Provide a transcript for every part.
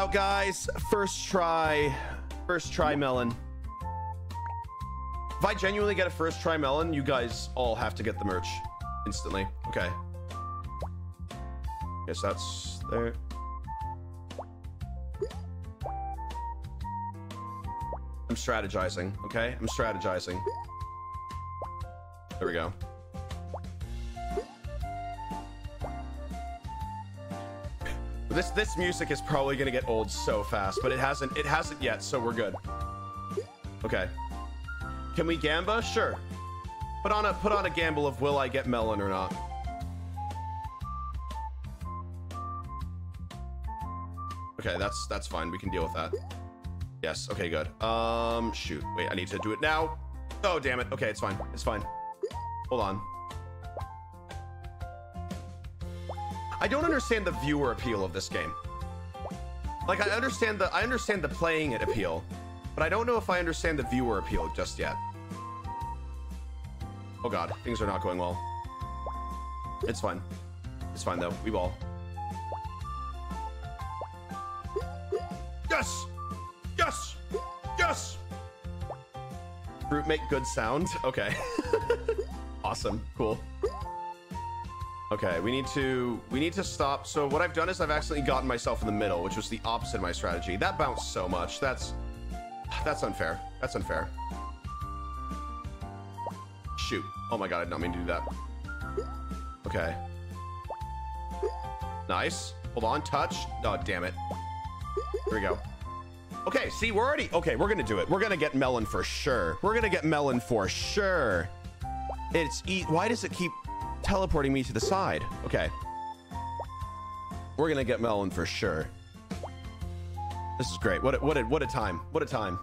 Out, guys. First try. First try melon. If I genuinely get a first try melon, you guys all have to get the merch instantly. Okay. Guess that's there. I'm strategizing, okay? I'm strategizing. There we go. This this music is probably gonna get old so fast, but it hasn't it hasn't yet, so we're good. Okay. Can we gamba? Sure. Put on a put on a gamble of will I get melon or not. Okay, that's that's fine. We can deal with that. Yes. Okay, good. Um, shoot. Wait, I need to do it now. Oh, damn it. Okay, it's fine. It's fine. Hold on. I don't understand the viewer appeal of this game. Like I understand the I understand the playing it appeal, but I don't know if I understand the viewer appeal just yet. Oh god, things are not going well. It's fine. It's fine though. We ball. Yes! Yes! Yes! Fruit make good sound. Okay. awesome. Cool. Okay, we need to we need to stop. So what I've done is I've accidentally gotten myself in the middle, which was the opposite of my strategy. That bounced so much. That's that's unfair. That's unfair. Shoot. Oh my god, I did not mean to do that. Okay. Nice. Hold on, touch. Oh, damn it. Here we go. Okay, see, we're already... Okay, we're gonna do it. We're gonna get melon for sure. We're gonna get melon for sure. It's... E Why does it keep teleporting me to the side? Okay. We're gonna get melon for sure. This is great. What a, what a, what a time. What a time.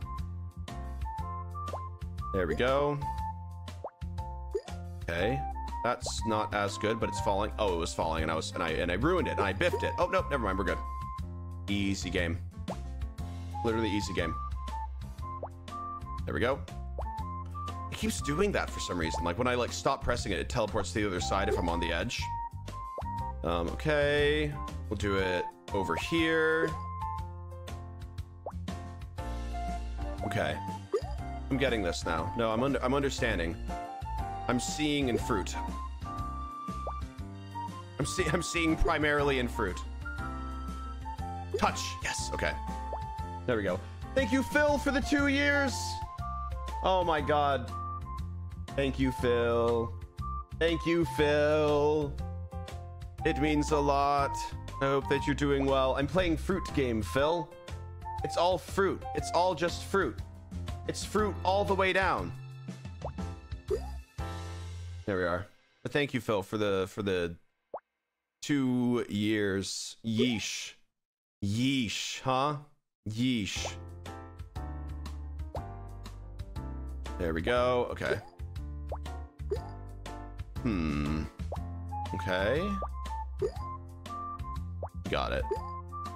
There we go. Okay. That's not as good, but it's falling. Oh, it was falling, and I was and I and I ruined it, and I biffed it. Oh no, never mind. We're good. Easy game. Literally easy game. There we go. Keeps doing that for some reason. Like when I like stop pressing it, it teleports to the other side if I'm on the edge. Um, okay. We'll do it over here. Okay. I'm getting this now. No, I'm under I'm understanding. I'm seeing in fruit. I'm see I'm seeing primarily in fruit. Touch. Yes. Okay. There we go. Thank you, Phil, for the two years. Oh my god. Thank you, Phil. Thank you, Phil. It means a lot. I hope that you're doing well. I'm playing fruit game, Phil. It's all fruit. It's all just fruit. It's fruit all the way down. There we are. But thank you, Phil, for the for the two years. Yeesh. Yeesh, huh? Yeesh. There we go. Okay. Hmm. Okay. Got it.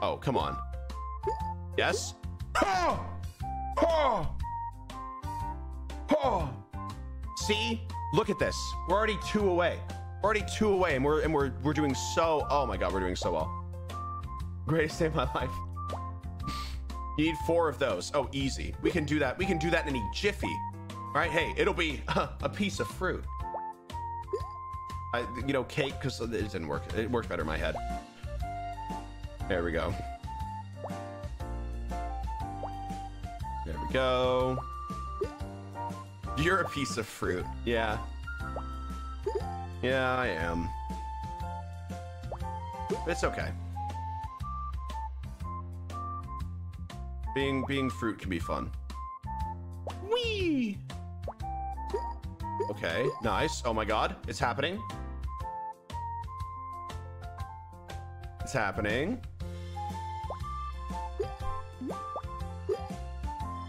Oh, come on. Yes? Oh! Oh! Oh! See? Look at this. We're already two away. We're already two away, and we're and we're we're doing so. Oh my god, we're doing so well. Greatest day of my life. You need four of those. Oh, easy. We can do that. We can do that in a jiffy. All right. Hey, it'll be a piece of fruit. I, you know, cake because it didn't work. It worked better in my head. There we go. There we go. You're a piece of fruit. Yeah. Yeah, I am. It's okay. Being being fruit can be fun. Wee. Okay, nice. Oh my god, it's happening. Happening.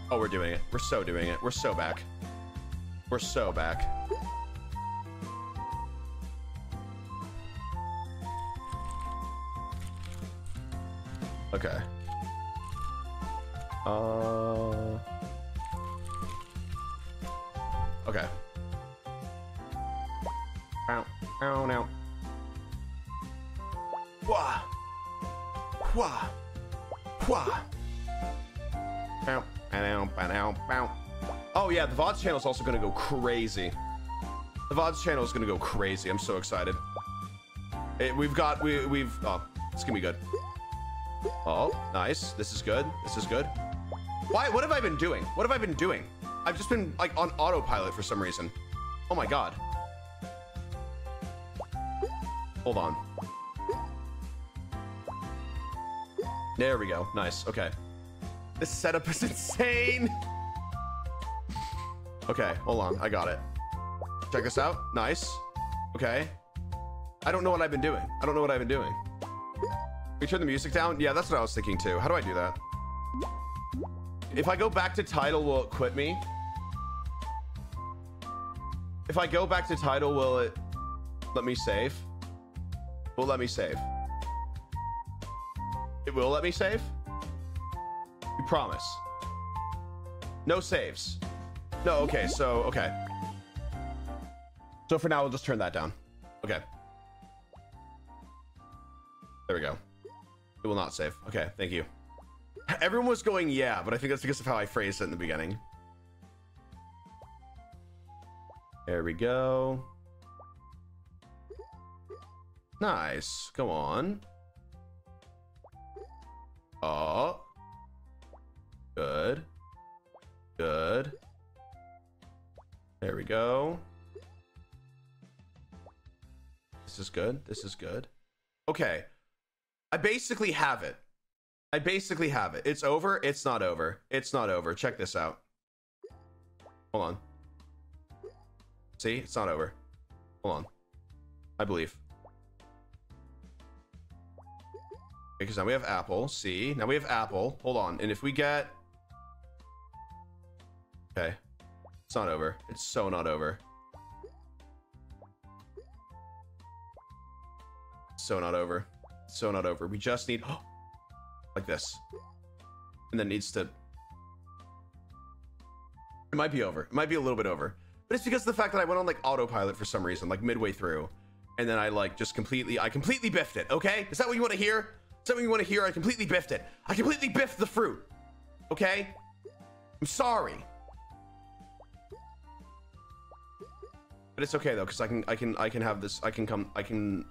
Oh, we're doing it. We're so doing it. We're so back. We're so back. Okay. Uh. Okay. Ow. Ow, now. Wah. Wah. Oh yeah, the VODs channel is also gonna go crazy. The VODs channel is gonna go crazy. I'm so excited. It, we've got we we've oh, it's gonna be good. Oh, nice. This is good. This is good. Why? What have I been doing? What have I been doing? I've just been like on autopilot for some reason. Oh my god. Hold on. There we go. Nice. Okay. This setup is insane. Okay, hold on. I got it. Check this out. Nice. Okay. I don't know what I've been doing. I don't know what I've been doing. We turn the music down? Yeah, that's what I was thinking too. How do I do that? If I go back to title, will it quit me? If I go back to title, will it let me save? Will let me save? It will let me save? You promise? No saves. No, okay, so, okay. So for now, we'll just turn that down. Okay. There we go. It will not save. Okay, thank you. Everyone was going, yeah, but I think that's because of how I phrased it in the beginning. There we go. Nice. Go on. Oh. Good. Good. There we go. This is good. This is good. Okay. I basically have it. I basically have it. It's over. It's not over. It's not over. Check this out. Hold on. See? It's not over. Hold on. I believe. Because now we have Apple. See? Now we have Apple. Hold on. And if we get... Okay. It's not over. It's so not over. So not over. So not over. We just need... like this. And then needs to... It might be over. It might be a little bit over. But it's because of the fact that I went on like autopilot for some reason, like midway through. And then I like just completely, I completely biffed it, okay? Is that what you want to hear? What you want to hear? I completely biffed it. I completely biffed the fruit, okay? I'm sorry. But it's okay though, because I can, I can, I can have this, I can come, I can,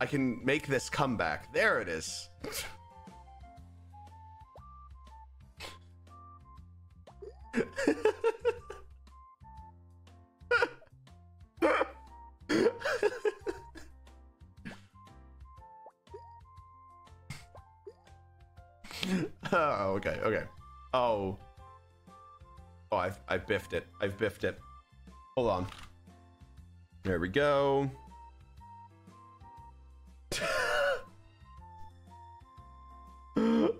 I can make this comeback. There it is. oh, okay, okay. Oh. Oh, I've, I've biffed it. I've biffed it. Hold on. There we go.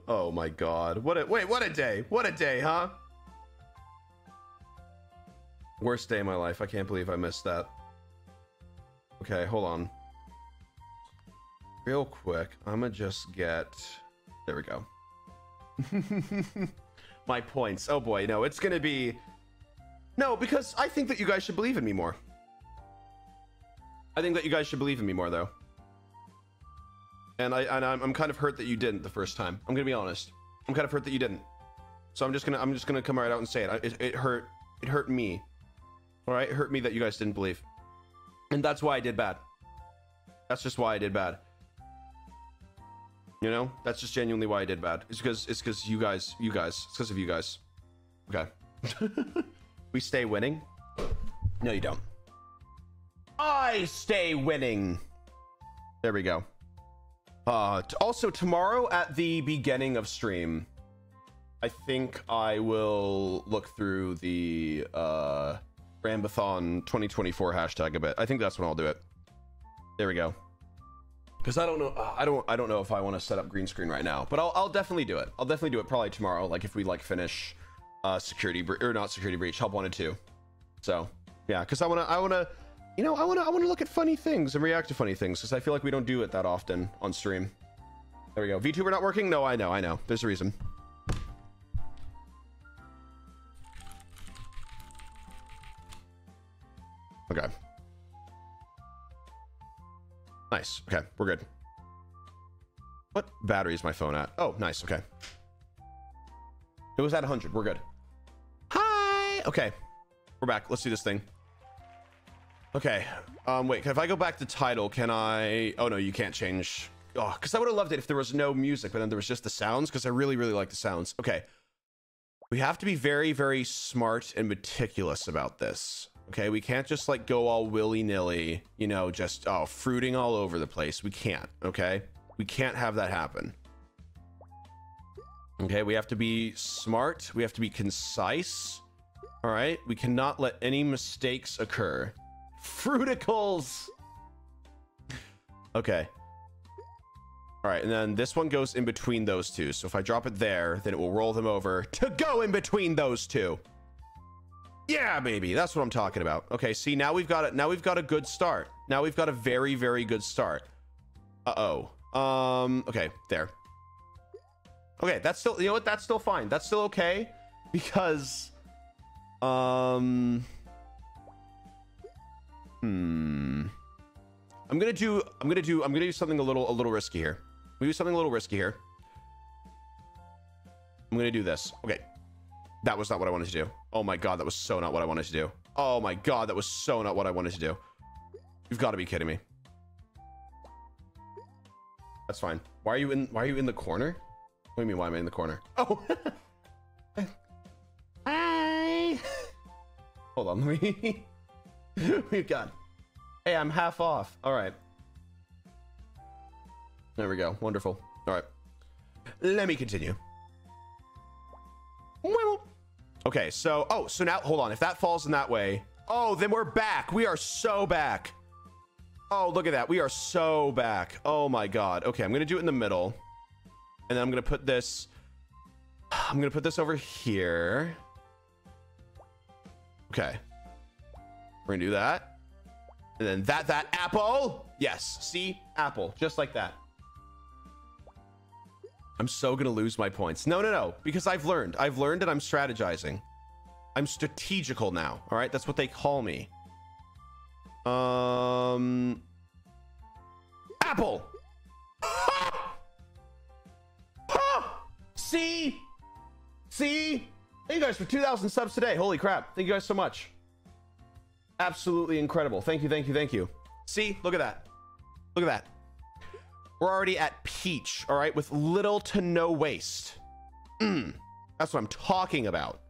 oh my god. What a wait, what a day. What a day, huh? Worst day of my life. I can't believe I missed that. Okay, hold on. Real quick, I'm gonna just get there we go. my points. Oh boy, no, it's gonna be no, because I think that you guys should believe in me more. I think that you guys should believe in me more, though. And I and I'm, I'm kind of hurt that you didn't the first time. I'm gonna be honest. I'm kind of hurt that you didn't. So I'm just gonna I'm just gonna come right out and say it. It, it hurt. It hurt me. All right, it hurt me that you guys didn't believe. And that's why I did bad. That's just why I did bad. You know, that's just genuinely why I did bad. It's because it's because you guys, you guys. It's because of you guys. Okay. We stay winning? No, you don't. I stay winning. There we go. Uh, also, tomorrow at the beginning of stream, I think I will look through the uh, Rambathon 2024 hashtag a bit. I think that's when I'll do it. There we go. Because I don't know, uh, I don't, I don't know if I want to set up green screen right now, but I'll, I'll definitely do it. I'll definitely do it probably tomorrow. Like if we like finish uh, security or not security breach, help wanted two. So yeah, because I wanna, I wanna, you know, I wanna, I wanna look at funny things and react to funny things because I feel like we don't do it that often on stream. There we go. VTuber not working? No, I know, I know. There's a reason. Okay. Nice. Okay, we're good. What battery is my phone at? Oh, nice. Okay. It was at 100. We're good. Hi. Okay. We're back. Let's do this thing. Okay. Um, wait, if I go back to title, can I... Oh, no, you can't change. Oh, because I would have loved it if there was no music, but then there was just the sounds, because I really, really like the sounds. Okay. We have to be very, very smart and meticulous about this. Okay, we can't just like go all willy-nilly, you know, just oh, fruiting all over the place. We can't, okay? We can't have that happen. Okay, we have to be smart. We have to be concise. All right, we cannot let any mistakes occur. Fruiticles! Okay. All right, and then this one goes in between those two. So if I drop it there, then it will roll them over to go in between those two. Yeah, baby. That's what I'm talking about. Okay, see, now we've got it. Now we've got a good start. Now we've got a very, very good start. Uh-oh. Um, okay, there. Okay, that's still, you know what? That's still fine. That's still okay because, um, hmm. I'm gonna do, I'm gonna do, I'm gonna do something a little, a little risky here. We do something a little risky here. I'm gonna do this. Okay. That was not what I wanted to do. Oh my god, that was so not what I wanted to do. Oh my god, that was so not what I wanted to do. You've got to be kidding me. That's fine. Why are you in why are you in the corner? What do you mean why am I in the corner? Oh Hi Hold on, let me We've got Hey, I'm half off. Alright. There we go. Wonderful. Alright. Let me continue. Okay, so oh, so now hold on. If that falls in that way, oh, then we're back. We are so back. Oh, look at that. We are so back. Oh my god. Okay, I'm gonna do it in the middle. And then I'm gonna put this. I'm gonna put this over here. Okay. We're gonna do that. And then that, that apple. Yes. See? Apple. Just like that. I'm so gonna lose my points. No, no, no. Because I've learned. I've learned and I'm strategizing. I'm strategical now. All right, that's what they call me. Um, Apple. See, see. Thank you guys for 2,000 subs today. Holy crap! Thank you guys so much. Absolutely incredible. Thank you, thank you, thank you. See, look at that. Look at that. We're already at peach, all right, with little to no waste. Mm, that's what I'm talking about.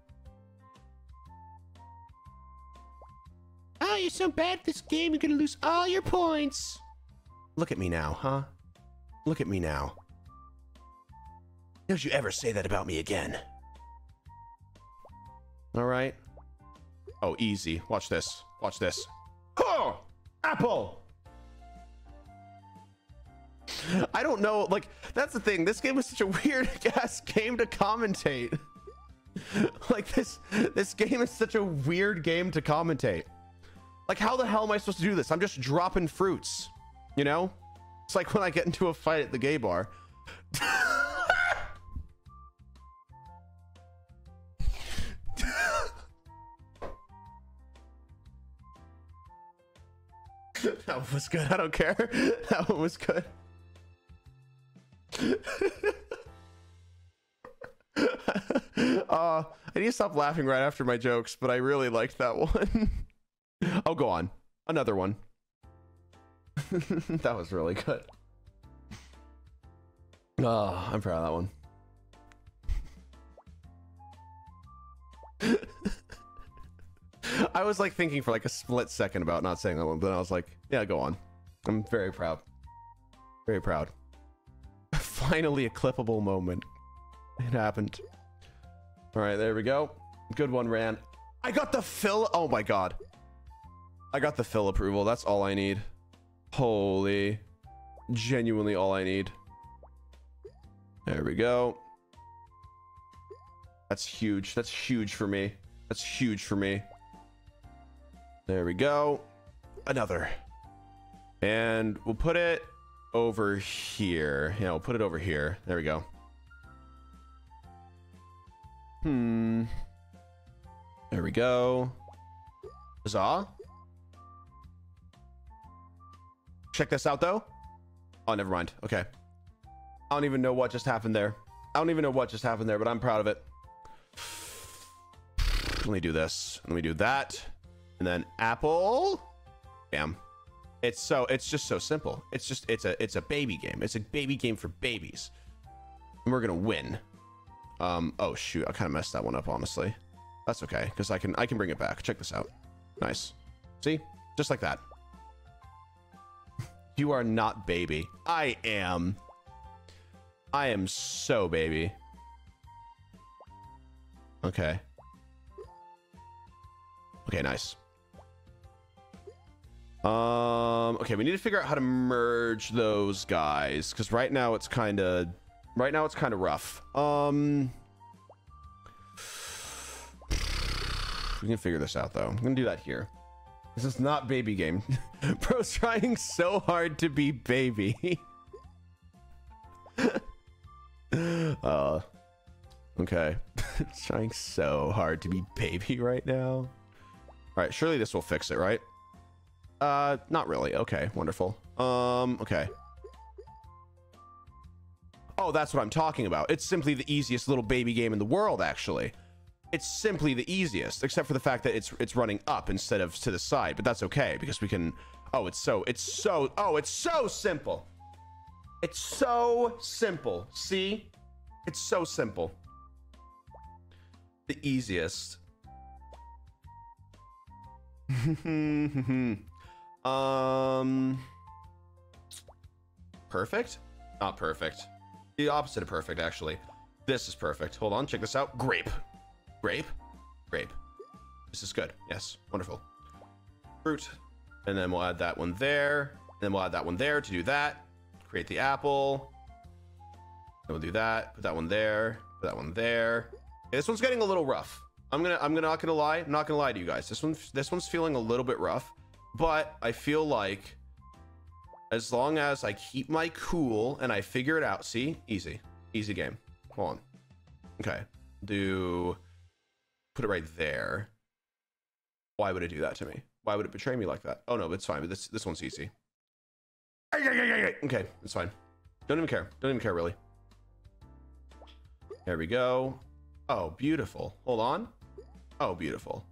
Oh, you're so bad at this game, you're gonna lose all your points. Look at me now, huh? Look at me now. Don't you ever say that about me again. All right. Oh, easy. Watch this. Watch this. Oh, apple. I don't know. Like, that's the thing. This game is such a weird ass game to commentate. like this, this game is such a weird game to commentate. Like, how the hell am I supposed to do this? I'm just dropping fruits, you know? It's like when I get into a fight at the gay bar. that was good. I don't care. That one was good. uh, I need to stop laughing right after my jokes, but I really liked that one. oh, go on. Another one. that was really good. Oh, I'm proud of that one. I was like thinking for like a split second about not saying that one, but then I was like, yeah, go on. I'm very proud. Very proud. Finally, a clippable moment. It happened. All right, there we go. Good one, Ran. I got the Phil. Oh my god. I got the Phil approval. That's all I need. Holy. Genuinely all I need. There we go. That's huge. That's huge for me. That's huge for me. There we go. Another. And we'll put it over here. Yeah, we'll put it over here. There we go. Hmm. There we go. Huzzah. Check this out, though. Oh, never mind. Okay. I don't even know what just happened there. I don't even know what just happened there, but I'm proud of it. Let me do this. Let me do that. And then apple. Bam. It's so it's just so simple. It's just it's a it's a baby game. It's a baby game for babies. And we're gonna win. Um oh shoot, I kind of messed that one up, honestly. That's okay, because I can I can bring it back. Check this out. Nice. See? Just like that. you are not baby. I am. I am so baby. Okay. Okay, nice. Um, okay, we need to figure out how to merge those guys because right now it's kind of, right now it's kind of rough. Um, we can figure this out though. I'm gonna do that here. This is not baby game. Bro's trying so hard to be baby. uh, okay. trying so hard to be baby right now. All right, surely this will fix it, right? Uh, not really. Okay, wonderful. Um, okay. Oh, that's what I'm talking about. It's simply the easiest little baby game in the world, actually. It's simply the easiest, except for the fact that it's it's running up instead of to the side, but that's okay because we can Oh, it's so it's so oh, it's so simple. It's so simple. See? It's so simple. The easiest. um perfect? Not perfect. The opposite of perfect, actually. This is perfect. Hold on, check this out. Grape. Grape. Grape. This is good. Yes, wonderful. Fruit. And then we'll add that one there. And then we'll add that one there to do that. Create the apple. Then we'll do that. Put that one there. Put that one there. Okay, this one's getting a little rough. I'm gonna I'm gonna not gonna lie. I'm not gonna lie to you guys. This one this one's feeling a little bit rough, but I feel like as long as I keep my cool and I figure it out. See, easy, easy game. Hold on. Okay, do put it right there. Why would it do that to me? Why would it betray me like that? Oh no, it's fine. But this this one's easy. Okay, it's fine. Don't even care. Don't even care really. There we go. Oh, beautiful. Hold on. Oh, beautiful.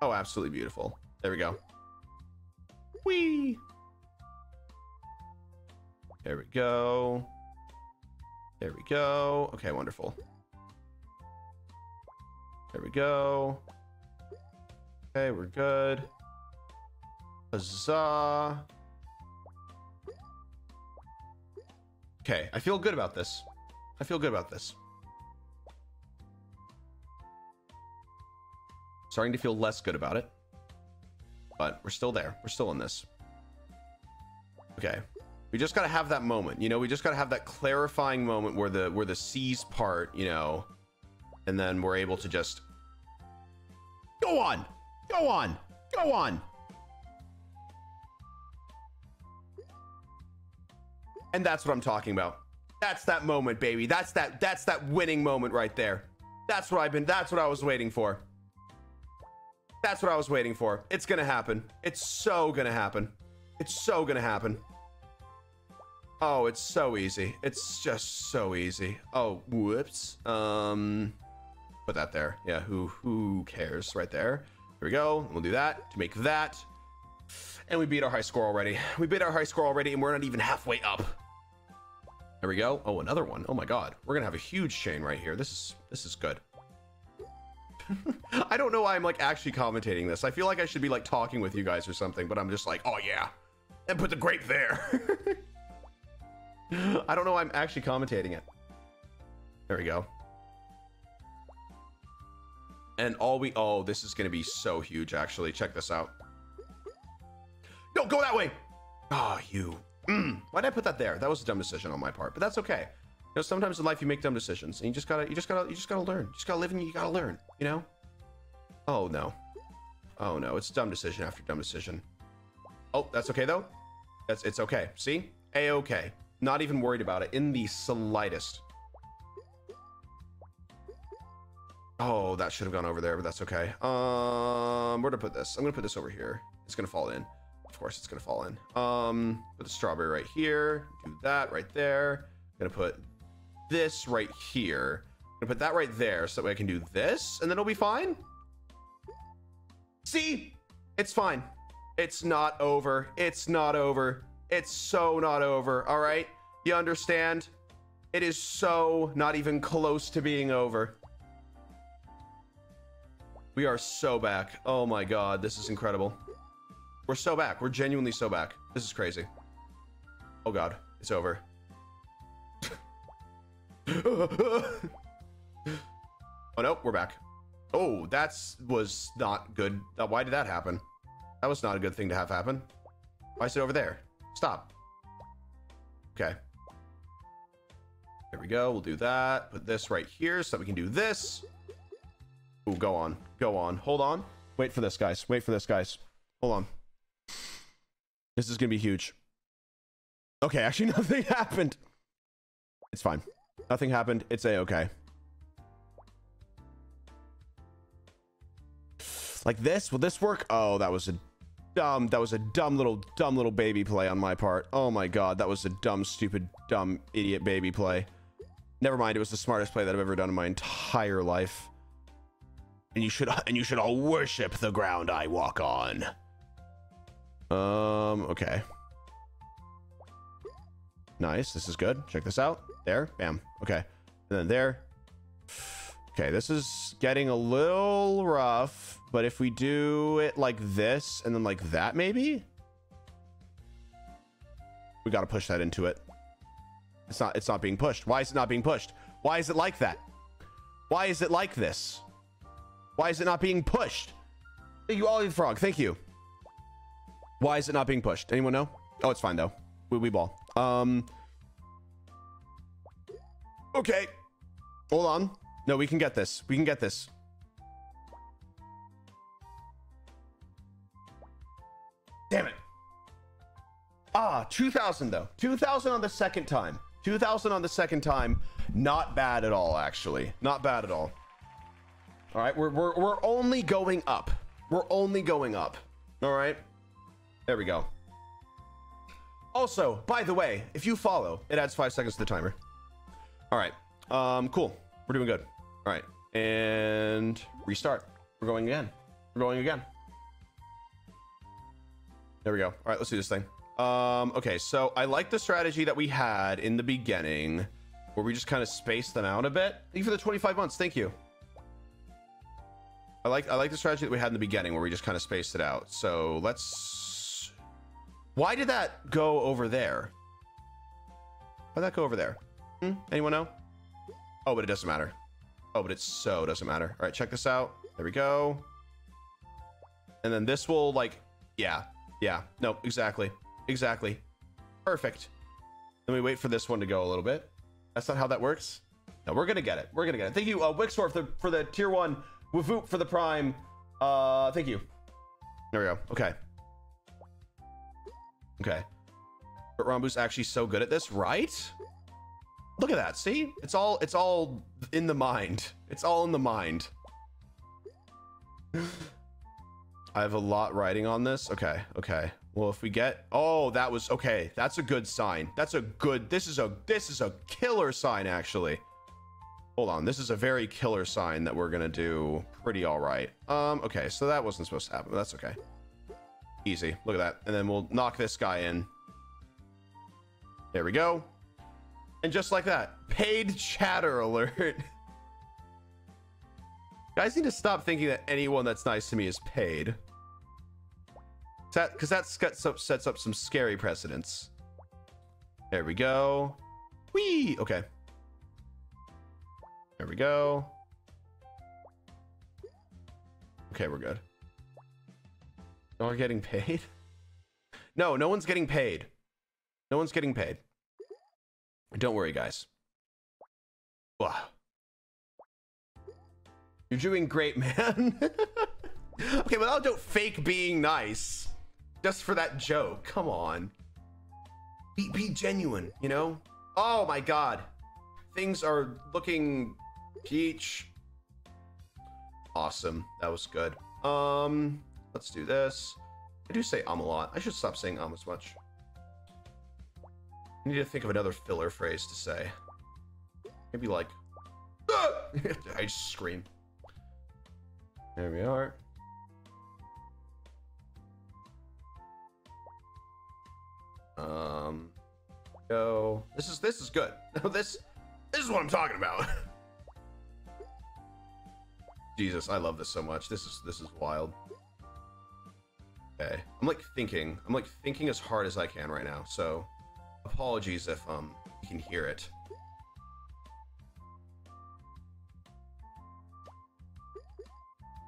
Oh, absolutely beautiful. There we go. Whee! There we go. There we go. Okay, wonderful. There we go. Okay, we're good. Huzzah. Okay, I feel good about this. I feel good about this. Starting to feel less good about it. But we're still there. We're still in this. Okay. We just gotta have that moment, you know, we just gotta have that clarifying moment where the where the seas part, you know, and then we're able to just go on, go on, go on. And that's what I'm talking about. That's that moment, baby. That's that that's that winning moment right there. That's what I've been that's what I was waiting for. That's what I was waiting for. It's gonna happen. It's so gonna happen. It's so gonna happen. Oh, it's so easy. It's just so easy. Oh, whoops. Um, put that there. Yeah, who who cares? Right there. Here we go. We'll do that to make that. And we beat our high score already. We beat our high score already, and we're not even halfway up. There we go. Oh, another one. Oh my god. We're gonna have a huge chain right here. This is this is good. I don't know why I'm like actually commentating this. I feel like I should be like talking with you guys or something, but I'm just like, oh yeah. And put the grape there. I don't know why I'm actually commentating it. There we go. And all we oh, this is gonna be so huge actually. Check this out. No, go that way. Oh, you Mm, why did I put that there? That was a dumb decision on my part, but that's okay. You know, sometimes in life you make dumb decisions, and you just gotta, you just gotta, you just gotta learn. You just gotta live and you gotta learn. You know? Oh no. Oh no, it's dumb decision after dumb decision. Oh, that's okay though. That's it's okay. See, a okay. Not even worried about it in the slightest. Oh, that should have gone over there, but that's okay. Um, where to put this? I'm gonna put this over here. It's gonna fall in Of course it's gonna fall in. Um, put the strawberry right here. Do that right there. I'm Gonna put this right here. I'm gonna put that right there so that way I can do this and then it'll be fine. See? It's fine. It's not over. It's not over. It's so not over. All right? You understand? It is so not even close to being over. We are so back. Oh my god, this is incredible. We're so back. We're genuinely so back. This is crazy. Oh god, it's over. oh no, we're back. Oh, that was not good. Why did that happen? That was not a good thing to have happen. Why is it over there? Stop. Okay. There we go. We'll do that. Put this right here so that we can do this. Ooh, go on. Go on. Hold on. Wait for this, guys. Wait for this, guys. Hold on. This is going to be huge. Okay, actually, nothing happened. It's fine. Nothing happened. It's a-okay. Like this? Will this work? Oh, that was a dumb, that was a dumb little, dumb little baby play on my part. Oh my god, that was a dumb, stupid, dumb, idiot baby play. Never mind, it was the smartest play that I've ever done in my entire life. And you should, and you should all worship the ground I walk on. Um, okay. Nice, this is good. Check this out. There, bam. Okay, and then there. Okay, this is getting a little rough. But if we do it like this and then like that, maybe? We got to push that into it. It's not, it's not being pushed. Why is it not being pushed? Why is it like that? Why is it like this? Why is it not being pushed? Thank you, Ollie Frog. Thank you. Why is it not being pushed? Anyone know? Oh, it's fine though. We, we ball. Um. Okay. Hold on. No, we can get this. We can get this. Damn it. Ah, 2000 though. 2000 on the second time. 2000 on the second time. Not bad at all, actually. Not bad at all. All right, we're, we're, we're only going up. We're only going up. All right. There we go. Also, by the way, if you follow, it adds five seconds to the timer. All right. Um, cool. We're doing good. All right. And restart. We're going again. We're going again. There we go. All right, let's do this thing. Um, okay, so I like the strategy that we had in the beginning where we just kind of spaced them out a bit. Thank you for the 25 months. Thank you. I like I like the strategy that we had in the beginning where we just kind of spaced it out. So let's. Why did that go over there? Why'd that go over there? Hmm? Anyone know? Oh, but it doesn't matter. Oh, but it so doesn't matter. All right, check this out. There we go. And then this will like, yeah, yeah, no, exactly. Exactly. Perfect. Then we wait for this one to go a little bit. That's not how that works. No, we're gonna get it. We're gonna get it. Thank you, uh, Wixor, for the, for the tier one. Wavoop for the prime. Uh, thank you. There we go. Okay. Okay. But Ranboo's actually so good at this, right? Look at that. See? It's all it's all in the mind. It's all in the mind. I have a lot writing on this. Okay, okay. Well, if we get oh, that was okay. That's a good sign. That's a good. This is a this is a killer sign actually. Hold on, this is a very killer sign that we're gonna do pretty all right. Um, okay, so that wasn't supposed to happen, but that's okay. Easy. Look at that, and then we'll knock this guy in. There we go. And just like that, paid chatter alert. Guys need to stop thinking that anyone that's nice to me is paid. Because that, sets up, sets up some scary precedents. There we go. Whee! Okay. There we go. Okay, we're good. One getting paid? No, no one's getting paid. No one's getting paid. Don't worry, guys. Wow. You're doing great, man. okay, I don't fake being nice. Just for that joke. Come on. Be, be genuine, you know? Oh my god. Things are looking peach. Awesome. That was good. Um, let's do this. I do say um a lot. I should stop saying um as much. I need to think of another filler phrase to say. maybe like I just scream. There we are. Um, go. This is this is good. this this is what I'm talking about. Jesus, I love this so much. This is this is wild. Okay, I'm like thinking. I'm like thinking as hard as I can right now. So, apologies if um you can hear it.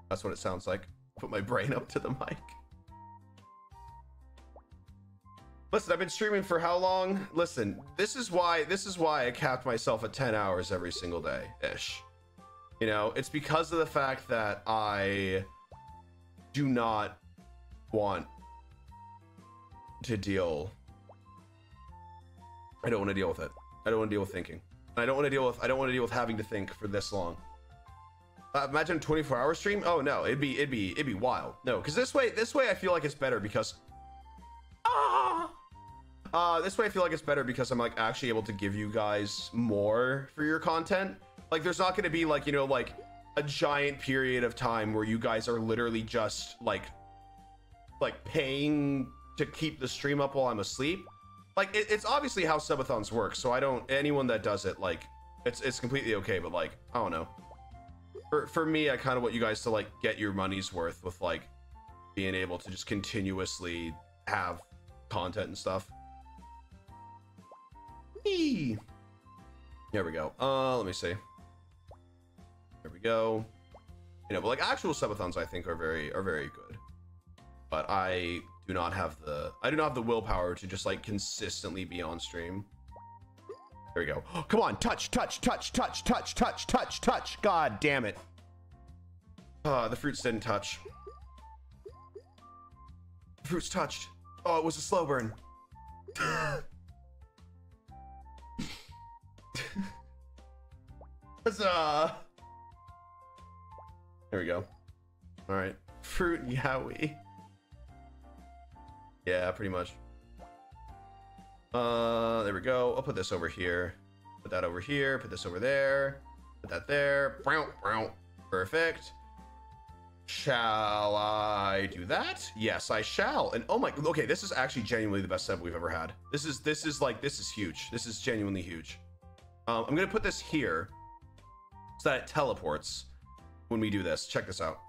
That's what it sounds like. Put my brain up to the mic. Listen, I've been streaming for how long? Listen, this is why this is why I capped myself at 10 hours every single day ish. You know, it's because of the fact that I do not want to deal I don't want to deal with it. I don't want to deal with thinking. I don't want to deal with I don't want to deal with having to think for this long. Uh, imagine a 24 hour stream. Oh no, it'd be it'd be it'd be wild. No, because this way this way I feel like it's better because ah, uh, this way I feel like it's better because I'm like actually able to give you guys more for your content. Like there's not going to be like you know like a giant period of time where you guys are literally just like like paying to keep the stream up while I'm asleep. Like it, it's obviously how subathons work. So I don't anyone that does it like it's it's completely okay. But like I don't know for for me, I kind of want you guys to like get your money's worth with like being able to just continuously have content and stuff. Eee. There we go. Uh, let me see. There we go. You know, but like actual subathons, I think are very are very good. But I do not have the I do not have the willpower to just like consistently be on stream. There we go. come on, touch, touch, touch, touch, touch, touch, touch, touch. God damn it. Ah, the fruits didn't touch. The fruits touched. Oh, it was a slow burn. Huzzah! There we go. All right. Fruit Yowie. Yeah, pretty much. Uh, there we go. I'll put this over here. Put that over here. Put this over there. Put that there. Perfect. Shall I do that? Yes, I shall. And oh my, okay, this is actually genuinely the best set we've ever had. This is, this is like, this is huge. This is genuinely huge. Um, I'm gonna put this here so that it teleports when we do this. Check this out.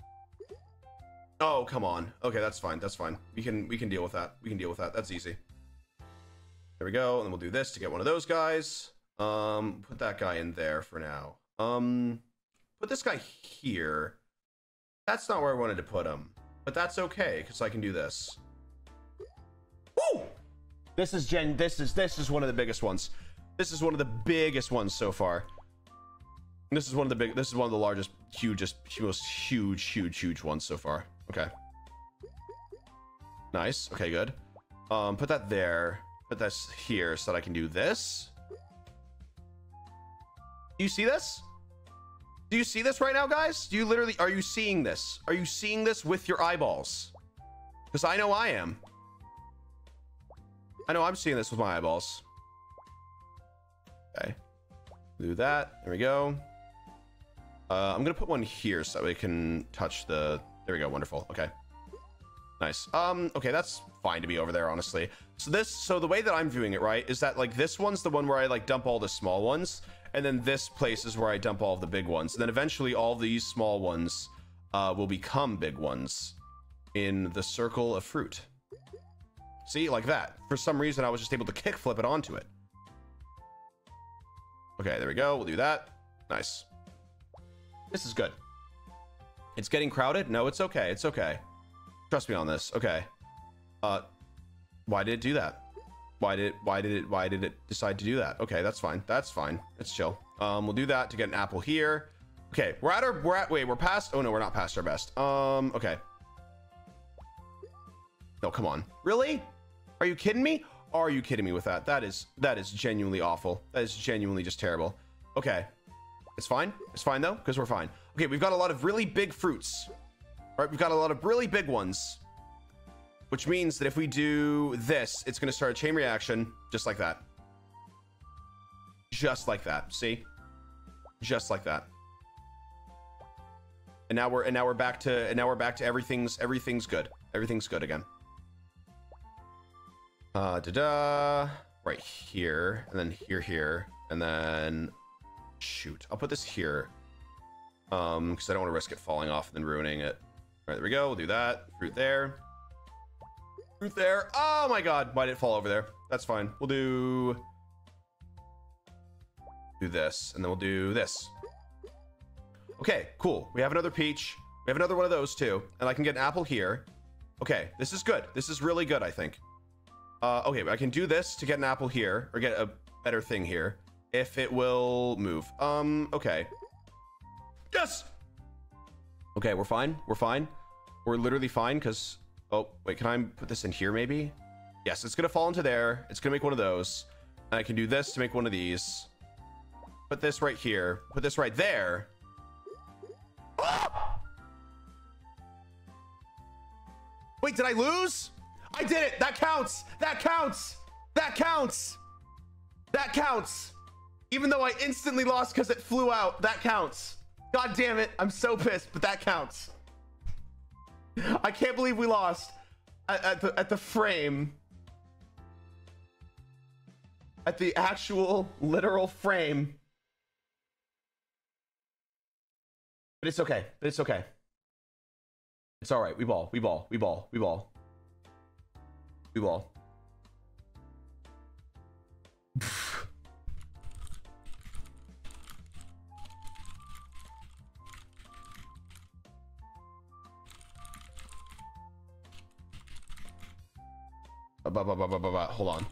Oh, come on. Okay, that's fine. That's fine. We can, we can deal with that. We can deal with that. That's easy. There we go. And then we'll do this to get one of those guys. Um, put that guy in there for now. Um, put this guy here. That's not where I wanted to put him, but that's okay because I can do this. Woo! This is Gen. This is this is one of the biggest ones. This is one of the biggest ones so far. This is one of the big. This is one of the largest, hugest, most huge, huge, huge ones so far. Okay. Nice. Okay, good. Um, put that there. Put this here so that I can do this. Do you see this? Do you see this right now, guys? Do you literally, are you seeing this? Are you seeing this with your eyeballs? Because I know I am. I know I'm seeing this with my eyeballs. Okay. Do that. There we go. Uh, I'm going to put one here so that we can touch the... There we go. Wonderful. Okay. Nice. Um, okay, that's fine to be over there, honestly. So this, so the way that I'm viewing it, right, is that like this one's the one where I like dump all the small ones, and then this place is where I dump all the big ones. And then eventually all these small ones uh, will become big ones in the circle of fruit. See, like that. For some reason, I was just able to kick flip it onto it. Okay, there we go. We'll do that. Nice. This is good. It's getting crowded? No, it's okay. It's okay. Trust me on this. Okay. Uh, why did it do that? Why did it, why did it, why did it decide to do that? Okay, that's fine. That's fine. It's chill. Um, we'll do that to get an apple here. Okay, we're at our, we're at, wait, we're past, oh no, we're not past our best. Um, okay. No, come on. Really? Are you kidding me? Are you kidding me with that? That is, that is genuinely awful. That is genuinely just terrible. Okay. It's fine. It's fine though, because we're fine. Okay, we've got a lot of really big fruits. Right, we've got a lot of really big ones. Which means that if we do this, it's going to start a chain reaction just like that. Just like that. See? just like that. And now we're and now we're back to and now we're back to everything's everything's good. Everything's good again. Uh, da da, right here, and then here, here, and then shoot. I'll put this here, um, because I don't want to risk it falling off and then ruining it. All right, there we go. We'll do that. Fruit there. Fruit there. Oh my god, why did it fall over there? That's fine. We'll do do this, and then we'll do this. Okay, cool. We have another peach. We have another one of those too, and I can get an apple here. Okay, this is good. This is really good, I think. Uh, okay, I can do this to get an apple here, or get a better thing here, if it will move. Um, okay. Yes! Okay, we're fine. We're fine. We're literally fine, because... Oh, wait, can I put this in here, maybe? Yes, it's going to fall into there. It's going to make one of those. And I can do this to make one of these. Put this right here. Put this right there. Ah! Wait, did I lose? I did it. That counts. That counts. That counts. That counts. Even though I instantly lost because it flew out, that counts. God damn it. I'm so pissed, but that counts. I can't believe we lost at, at the, at the frame. At the actual literal frame. But it's okay. But it's okay. It's all right. We ball. We ball. We ball. We ball. We ball. Hold on.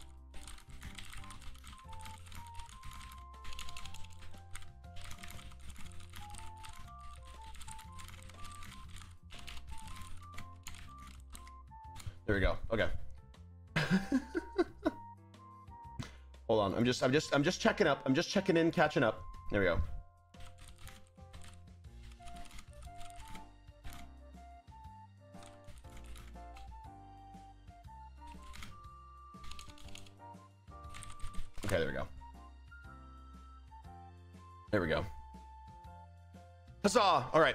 There we go. Okay. Hold on. I'm just I'm just I'm just checking up. I'm just checking in, catching up. There we go. There we go. Huzzah! All right.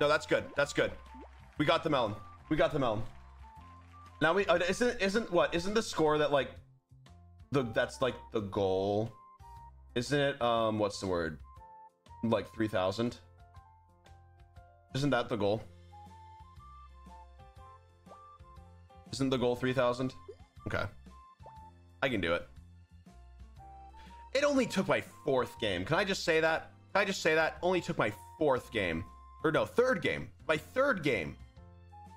No, that's good. That's good. We got the melon. We got the melon. Now we uh, isn't isn't what isn't the score that like the that's like the goal, isn't it? Um, what's the word? Like three thousand. Isn't that the goal? Isn't the goal three thousand? Okay, I can do it. It only took my fourth game. Can I just say that? Can I just say that? Only took my fourth game, or no, third game. My third game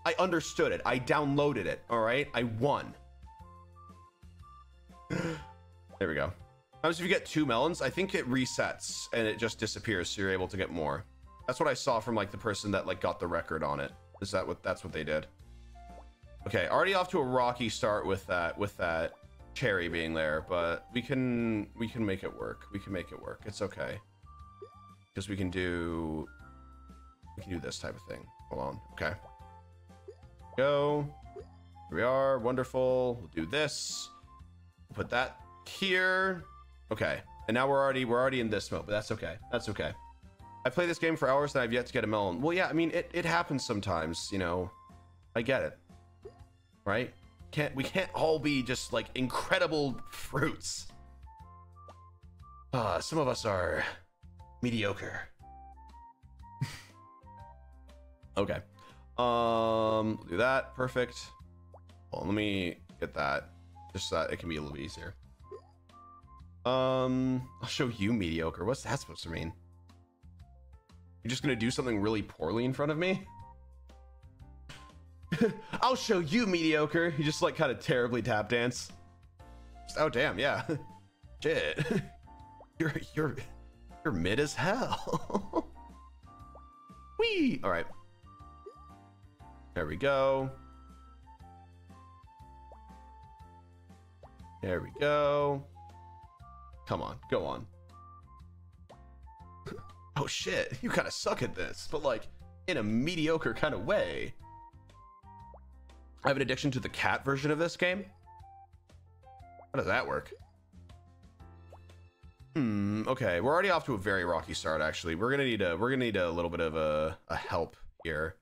I understood it. I downloaded it. All right. I won. there we go. Sometimes if you get two melons, I think it resets and it just disappears. So you're able to get more. That's what I saw from like the person that like got the record on it. Is that what that's what they did? Okay. Already off to a rocky start with that, with that cherry being there, but we can, we can make it work. We can make it work. It's okay. Because we can do, we can do this type of thing. Hold on. Okay go. Here we are. Wonderful. We'll do this. Put that here. Okay. And now we're already we're already in this mode, but that's okay. That's okay. I play this game for hours and I've yet to get a melon. Well, yeah, I mean it, it happens sometimes, you know. I get it. Right? Can't we can't all be just like incredible fruits. Uh, some of us are mediocre. okay. Um, do that. Perfect. Well, let me get that just so that it can be a little easier. Um, I'll show you mediocre. What's that supposed to mean? You're just gonna do something really poorly in front of me? I'll show you mediocre. You just like kind of terribly tap dance. Oh damn, yeah. Shit. you're you're you're mid as hell. Wee. All right. There we go. There we go. Come on, go on. oh shit, you kind of suck at this, but like in a mediocre kind of way. I have an addiction to the cat version of this game. How does that work? Hmm. Okay, we're already off to a very rocky start. Actually, we're gonna need a we're gonna need a little bit of a, a help here.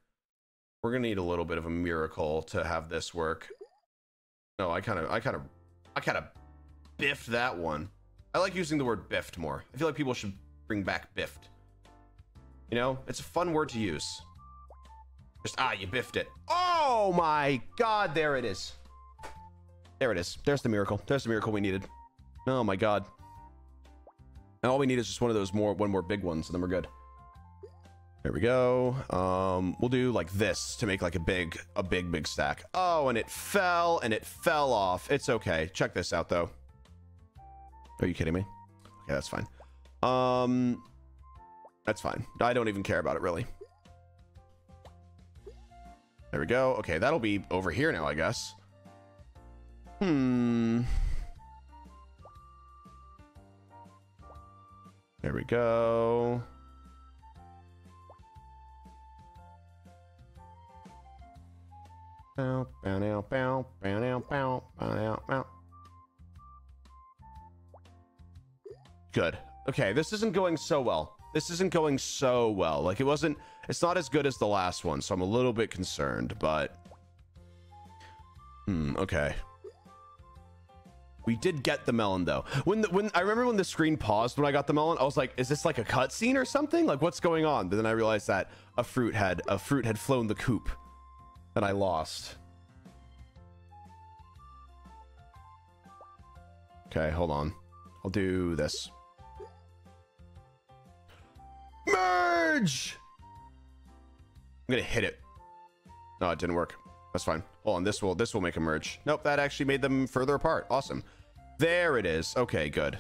We're gonna need a little bit of a miracle to have this work. No, I kind of I kind of I kind of biffed that one. I like using the word biffed more. I feel like people should bring back biffed. You know, it's a fun word to use. Just ah, you biffed it. Oh my god, there it is. There it is. There's the miracle. There's the miracle we needed. Oh my god. And all we need is just one of those more, one more big ones, and then we're good. There we go. Um, we'll do like this to make like a big, a big, big stack. Oh, and it fell, and it fell off. It's okay. Check this out, though. Are you kidding me? Okay, that's fine. Um, that's fine. I don't even care about it, really. There we go. Okay, that'll be over here now, I guess. Hmm. There we go. Bow, bow, now, bow, bow, now, bow, bow, now, bow. Good. Okay, this isn't going so well. This isn't going so well. Like, it wasn't... It's not as good as the last one, so I'm a little bit concerned, but... Hmm, okay. We did get the melon though. When the, when I remember when the screen paused when I got the melon, I was like, "Is this like a cutscene or something? Like, what's going on?" But then I realized that a fruit had a fruit had flown the coop and I lost. Okay, hold on. I'll do this. Merge! I'm gonna hit it. No, it didn't work. That's fine. Hold on, this will this will make a merge. Nope, that actually made them further apart. Awesome. There it is. Okay, good.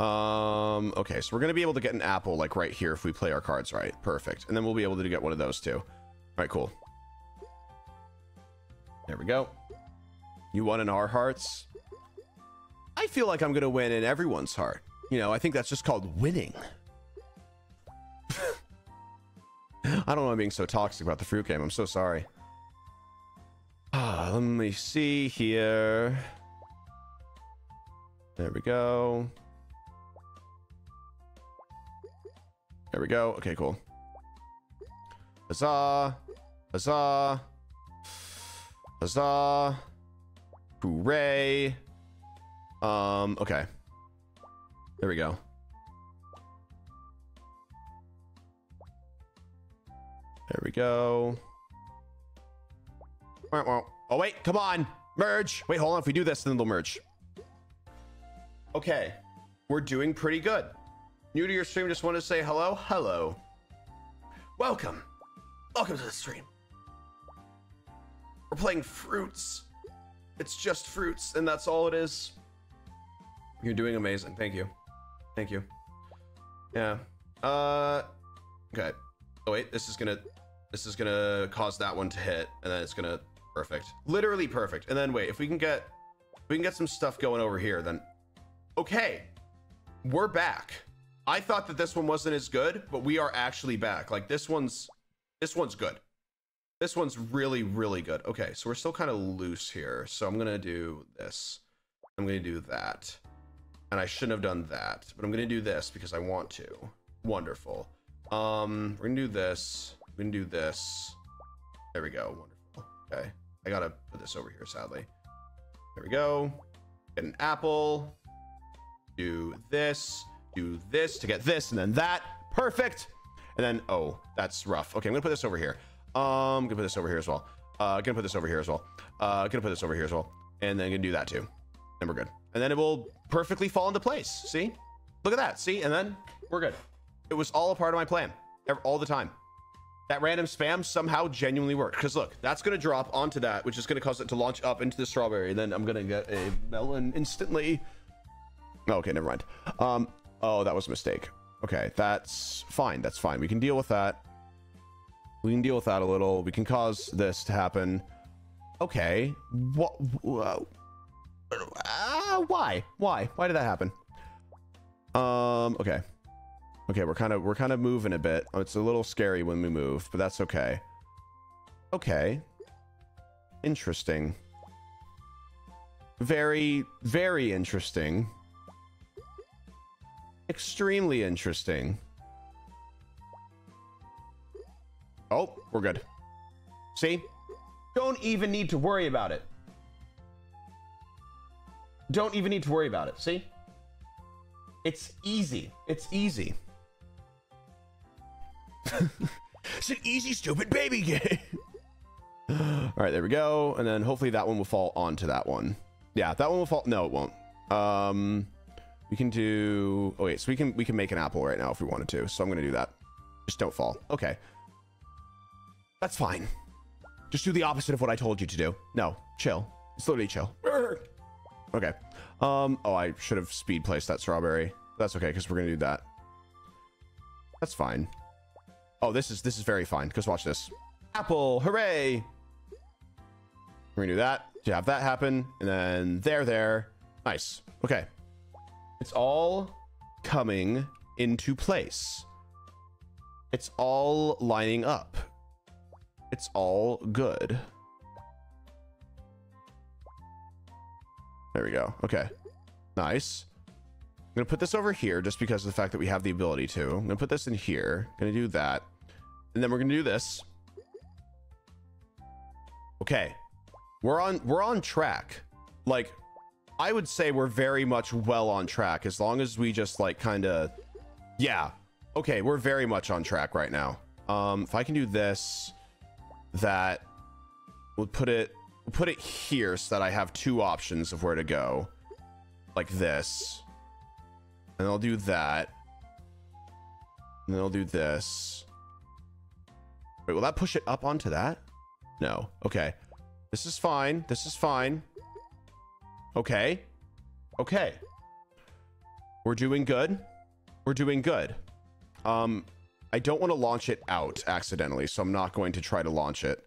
Um, okay, so we're to be able to get an apple like right here if we play our cards right. Perfect. And then we'll be able to get one of those too. All right, cool. There we go. You won in our hearts. I feel like I'm to win in everyone's heart. You know, I think that's just called winning. I don't know I'm being so toxic about the fruit game. I'm so sorry. Ah, let me see here. There we go. There we go. Okay, cool. Huzzah! Huzzah! Huzzah! Hooray! Um, okay. There we go. There we go. Oh, wait, come on. Merge. Wait, hold on. If we do this, then they'll merge. Okay. We're doing pretty good. New to your stream, just want to say hello. Hello. Welcome. Welcome to the stream. We're playing fruits. It's just fruits, and that's all it is. You're doing amazing. Thank you. Thank you. Yeah. Uh, okay. Oh, wait. This is gonna... This is gonna cause that one to hit, and then it's gonna Perfect. Literally perfect. And then wait, if we can get we can get some stuff going over here, then okay. We're back. I thought that this one wasn't as good, but we are actually back. Like this one's this one's good. This one's really, really good. Okay, so we're still kind of loose here. So I'm gonna do this. I'm gonna do that. And I shouldn't have done that, but I'm gonna do this because I want to. Wonderful. Um, we're gonna do this. We're gonna do this. There we go. Wonderful. Okay. I gotta put this over here, sadly. There we go. Get an apple. Do this. Do this to get this, and then that. Perfect. And then, oh, that's rough. Okay, I'm gonna put this over here. Um, gonna put this over here as well. Uh, gonna put this over here as well. Uh, gonna put this over here as well. And then gonna do that too. And we're good. And then it will perfectly fall into place. See? Look at that. See? And then we're good. It was all a part of my plan. All the time that random spam somehow genuinely worked. Because look, that's going to drop onto that, which is going to cause it to launch up into the strawberry. Then I'm going to get a melon instantly. Okay, never mind. Um, oh, that was a mistake. Okay, that's fine. That's fine. We can deal with that. We can deal with that a little. We can cause this to happen. Okay. What? Uh, why? Why? Why did that happen? Um, okay. Okay, we're kind of we're kind of moving a bit. It's a little scary when we move, but that's okay. Okay. Interesting. Very, very interesting. Extremely interesting. Oh, we're good. See? Don't even need to worry about it. Don't even need to worry about it. See? It's easy. It's easy. It's an easy, stupid baby game. All right, there we go. And then hopefully that one will fall onto that one. Yeah, that one will fall. No, it won't. Um, we can do. Oh wait, so we can we can make an apple right now if we wanted to. So I'm gonna do that. Just don't fall. Okay. That's fine. Just do the opposite of what I told you to do. No, chill. It's literally chill. Okay. Um. Oh, I should have speed placed that strawberry. That's okay because we're gonna do that. That's fine. Oh, this is this is very fine. Because watch this. Apple, hooray! We're gonna do that to have that happen, and then there, there. Nice. Okay. It's all coming into place. It's all lining up. It's all good. There we go. Okay. Nice. To put this over here just because of the fact that we have the ability to. I'm to put this in here. To do that. And then we're to do this. Okay. We're on we're on track. Like I would say we're very much well on track as long as we just like kind of yeah. Okay, we're very much on track right now. Um if I can do this that we'll put it put it here so that I have two options of where to go. Like this. And I'll do that. And then I'll do this. Wait, will that push it up onto that? No. Okay. This is fine. This is fine. Okay. Okay. We're doing good. We're doing good. Um, I don't want to launch it out accidentally, so I'm not going to try to launch it.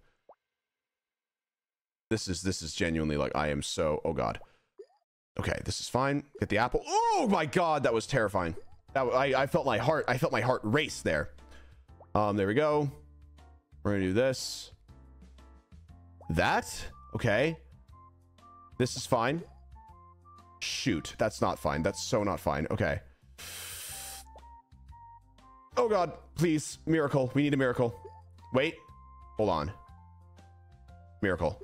This is this is genuinely like I am so oh god. Okay, this is fine. Get the apple. Oh my god, that was terrifying. That I I felt my heart I felt my heart race there. Um, there we go. We're gonna do this. That? Okay. This is fine. Shoot, that's not fine. That's so not fine. Okay. Oh god, please. Miracle. We need a miracle. Wait. Hold on. Miracle.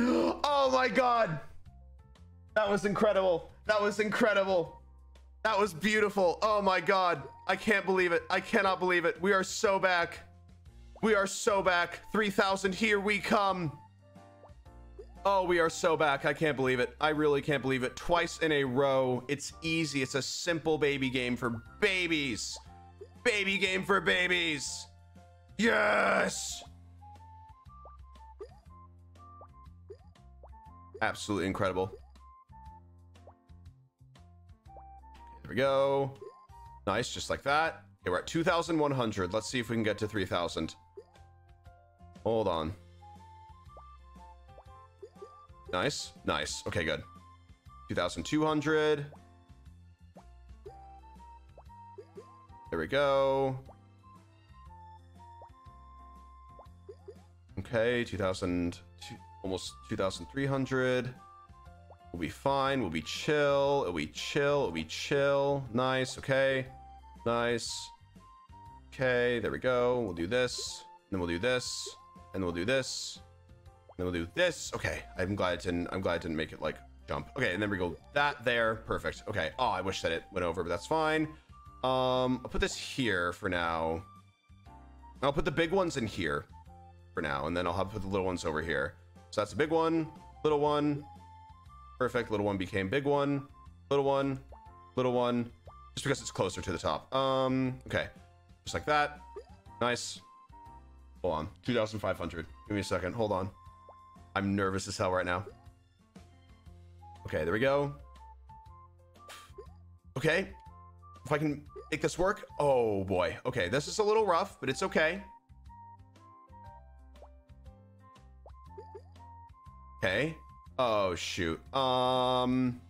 Oh my god. That was incredible. That was incredible. That was beautiful. Oh my god. I can't believe it. I cannot believe it. We are so back. We are so back. 3000 here we come. Oh, we are so back. I can't believe it. I really can't believe it. Twice in a row. It's easy. It's a simple baby game for babies. Baby game for babies. Yes. Absolutely incredible. There we go. Nice, just like that. Okay, we're at 2,100. Let's see if we can get to 3,000. Hold on. Nice. Nice. Okay, good. 2,200. There we go. Okay, 2,000, almost 2,300. We'll be fine. We'll be chill. It'll be chill. It'll be chill. Nice. Okay. Nice. Okay, there we go. We'll do this. Then we'll do this. And we'll do this. Then we'll do this. Okay. I'm glad it didn't I'm glad it didn't make it like jump. Okay, and then we go that there. Perfect. Okay. Oh, I wish that it went over, but that's fine. Um, I'll put this here for now. I'll put the big ones in here for now, and then I'll have put the little ones over here. So that's a big one, little one. Perfect. Little one became big one. Little one, little one, just because it's closer to the top. Um, okay. Just like that. Nice. Hold on. 2,500. Give me a second. Hold on. I'm nervous as hell right now. Okay, there we go. Okay. If I can make this work. Oh, boy. Okay, this is a little rough, but it's okay. Okay. Oh, shoot. Um...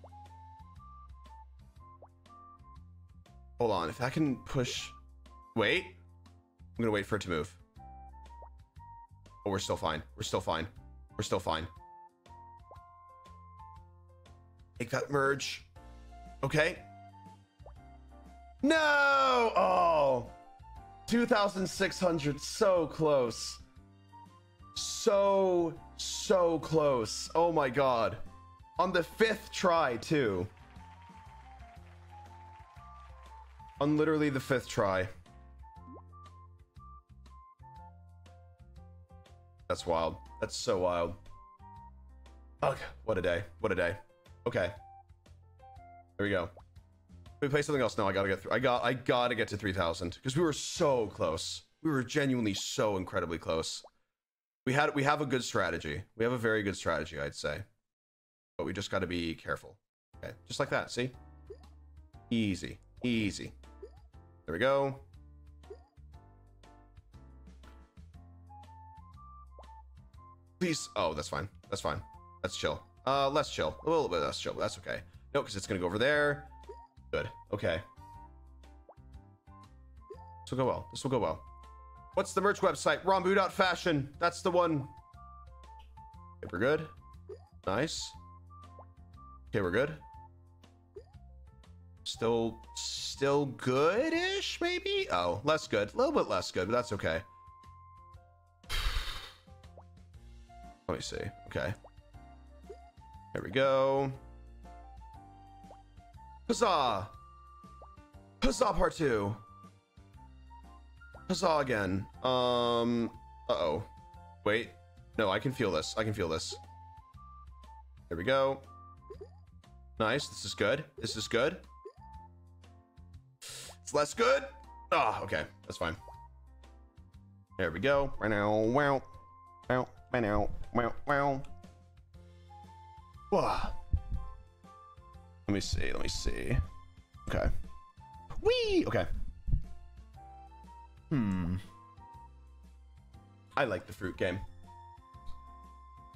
Hold on. If I can push... Wait. I'm gonna wait for it to move. Oh, we're still fine. We're still fine. We're still fine. Make that merge. Okay. No! Oh. 2,600. So close. So, so close. Oh my god. On the fifth try, too. On literally the fifth try. That's wild. That's so wild. Ugh, what a day. What a day. Okay. There we go. We play something else now. I gotta get through. I got. I gotta get to 3,000 because we were so close. We were genuinely so incredibly close. We had. We have a good strategy. We have a very good strategy, I'd say. But we just got to be careful. Okay, just like that. See? Easy, easy. There we go. Please. Oh, that's fine. That's fine. That's chill. Uh, less chill. A little bit less chill, but that's okay. No, because it's gonna go over there. Good. Okay. This will go well. This will go well. What's the merch website? Ranboo.fashion. That's the one. Okay, we're good. Nice. Okay, we're good. Still, still good-ish, maybe? Oh, less good. A little bit less good, but that's okay. Let me see. Okay. There we go. Huzzah! Huzzah part two. Huzzah again. Um, uh-oh. Wait. No, I can feel this. I can feel this. There we go. Nice. This is good. This is good. It's less good. Ah, oh, okay. That's fine. There we go. Right now. Wow. Wow. Right now. Wow. Wow. Wow. Let me see. Let me see. Okay. Wee. Okay. Hmm. I like the fruit game.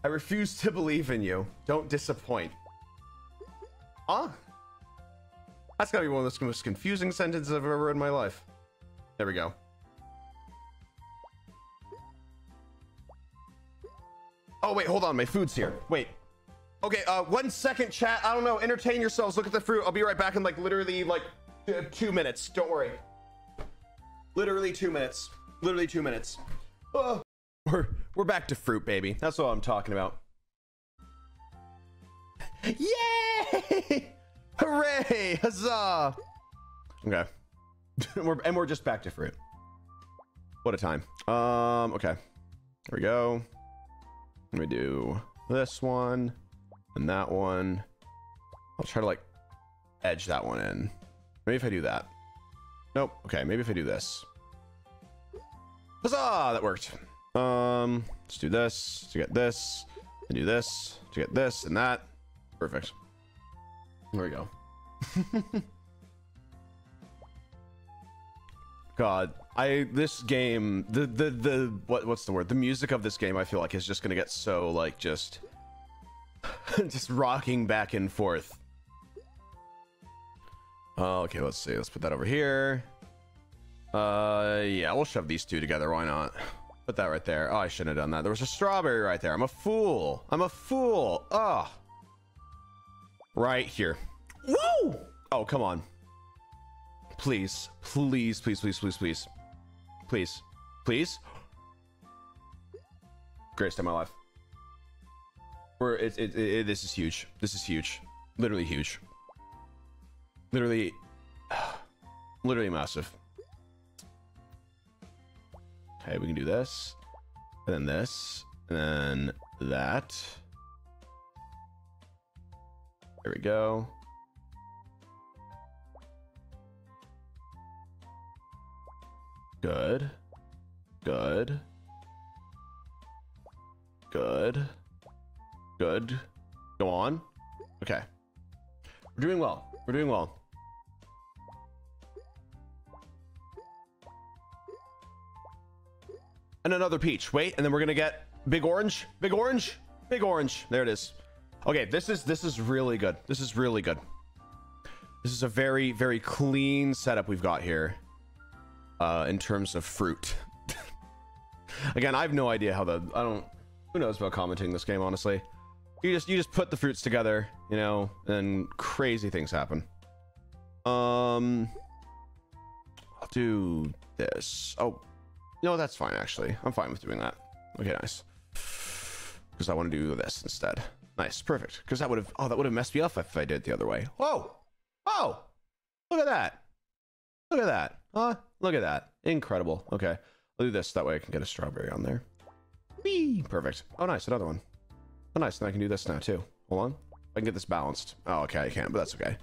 I refuse to believe in you. Don't disappoint. Huh? That's gotta be one of the most confusing sentences I've ever read in my life. There we go. Oh, wait, hold on. My food's here. Wait. Okay, uh, one second, chat. I don't know. Entertain yourselves. Look at the fruit. I'll be right back in like literally like two minutes. Don't worry. Literally two minutes. Literally two minutes. Oh. We're we're back to fruit, baby. That's what I'm talking about. Yay! Hooray! Huzzah! Okay. we're, and we're just back to fruit. What a time. Um, okay. There we go. Let me do this one and that one. I'll try to like edge that one in. Maybe if I do that. Nope. Okay, maybe if I do this. Huzzah! That worked. Um, let's do this to get this, and do this to get this and that. Perfect. There we go. God, I this game the the the what what's the word? The music of this game I feel like is just gonna get so like just just rocking back and forth. Okay, let's see. Let's put that over here. Uh, yeah, we'll shove these two together. Why not? Put that right there. Oh, I shouldn't have done that. There was a strawberry right there. I'm a fool. I'm a fool. Oh. Right here. Woo! Oh, come on. Please, please, please, please, please, please. Please. Please. Greatest time of my life. We're, it, it, it, this is huge. This is huge. Literally huge. Literally, literally massive. Okay, we can do this, and then this, and then that. There we go. Good. Good. Good. Good. Go on. Okay. We're doing well. We're doing well. And another peach. Wait, and then we're gonna get big orange. Big orange. Big orange. There it is. Okay, this is this is really good. This is really good. This is a very very clean setup we've got here. Uh, in terms of fruit. Again, I have no idea how the I don't. Who knows about commenting this game, honestly. You just you just put the fruits together, you know, and crazy things happen. Um, I'll do this. Oh, no, that's fine actually. I'm fine with doing that. Okay, nice. Because I want to do this instead. Nice, perfect. Because that would have oh that would have messed me up if I did it the other way. Whoa, oh, look at that. Look at that. Huh? Look at that. Incredible. Okay, I'll do this that way I can get a strawberry on there. Whee! Perfect. Oh, nice. Another one. Oh, nice. And I can do this now, too. Hold on. I can get this balanced. Oh, okay. I can't, but that's okay.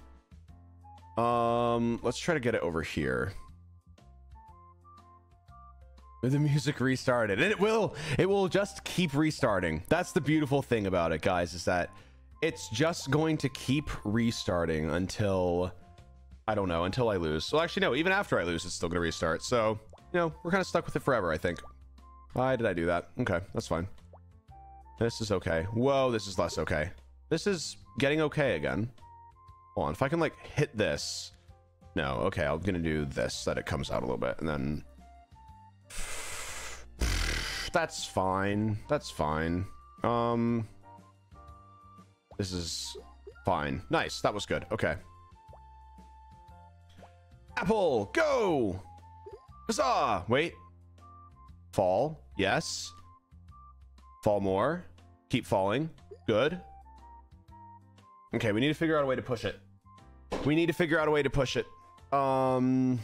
Um, let's try to get it over here. The music restarted. And it will. It will just keep restarting. That's the beautiful thing about it, guys, is that it's just going to keep restarting until... I don't know, until I lose. Well, actually, no. Even after I lose, it's still going to restart. So, you know, we're kind of stuck with it forever, I think. Why did I do that? Okay, that's fine. This is okay. Whoa, this is less okay. This is getting okay again. Hold on, if I can like hit this. No, okay, I'm gonna do this that it comes out a little bit and then. That's fine. That's fine. Um. This is fine. Nice. That was good. Okay. Apple, go! Huzzah! Wait. Fall. Yes. Fall more. Keep falling. Good. Okay, we need to figure out a way to push it. We need to figure out a way to push it. Um...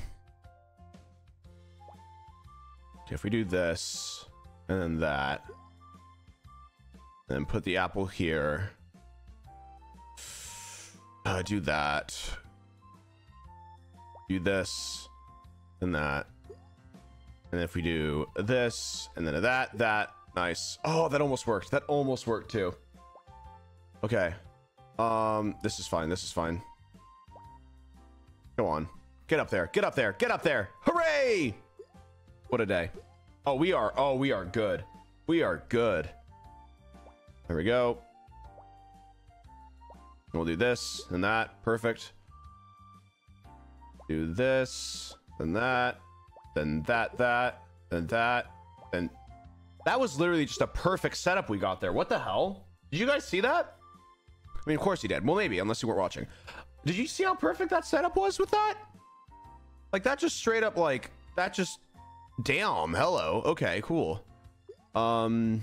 If we do this, and then that, and then put the apple here. Uh, do that. Do this, and that. And if we do this, and then that, that, nice. Oh, that almost worked. That almost worked too. Okay. Um, this is fine. This is fine. Go on. Get up there. Get up there. Get up there. Hooray! What a day. Oh, we are. Oh, we are good. We are good. There we go. We'll do this and that. Perfect. Do this, and that then that, that, then that, then that was literally just a perfect setup we got there. What the hell? Did you guys see that? I mean, of course you did. Well, maybe, unless you weren't watching. Did you see how perfect that setup was with that? Like, that just straight up, like, that just... Damn, hello. Okay, cool. Um...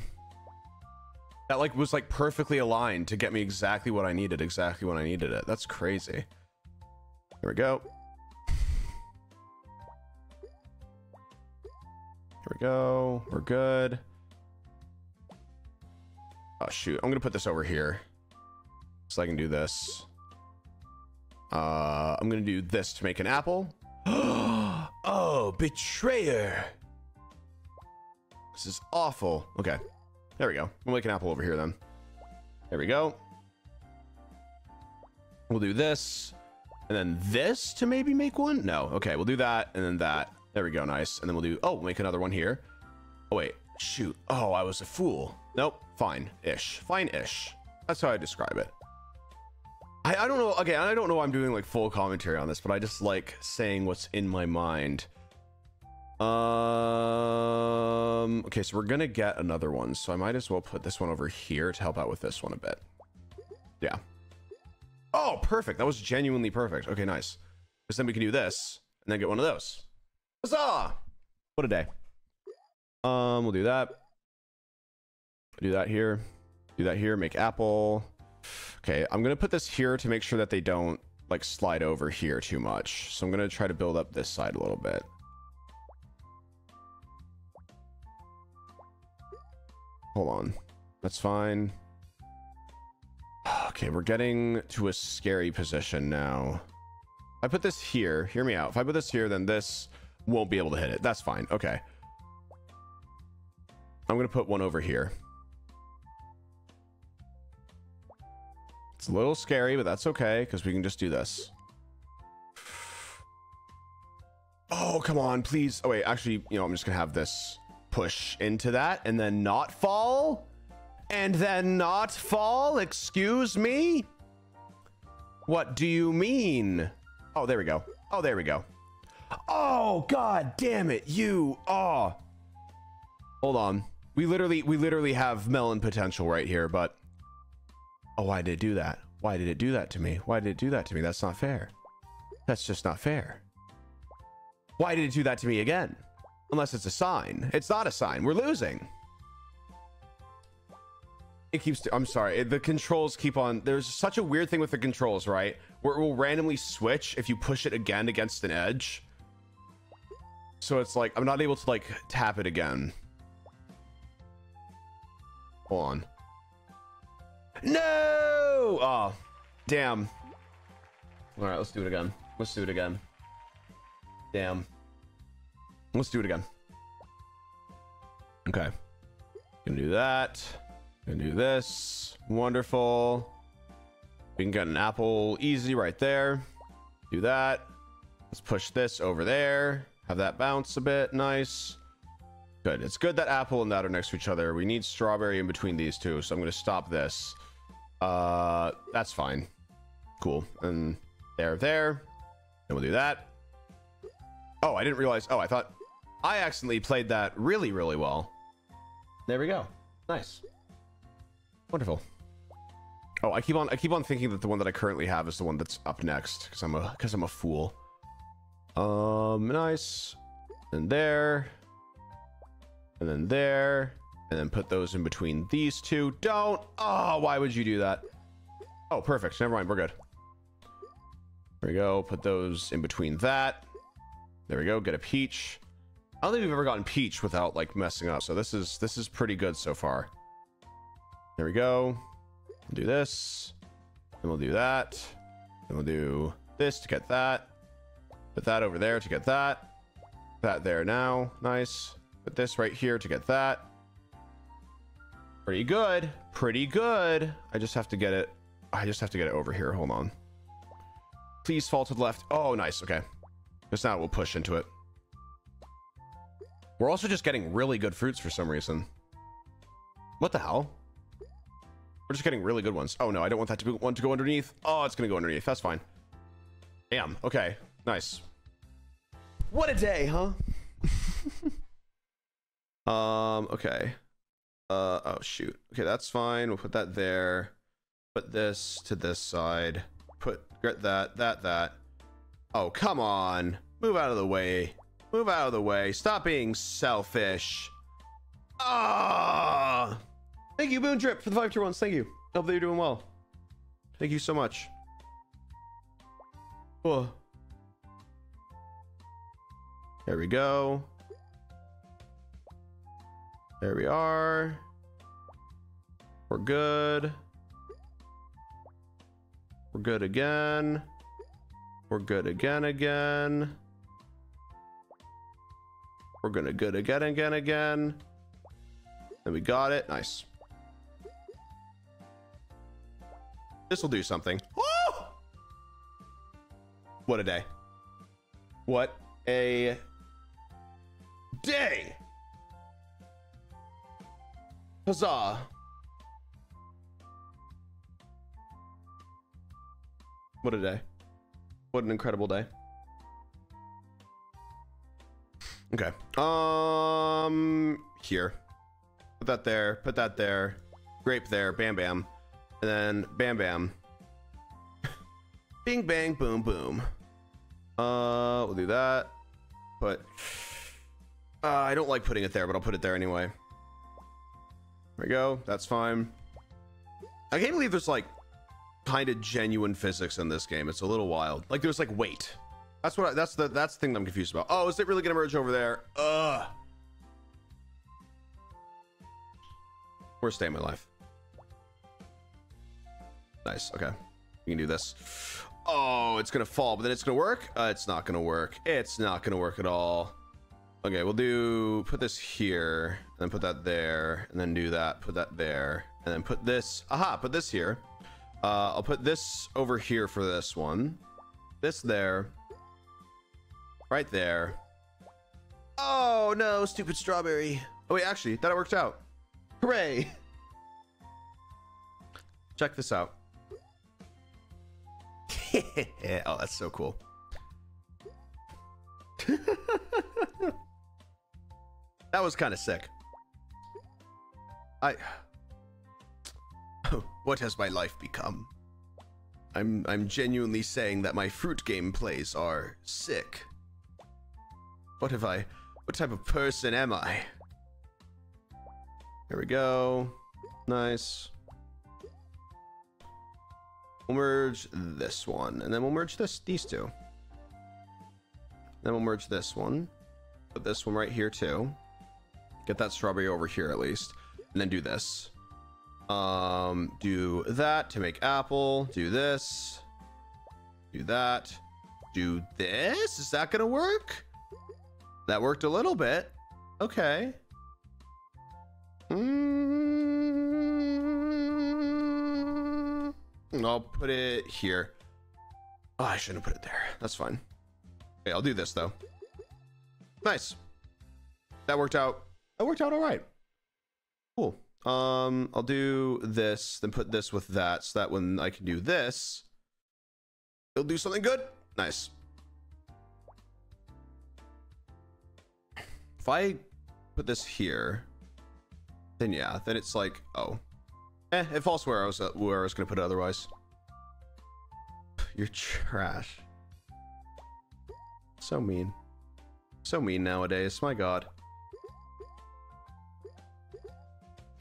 That, like, was, like, perfectly aligned to get me exactly what I needed, exactly when I needed it. That's crazy. Here we go. Here we go. We're good. Oh, shoot. I'm going to put this over here. So I can do this. Uh, I'm going to do this to make an apple. oh, betrayer. This is awful. Okay. There we go. We'll make an apple over here then. There we go. We'll do this. And then this to maybe make one? No. Okay, we'll do that and then that. There we go. Nice. And then we'll do, oh, we'll make another one here. Oh, wait. Shoot. Oh, I was a fool. Nope. Fine-ish. Fine-ish. That's how I describe it. I, I don't know. Again, I don't know I'm doing like full commentary on this, but I just like saying what's in my mind. Um, okay, so we're gonna get another one, so I might as well put this one over here to help out with this one a bit. Yeah. Oh, perfect. That was genuinely perfect. Okay, nice. Because then we can do this and then get one of those. Huzzah! What a day. Um, we'll do that. Do that here. Do that here. Make apple. Okay, I'm gonna put this here to make sure that they don't like slide over here too much. So I'm gonna try to build up this side a little bit. Hold on. That's fine. Okay, we're getting to a scary position now. I put this here, hear me out. If I put this here, then this won't be able to hit it. That's fine. Okay. I'm going to put one over here. It's a little scary, but that's okay because we can just do this. Oh, come on, please. Oh, wait, actually, you know, I'm just going to have this push into that and then not fall and then not fall. Excuse me? What do you mean? Oh, there we go. Oh, there we go. Oh, god damn it. You. Oh. Hold on. We literally, we literally have melon potential right here, but Oh, why did it do that? Why did it do that to me? Why did it do that to me? That's not fair. That's just not fair. Why did it do that to me again? Unless it's a sign. It's not a sign. We're losing. It keeps. I'm sorry. It, the controls keep on. There's such a weird thing with the controls, right? Where it will randomly switch if you push it again against an edge. So it's like I'm not able to like tap it again. Hold on. No! Oh, damn. All right, let's do it again. Let's do it again. Damn. Let's do it again. Okay. Gonna do that. Gonna do this. Wonderful. We can get an apple easy right there. Do that. Let's push this over there. Have that bounce a bit. Nice. Good. It's good that apple and that are next to each other. We need strawberry in between these two, so I'm going to stop this. Uh, that's fine. Cool. And there, there. And we'll do that. Oh, I didn't realize. Oh, I thought I accidentally played that really, really well. There we go. Nice. Wonderful. Oh, I keep on I keep on thinking that the one that I currently have is the one that's up next because I'm a because I'm a fool. Um, nice. And there. And then there. And then put those in between these two. Don't. Oh, why would you do that? Oh, perfect. Never mind. We're good. There we go. Put those in between that. There we go. Get a peach. I don't think we've ever gotten peach without like messing up. So this is this is pretty good so far. There we go. We'll do this. And we'll do that. And we'll do this to get that. Put that over there to get that. That there now. Nice. Put this right here to get that. Pretty good. Pretty good. I just have to get it. I just have to get it over here. Hold on. Please fall to the left. Oh, nice. Okay. Just now we'll push into it. We're also just getting really good fruits for some reason. What the hell? We're just getting really good ones. Oh no, I don't want that to be one to go underneath. Oh, it's gonna go underneath. That's fine. Damn. Okay. Nice. What a day, huh? um. Okay. Uh. Oh shoot. Okay, that's fine. We'll put that there. Put this to this side. Put that. That. That. Oh come on. Move out of the way. Move out of the way. Stop being selfish. Ah. Thank you, Boon Drip, for the five tier ones. Thank you. Hope that you're doing well. Thank you so much. Oh. There we go. There we are. We're good. We're good again. We're good again, again. We're gonna good again, again, again. And we got it. Nice. This will do something. Oh! What a day. What a day. Huzzah. What a day. What an incredible day. Okay. Um, here. Put that there. Put that there. Grape there. Bam, bam. And then bam, bam. Bing, bang, boom, boom. Uh, we'll do that. But uh, I don't like putting it there, but I'll put it there anyway. There we go. That's fine. I can't believe there's like kind of genuine physics in this game. It's a little wild. Like there's like weight. That's what I, that's the that's the thing I'm confused about. Oh, is it really gonna merge over there? Ugh. Worst day of my life. Nice. Okay. We can do this. Oh, it's gonna fall, but then it's gonna work. Uh, it's not gonna work. It's not gonna work at all. Okay, we'll do put this here, and then put that there, and then do that. Put that there, and then put this. Aha! Put this here. Uh, I'll put this over here for this one. This there. Right there. Oh no, stupid strawberry. Oh wait, actually, that worked out. Hooray! Check this out. oh, that's so cool. that was kind of sick. I what has my life become? I'm I'm genuinely saying that my fruit game plays are sick. What have I what type of person am I? There we go. Nice. We'll merge this one, and then we'll merge this these two. Then we'll merge this one. Put this one right here too. Get that strawberry over here at least. And then do this. Um, do that to make apple. Do this. Do that. Do this. Is that gonna work? That worked a little bit. Okay. Mm, I'll put it here. Oh, I shouldn't have put it there. That's fine. Okay, I'll do this though. Nice. That worked out. That worked out all right. Cool. Um, I'll do this, then put this with that, so that when I can do this, it'll do something good. Nice. If I put this here, then yeah, then it's like, oh. Eh, it falls where I was, uh, where I was gonna put it otherwise. You're trash. So mean. So mean nowadays, my god.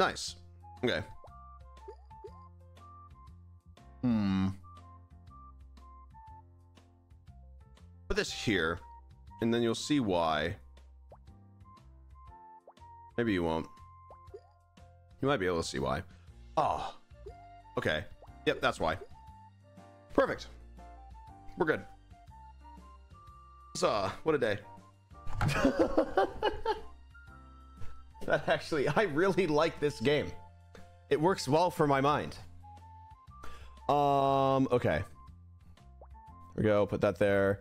Nice. Okay. Hmm. Put this here, and then you'll see why. Maybe you won't. You might be able to see why. Oh. Okay. Yep, that's why. Perfect. We're good. So, what a day. that actually, I really like this game. It works well for my mind. Um, okay. There we go, put that there.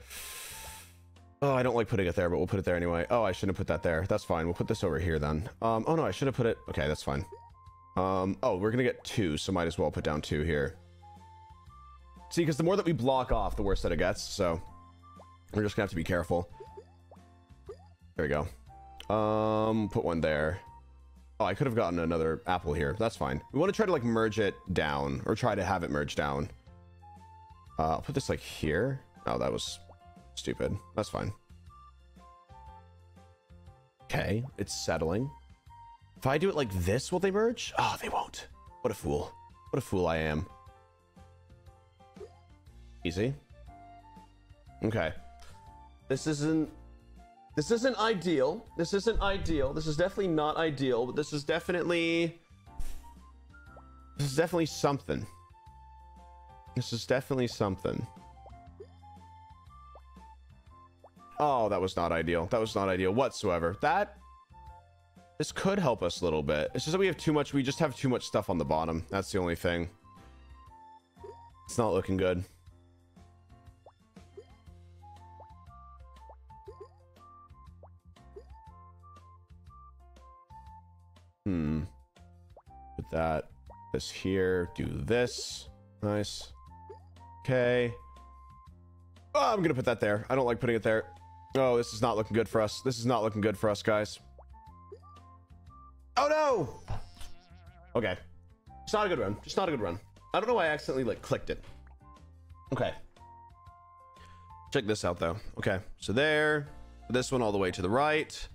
Oh, I don't like putting it there, but we'll put it there anyway. Oh, I shouldn't have put that there. That's fine. We'll put this over here then. Um, oh no, I should have put it. Okay, that's fine. Um, oh, we're gonna get two, so might as well put down two here. See, because the more that we block off, the worse that it gets, so we're just gonna have to be careful. There we go. Um, put one there. Oh, I could have gotten another apple here. That's fine. We want to try to like merge it down or try to have it merge down. Uh, I'll put this like here. Oh, that was stupid. That's fine. Okay, it's settling. If I do it like this, will they merge? Oh, they won't. What a fool. What a fool I am. Easy. Okay. This isn't this isn't ideal. This isn't ideal. This is definitely not ideal, but this is definitely this is definitely something. This is definitely something. Oh, that was not ideal. That was not ideal whatsoever. That this could help us a little bit. It's just that we have too much. We just have too much stuff on the bottom. That's the only thing. It's not looking good. Hmm. Put that, this here, do this. Nice. Okay. Oh, I'm gonna put that there. I don't like putting it there. Oh, this is not looking good for us. This is not looking good for us, guys. Oh no! Okay. It's not a good run. Just not a good run. I don't know why I accidentally like clicked it. Okay. Check this out though. Okay, so there. This one all the way to the right.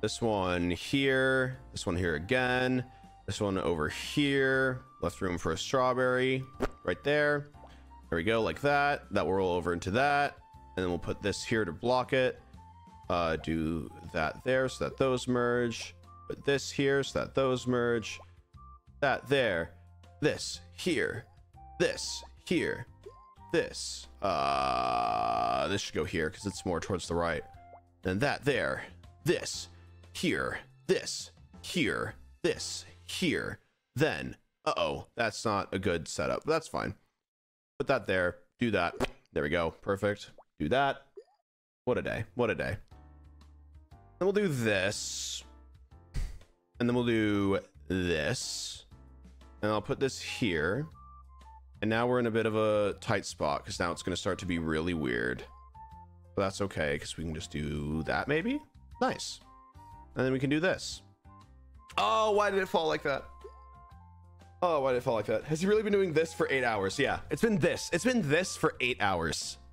This one here. This one here again. This one over here. Left room for a strawberry. Right there. There we go, like that. That will roll over into that. And then we'll put this here to block it. Uh, do that there so that those merge. Put this here so that those merge. That there. This here. This here. This. Uh, this should go here because it's more towards the right. Then that there. This here, this, here, this, here, then. Uh-oh, that's not a good setup. That's fine. Put that there. Do that. There we go. Perfect. Do that. What a day. What a day. Then we'll do this. And then we'll do this. And I'll put this here. And now we're in a bit of a tight spot because now it's going to start to be really weird. But that's okay because we can just do that maybe. Nice. And then we can do this. Oh, why did it fall like that? Oh, why did it fall like that? Has he really been doing this for eight hours? Yeah, it's been this. It's been this for eight hours.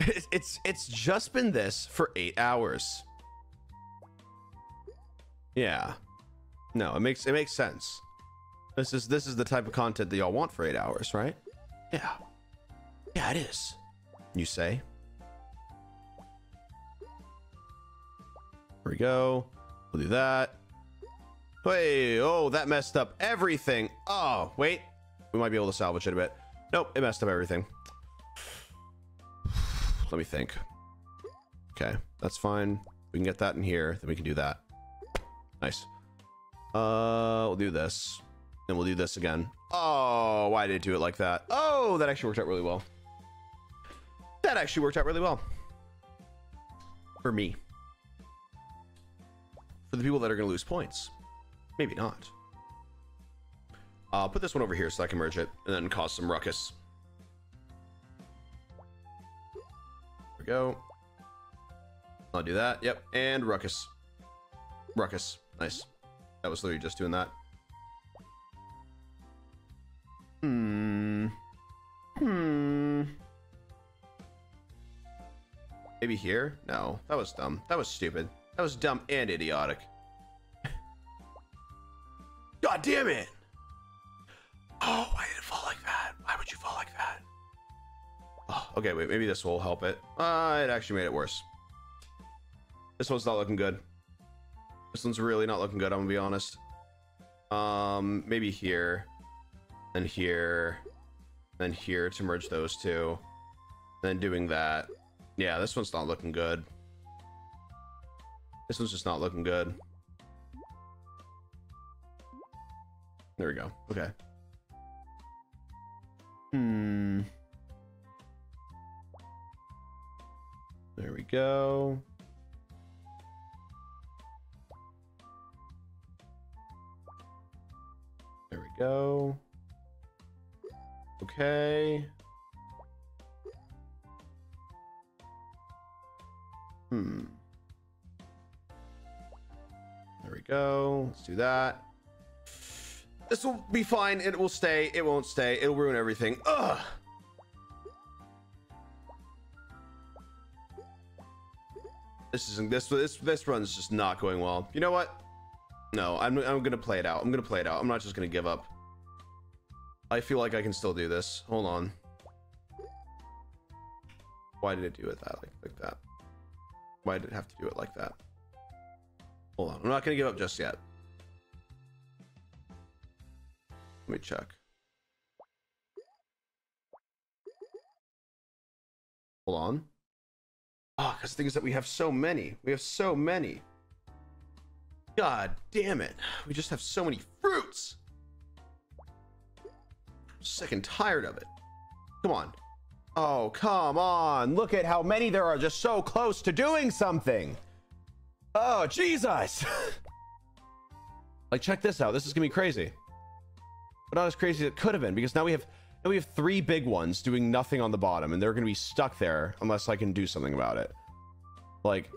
It's it's, it's just been this for eight hours. Yeah. No, it makes it makes sense. This is this is the type of content that y'all want for eight hours, right? Yeah. Yeah, it is. You say. Here we go. We'll do that. Hey, oh, that messed up everything. Oh, wait. We might be able to salvage it a bit. Nope, it messed up everything. Let me think. Okay, that's fine. We can get that in here, then we can do that. Nice. Uh, we'll do this. Then we'll do this again. Oh, why did it do it like that? Oh, that actually worked out really well. That actually worked out really well. For me. For the people that are going to lose points. Maybe not. I'll put this one over here so I can merge it and then cause some ruckus. There we go. I'll do that. Yep. And ruckus. Ruckus. Nice. That was literally just doing that. Hmm. Hmm. Maybe here? No, that was dumb. That was stupid. That was dumb and idiotic. God damn it! Oh, why did it fall like that? Why would you fall like that? Oh, okay, wait, maybe this will help it. Uh, it actually made it worse. This one's not looking good. This one's really not looking good, I'm gonna be honest. Um, maybe here, Then here, Then here to merge those two. Then doing that. Yeah, this one's not looking good. This one's just not looking good. There we go. Okay. Hmm. There we go. There we go. Okay. Hmm. There we go. Let's do that. This will be fine. It will stay. It won't stay. It'll ruin everything. Ugh. This isn't this this this run's just not going well. You know what? No, I'm I'm gonna play it out. I'm gonna play it out. I'm not just gonna give up. I feel like I can still do this. Hold on. Why did it do it that like like that? Why did it have to do it like that? Hold on. I'm not gonna give up just yet. Let me check. Hold on. Ah, oh, because the thing is that we have so many. We have so many. God damn it. We just have so many fruits. I'm sick and tired of it. Come on. Oh, come on. Look at how many there are just so close to doing something. Oh, Jesus. like, check this out. This is to be crazy but not as crazy as it could have been because now we have now we have three big ones doing nothing on the bottom and they're to be stuck there unless I can do something about it. Like,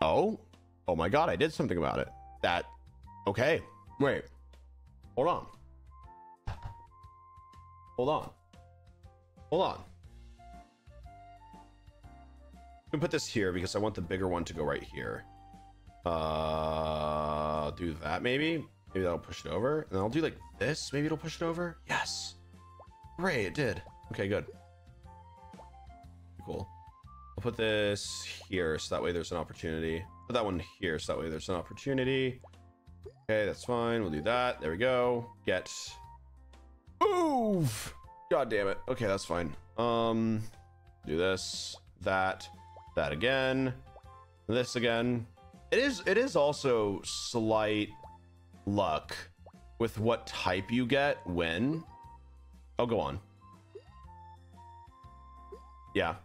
oh, oh my god, I did something about it. That, okay, wait, hold on, hold on, hold on. I'm gonna put this here because I want the bigger one to go right here. Uh, do that maybe. Maybe that'll push it over. And I'll do like this. Maybe it'll push it over. Yes. Great, it did. Okay, good. Cool. I'll put this here so that way there's an opportunity. Put that one here so that way there's an opportunity. Okay, that's fine. We'll do that. There we go. Get. Move! God damn it. Okay, that's fine. Um, do this, that, that again, this again. It is. It is also slight luck with what type you get when. Oh, go on. Yeah,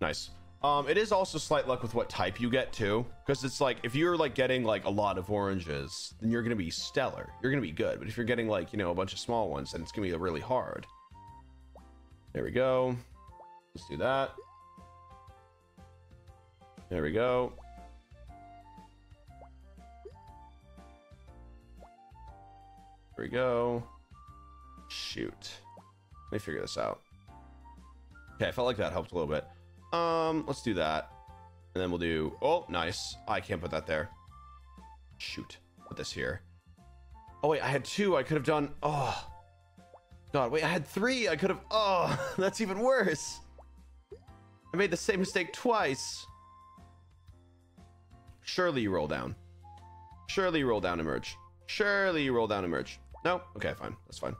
nice. Um, it is also slight luck with what type you get too, because it's like if you're like getting like a lot of oranges, then you're gonna be stellar. You're gonna be good. But if you're getting like you know a bunch of small ones, then it's gonna be really hard. There we go. Let's do that. There we go. Here we go. Shoot. Let me figure this out. Okay, I felt like that helped a little bit. Um, let's do that. And then we'll do... Oh, nice. I can't put that there. Shoot. Put this here. Oh, wait, I had two. I could have done... Oh. God, wait, I had three. I could have... Oh, that's even worse. I made the same mistake twice. Surely you roll down. Surely you roll down and merge. Surely you roll down and merge. No? Okay, fine. That's fine.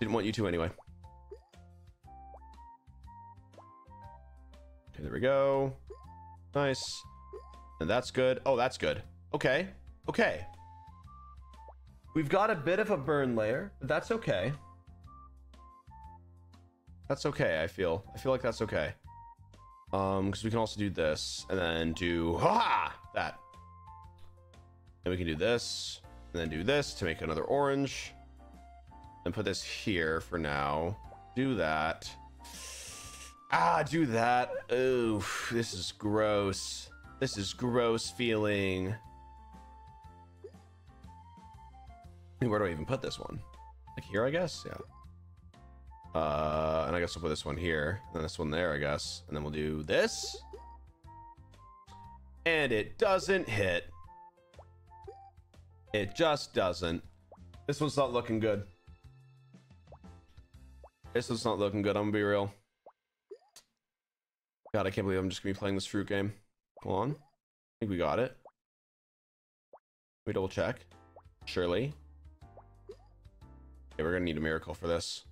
Didn't want you to anyway. Okay, there we go. Nice. And that's good. Oh, that's good. Okay. Okay. We've got a bit of a burn layer, but that's okay. That's okay, I feel. I feel like that's okay. Um, because we can also do this and then do ha -ha! that. Then we can do this and then do this to make another orange. And put this here for now. Do that. Ah, do that. Oh, this is gross. This is gross feeling. Where do I even put this one? Like here, I guess? Yeah. Uh, and I guess I'll put this one here, and then this one there, I guess. And then we'll do this. And it doesn't hit. It just doesn't. This one's not looking good. This one's not looking good, I'm gonna be real. God, I can't believe I'm just gonna be playing this fruit game. Hold on. I think we got it. We double check. Surely. Okay, we're gonna need a miracle for this.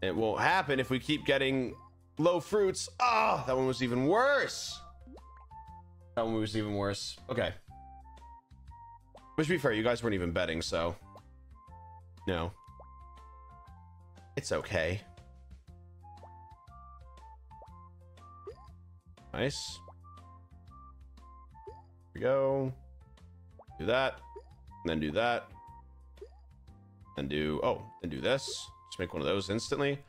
It won't happen if we keep getting low fruits. Ah, oh, that one was even worse. That one was even worse. Okay. Which, to be fair, you guys weren't even betting, so... No. It's okay. Nice. Here we go. Do that. And then do that. And do... Oh, and do this. Just make one of those instantly.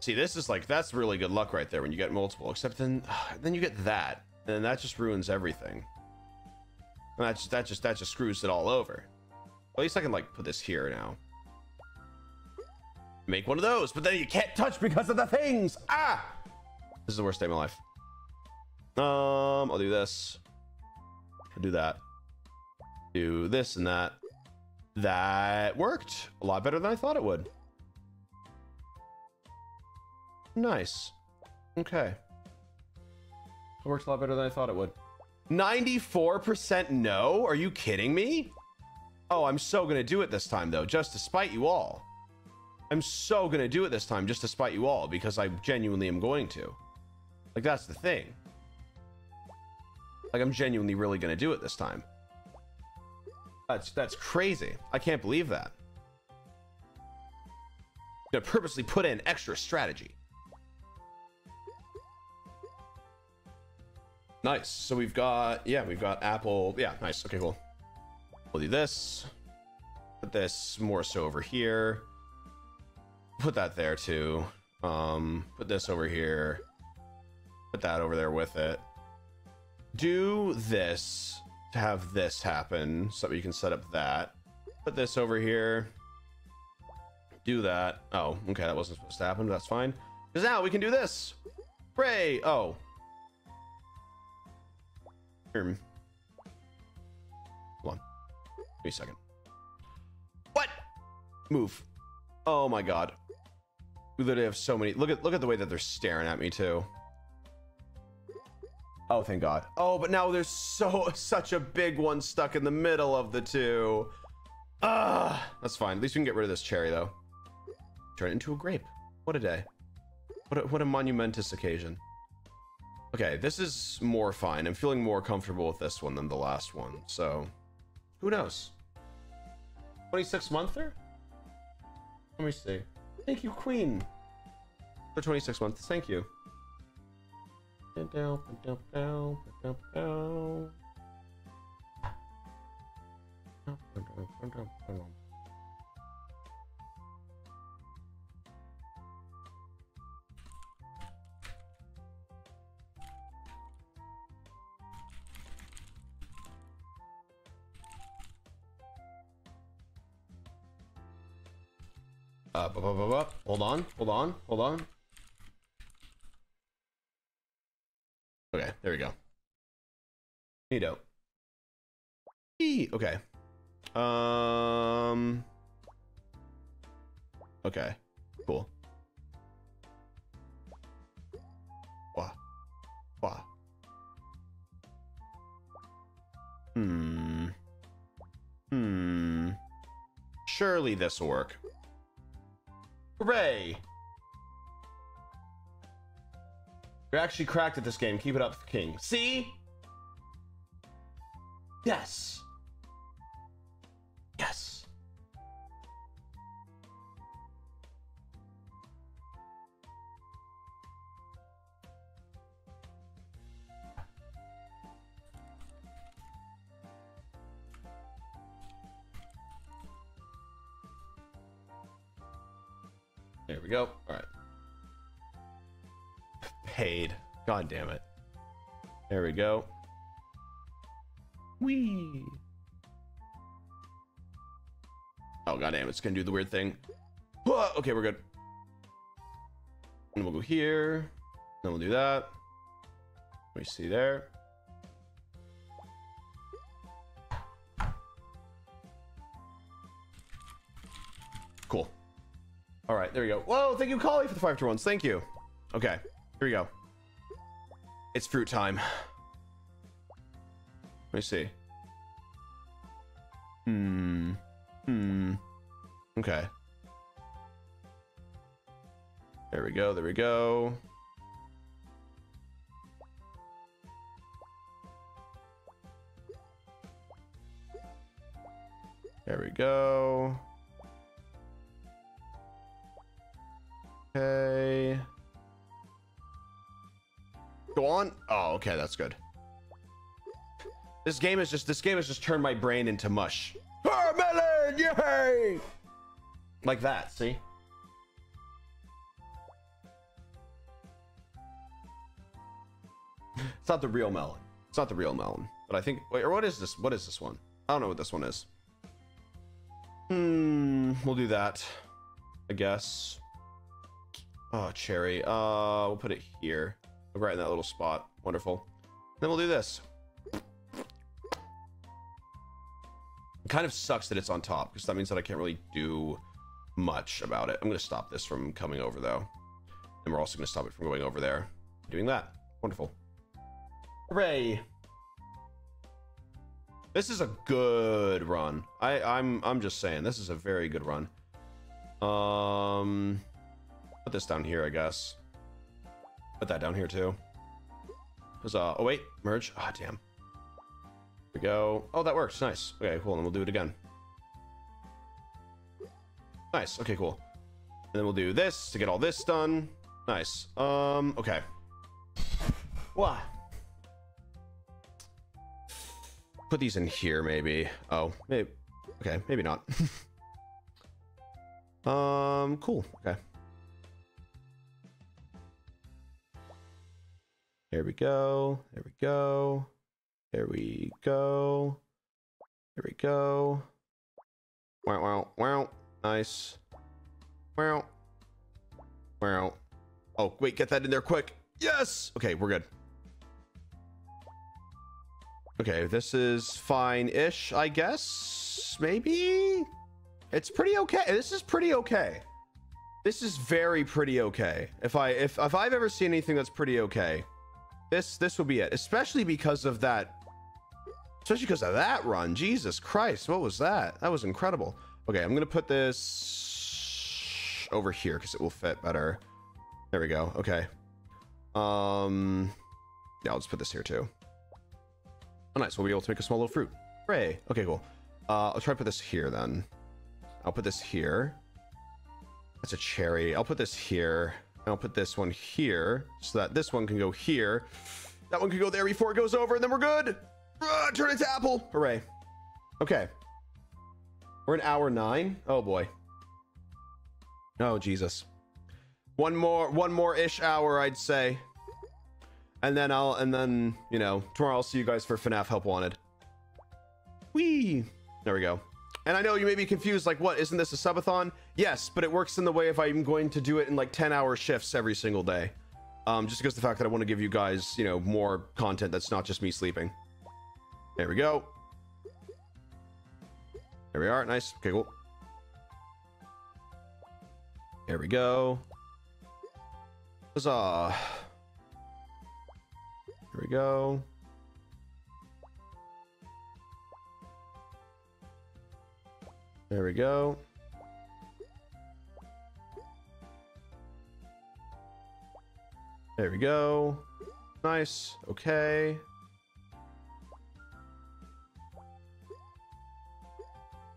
See, this is like... That's really good luck right there when you get multiple. Except then... Then you get that. And that just ruins everything. And that just, that just, that just screws it all over. At least I can like put this here now. Make one of those, but then you can't touch because of the things. Ah! This is the worst day of my life. Um, I'll do this. I'll do that. Do this and that. That worked a lot better than I thought it would. Nice. Okay. It works a lot better than I thought it would. 94% no? Are you kidding me? Oh, I'm so to do it this time, though, just to spite you all. I'm so to do it this time, just to spite you all, because I genuinely am going to. Like, that's the thing. Like, I'm genuinely really to do it this time. That's, that's crazy. I can't believe that. I'm to purposely put in extra strategy. Nice. So we've got, yeah, we've got Apple. Yeah, nice. Okay, cool. We'll do this. Put this more so over here. Put that there too. Um, put this over here. Put that over there with it. Do this to have this happen so that you can set up that. Put this over here. Do that. Oh, okay, that wasn't supposed to happen. That's fine. Because now we can do this. Hooray! Oh, Hold on. Give me a second. What? Move. Oh my god. We literally have so many. Look at look at the way that they're staring at me too. Oh, thank God. Oh, but now there's so such a big one stuck in the middle of the two. Ah, that's fine. At least we can get rid of this cherry though. Turn it into a grape. What a day. What a, what a monumentous occasion. Okay, this is more fine. I'm feeling more comfortable with this one than the last one, so who knows? 26 monther? Let me see. Thank you, Queen. For 26 months, thank you. Up, up, up, up. Hold on, hold on, hold on. Okay, there we go. Neato. E okay. Um. Okay. Cool. Wah. Wah. Hmm. Hmm. Surely this will work. Hooray! You're actually cracked at this game. Keep it up, King. See? Yes. Yes. We go. All right. Paid. God damn it. There we go. Wee. Oh god damn, it's gonna do the weird thing. Okay, we're good. And we'll go here. Then we'll do that. We see there. All right, there we go. Whoa, thank you, Collie, for the five to ones. Thank you. Okay, here we go. It's fruit time. Let me see. Hmm. Hmm. Okay. There we go. There we go. There we go. Okay. Go on. Oh, okay, that's good. This game is just this game has just turned my brain into mush. Melon, yay! Like that, see? It's not the real melon. It's not the real melon. But I think wait, or what is this? What is this one? I don't know what this one is. Hmm, we'll do that. I guess. Oh, cherry. Uh, we'll put it here. Right in that little spot. Wonderful. Then we'll do this. It kind of sucks that it's on top because that means that I can't really do much about it. I'm going to stop this from coming over though. And we're also going to stop it from going over there. Doing that. Wonderful. Hooray. This is a good run. I, I'm I'm just saying this is a very good run. Um put this down here, I guess. Put that down here too. Huzzah. Oh wait, merge. Ah, oh, damn. We go. Oh, that works. Nice. Okay, cool. And we'll do it again. Nice. Okay, cool. And then we'll do this to get all this done. Nice. Um, okay. What? Put these in here, maybe. Oh, maybe. Okay, maybe not. um, cool. Okay. There we go. There we go. There we go. There we go. Wow, wow, wow. Nice. Wow. Wow. Oh, wait, get that in there quick. Yes! Okay, we're good. Okay, this is fine-ish, I guess. Maybe? It's pretty okay. This is pretty okay. This is very pretty okay. If I if if I've ever seen anything that's pretty okay, this this will be it. Especially because of that. Especially because of that run. Jesus Christ, what was that? That was incredible. Okay, I'm gonna put this over here because it will fit better. There we go. Okay. Um, yeah, I'll just put this here too. Oh, nice. We'll be able to make a small little fruit. Hooray. Okay, cool. Uh, I'll try to put this here then. I'll put this here. That's a cherry. I'll put this here. I'll put this one here so that this one can go here. That one can go there before it goes over, and then we're good. Uh, turn it to apple. Hooray. Okay. We're in hour nine. Oh boy. Oh Jesus. One more, one more ish hour, I'd say and then I'll and then you know tomorrow I'll see you guys for FNAF Help Wanted. Wee. There we go. And I know you may be confused, like, what, isn't this a subathon? Yes, but it works in the way if I'm going to do it in like 10 hour shifts every single day. Um, just because the fact that I want to give you guys, you know, more content that's not just me sleeping. There we go. There we are. Nice. Okay, cool. There we go. Huzzah. Here we go. There we go. There we go. Nice. Okay.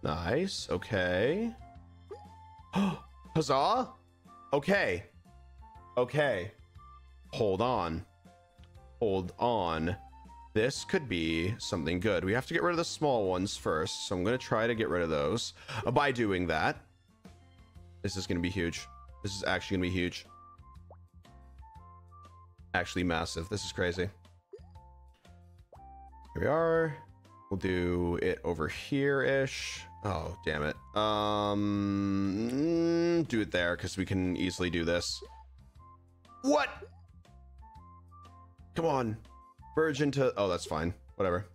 Nice. Okay. Huzzah. Okay. Okay. Hold on. Hold on. This could be something good. We have to get rid of the small ones first, so I'm going to try to get rid of those. Uh, by doing that, this is going to be huge. This is actually going to be huge. Actually massive. This is crazy. Here we are. We'll do it over here-ish. Oh, damn it. Um, do it there, because we can easily do this. What? Come on. Verge into... Oh, that's fine. Whatever.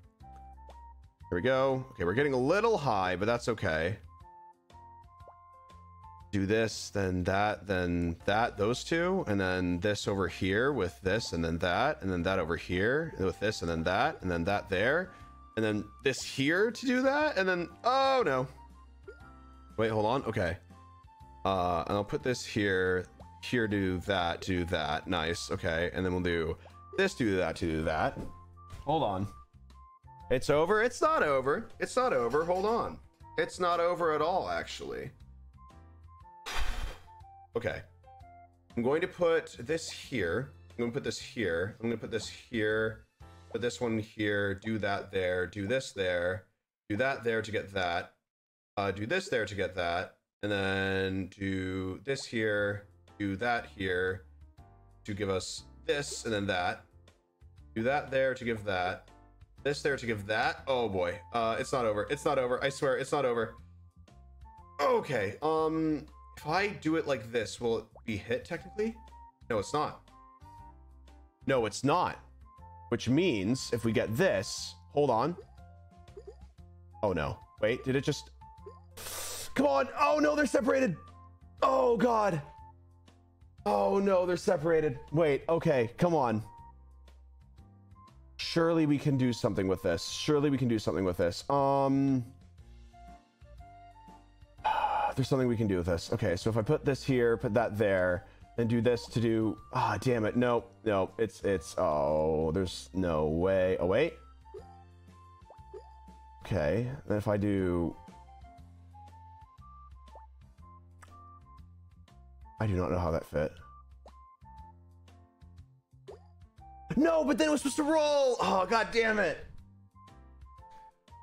Here we go. Okay, we're getting a little high, but that's okay. Do this, then that, then that, those two, and then this over here with this, and then that, and then that over here, with this, and then that, and then that there, and then this here to do that, and then... Oh, no. Wait, hold on. Okay. Uh, and I'll put this here, here do that, do that. Nice. Okay, and then we'll do this do that to that. Hold on. It's over. It's not over. It's not over. Hold on. It's not over at all, actually. Okay. I'm going to put this here. I'm going to put this here. I'm going to put this here. Put this one here. Do that there. Do this there. Do that there to get that. Uh, do this there to get that. And then do this here. Do that here to give us this and then that. Do that there to give that. This there to give that. Oh boy. Uh, it's not over. It's not over. I swear it's not over. Okay. Um, if I do it like this, will it be hit technically? No, it's not. No, it's not. Which means if we get this, hold on. Oh no. Wait, did it just... Come on. Oh no, they're separated. Oh God. Oh no, they're separated. Wait, okay, come on. Surely we can do something with this. Surely we can do something with this. Um, there's something we can do with this. Okay, so if I put this here, put that there, and do this to do. Ah, damn it. No, no, it's it's. Oh, there's no way. Oh wait. Okay, then if I do. I do not know how that fit. No, but then it was supposed to roll. Oh, god damn it.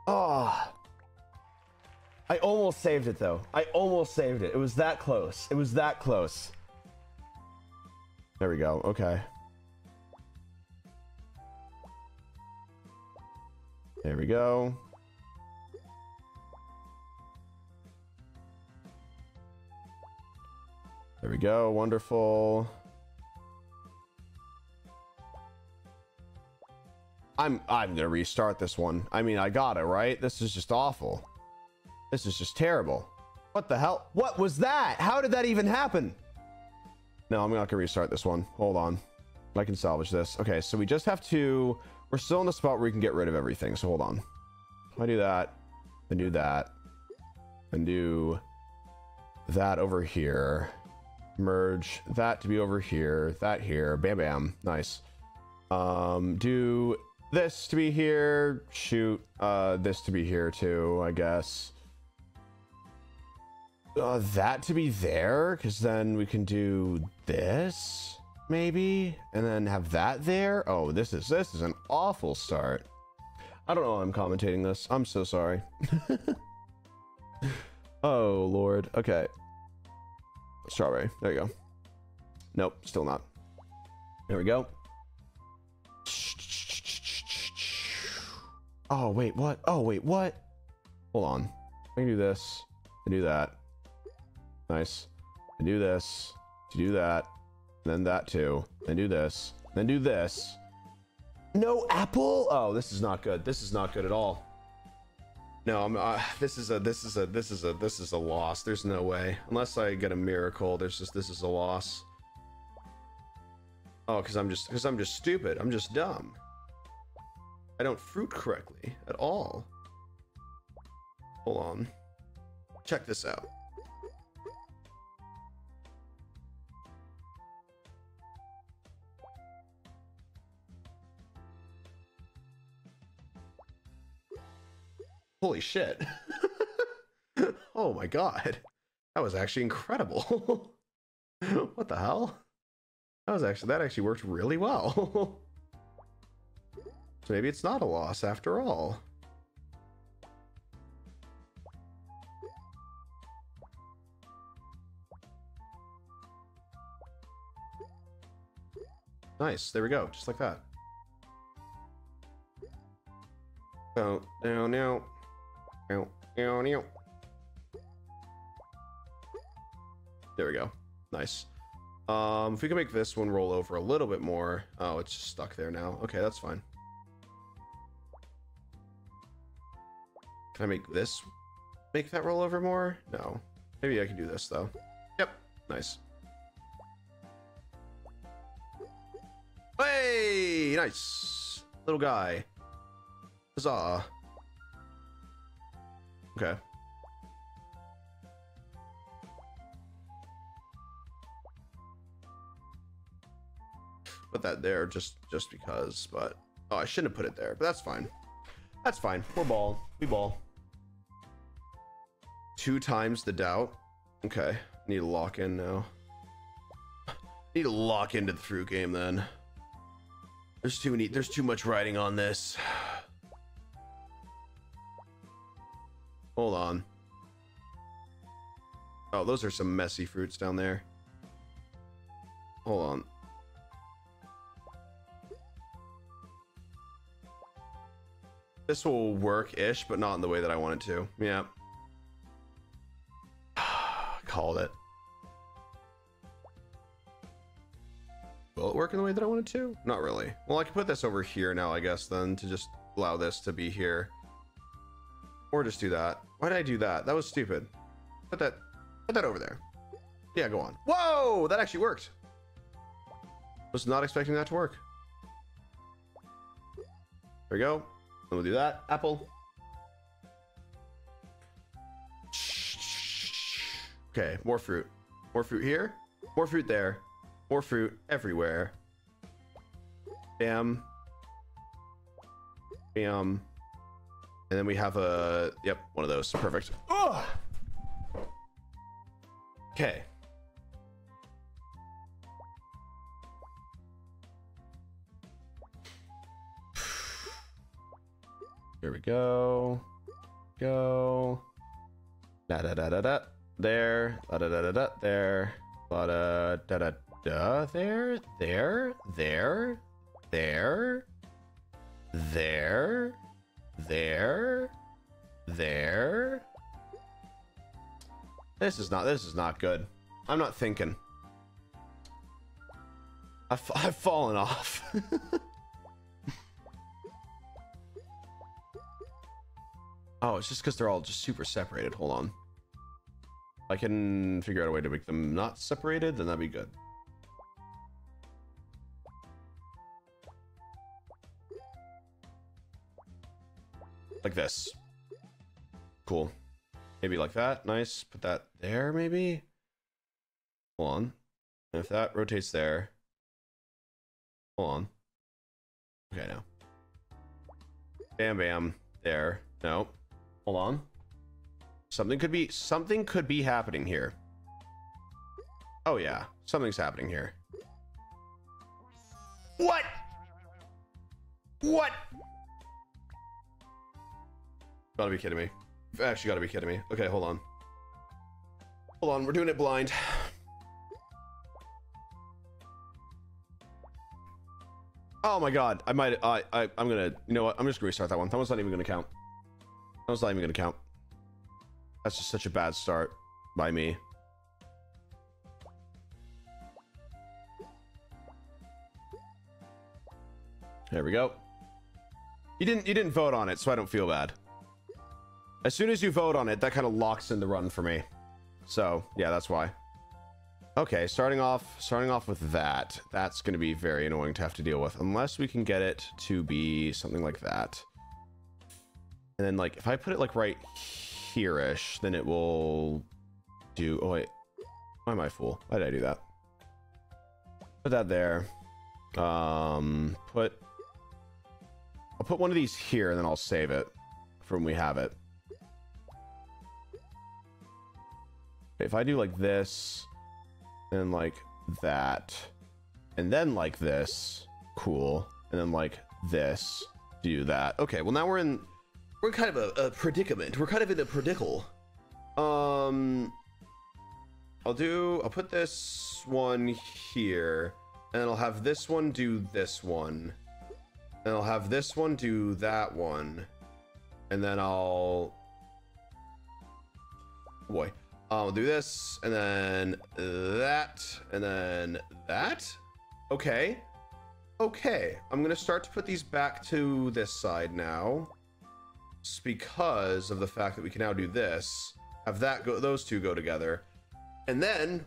Oh. I almost saved it though. I almost saved it. It was that close. It was that close. There we go. Okay. There we go. There we go. Wonderful. I'm I'm gonna restart this one. I mean, I got it right? This is just awful. This is just terrible. What the hell? What was that? How did that even happen? No, I'm not gonna restart this one. Hold on. I can salvage this. Okay, so we just have to... We're still in the spot where we can get rid of everything, so hold on. I do that, then do that, and do that over here. Merge that to be over here, that here, bam bam, nice. Um, do this to be here. Shoot, uh, this to be here too, I guess. Uh, that to be there, because then we can do this, maybe, and then have that there. Oh, this is this is an awful start. I don't know why I'm commentating this. I'm so sorry. oh, Lord. Okay. Strawberry. There you go. Nope, still not. There we go. Oh, wait, what? Oh, wait, what? Hold on. I can do this, I do that. Nice. I do this, to do that, then that too. Then do this, then do this. No apple? Oh, this is not good. This is not good at all. No, I'm. Uh, this is a. This is a. This is a. This is a loss. There's no way. Unless I get a miracle. There's just. This is a loss. Oh, because I'm just. Because I'm just stupid. I'm just dumb. I don't fruit correctly at all. Hold on. Check this out. Holy shit. oh my god. That was actually incredible. what the hell? That was actually that actually worked really well. so maybe it's not a loss after all. Nice. There we go. Just like that. Oh, no, no. There we go. Nice. Um, if we can make this one roll over a little bit more. Oh, it's just stuck there now. Okay, that's fine. Can I make this make that roll over more? No. Maybe I can do this though. Yep. Nice. Hey, nice. Little guy. Huzzah. Okay. Put that there just just because, but oh, I shouldn't have put it there, but that's fine. That's fine. We're ball. We ball. Two times the doubt. Okay. Need to lock in now. Need to lock into the through game then. There's too many. There's too much writing on this. Hold on. Oh, those are some messy fruits down there. Hold on. This will work-ish, but not in the way that I want it to. Yeah. Called it. Will it work in the way that I want it to? Not really. Well, I can put this over here now, I guess, then, to just allow this to be here. Or just do that. Why did I do that? That was stupid. Put that, put that over there. Yeah, go on. Whoa, that actually worked. Was not expecting that to work. There we go. We'll do that. Apple. Okay, more fruit. More fruit here. More fruit there. More fruit everywhere. Bam. Bam. And then we have a, yep, one of those. Perfect. Okay. Here we go. Go. Da da da da da. There. Da da da da da. There. Da da da da da. There. There. There. There. There. There. There. This is not. This is not good. I'm not thinking. I've, I've fallen off. Oh, it's just because they're all just super separated. Hold on. I can figure out a way to make them not separated, then that'd be good. Like this. Cool. Maybe like that. Nice. Put that there, maybe? Hold on. And if that rotates there. Hold on. Okay, now. Bam, bam. There. No. Hold on. Something could be something could be happening here. Oh yeah, something's happening here. What? What? Gotta be kidding me. Actually, gotta be kidding me. Okay, hold on. Hold on, we're doing it blind. Oh my god, I might, I, I, I'm gonna, you know what, I'm just gonna restart that one. That one's not even gonna count. That was not even gonna count. That's just such a bad start by me. There we go. You didn't you didn't vote on it, so I don't feel bad. As soon as you vote on it, that kind of locks in the run for me. So, yeah, that's why. Okay, starting off starting off with that. That's going to be very annoying to have to deal with unless we can get it to be something like that. And then like if I put it like right here-ish, then it will do Oh wait. Why am I fool? Why did I do that? Put that there. Um put I'll put one of these here and then I'll save it from we have it. If I do like this, and like that, and then like this, cool, and then like this, do that. Okay, well now we're in, we're kind of a, a predicament. We're kind of in a predicle. Um, I'll do, I'll put this one here, and I'll have this one do this one, and I'll have this one do that one, and then I'll, boy, Um, I'll do this, and then that, and then that. Okay. Okay, I'm gonna start to put these back to this side now. Just because of the fact that we can now do this. Have that go, those two go together. And then,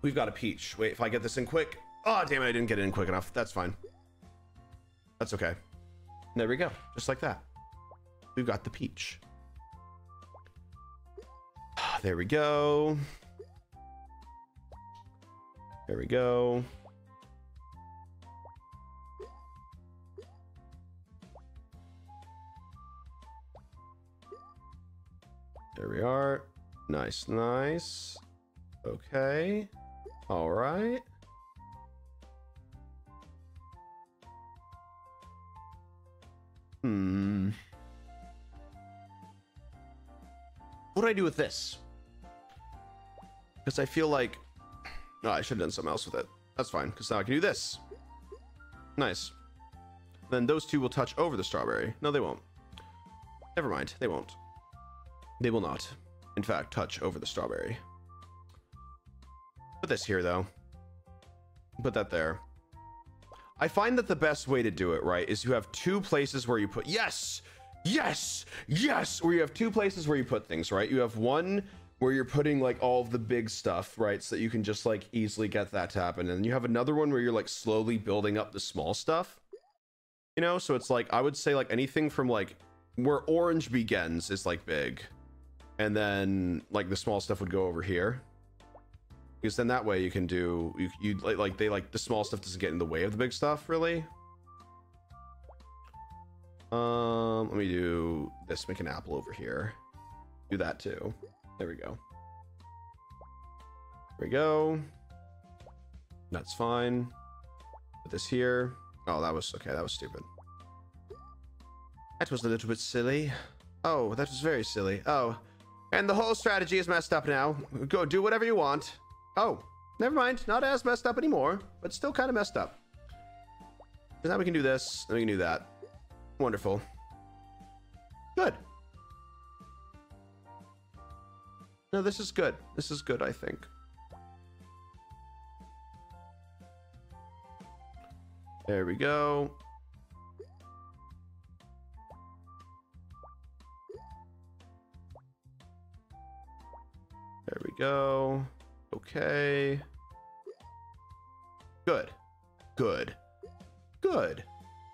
we've got a peach. Wait, if I get this in quick. Oh, damn it, I didn't get it in quick enough. That's fine. That's okay. There we go, just like that. We've got the peach. There we go. There we go. There we are. Nice, nice. Okay. All right. Hmm. What do I do with this? Because I feel like... No, I should have done something else with it. That's fine, because now I can do this. Nice. Then those two will touch over the strawberry. No, they won't. Never mind, they won't. They will not, in fact, touch over the strawberry. Put this here, though. Put that there. I find that the best way to do it, right, is you have two places where you put... Yes! Yes! Yes! Where you have two places where you put things, right? You have one where you're putting like all of the big stuff, right? So that you can just like easily get that to happen. And you have another one where you're like slowly building up the small stuff. You know, so it's like I would say like anything from like where orange begins is like big. And then like the small stuff would go over here. Because then that way you can do you you like like they like the small stuff doesn't get in the way of the big stuff really. Um let me do this, make an apple over here. Do that too. There we go. There we go. That's fine. Put this here. Oh, that was okay. That was stupid. That was a little bit silly. Oh, that was very silly. Oh, and the whole strategy is messed up now. Go do whatever you want. Oh, never mind. Not as messed up anymore, but still kind of messed up. Now we can do this, and we can do that. Wonderful. Good. No, this is good. This is good, I think. There we go. There we go. Okay. Good. Good. Good.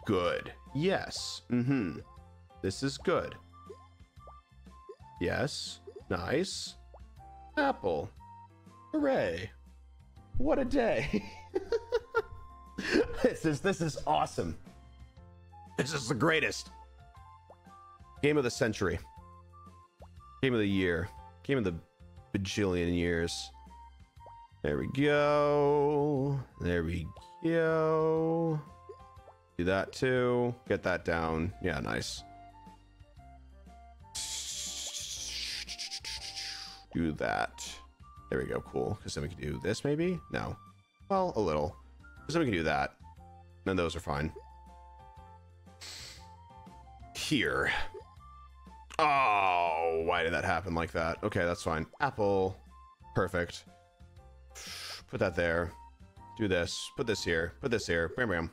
Good. Yes. Mm-hmm. This is good. Yes. Nice. Apple. Hooray. What a day. this is this is awesome. This is the greatest. Game of the century. Game of the year. Game of the bajillion years. There we go. There we go. Do that too. Get that down. Yeah, nice. do that. There we go, cool. Because then we can do this maybe? No. Well, a little. Because then we can do that. And those are fine. Here. Oh, why did that happen like that? Okay, that's fine. Apple. Perfect. Put that there. Do this. Put this here. Put this here. Bam, bam.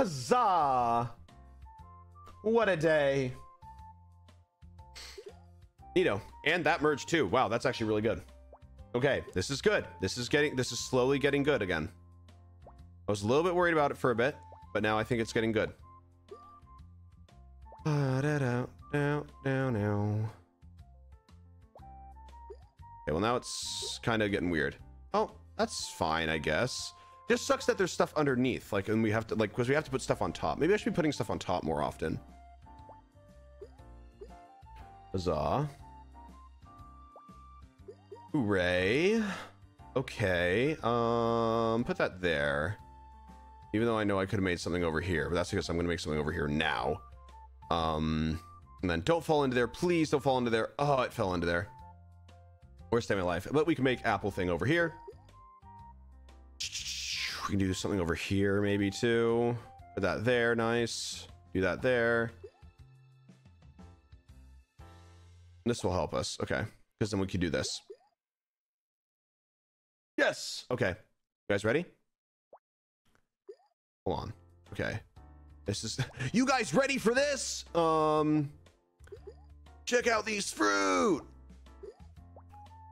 Huzzah! What a day. Neato. And that merge too. Wow, that's actually really good. Okay, this is good. This is getting, this is slowly getting good again. I was a little bit worried about it for a bit, but now I think it's getting good. Okay, well now it's kind of getting weird. Oh, that's fine, I guess. Just sucks that there's stuff underneath, like, and we have to, like, because we have to put stuff on top. Maybe I should be putting stuff on top more often. Huzzah. Hooray. Okay. Um, put that there. Even though I know I could have made something over here, but that's because I'm going to make something over here now. Um, and then don't fall into there. Please don't fall into there. Oh, it fell into there. Worst day of my life. But we can make apple thing over here. We can do something over here maybe too. Put that there. Nice. Do that there. This will help us. Okay. Because then we can do this. Yes. Okay. You guys ready? Hold on. Okay. This is you guys ready for this? Um check out these fruit.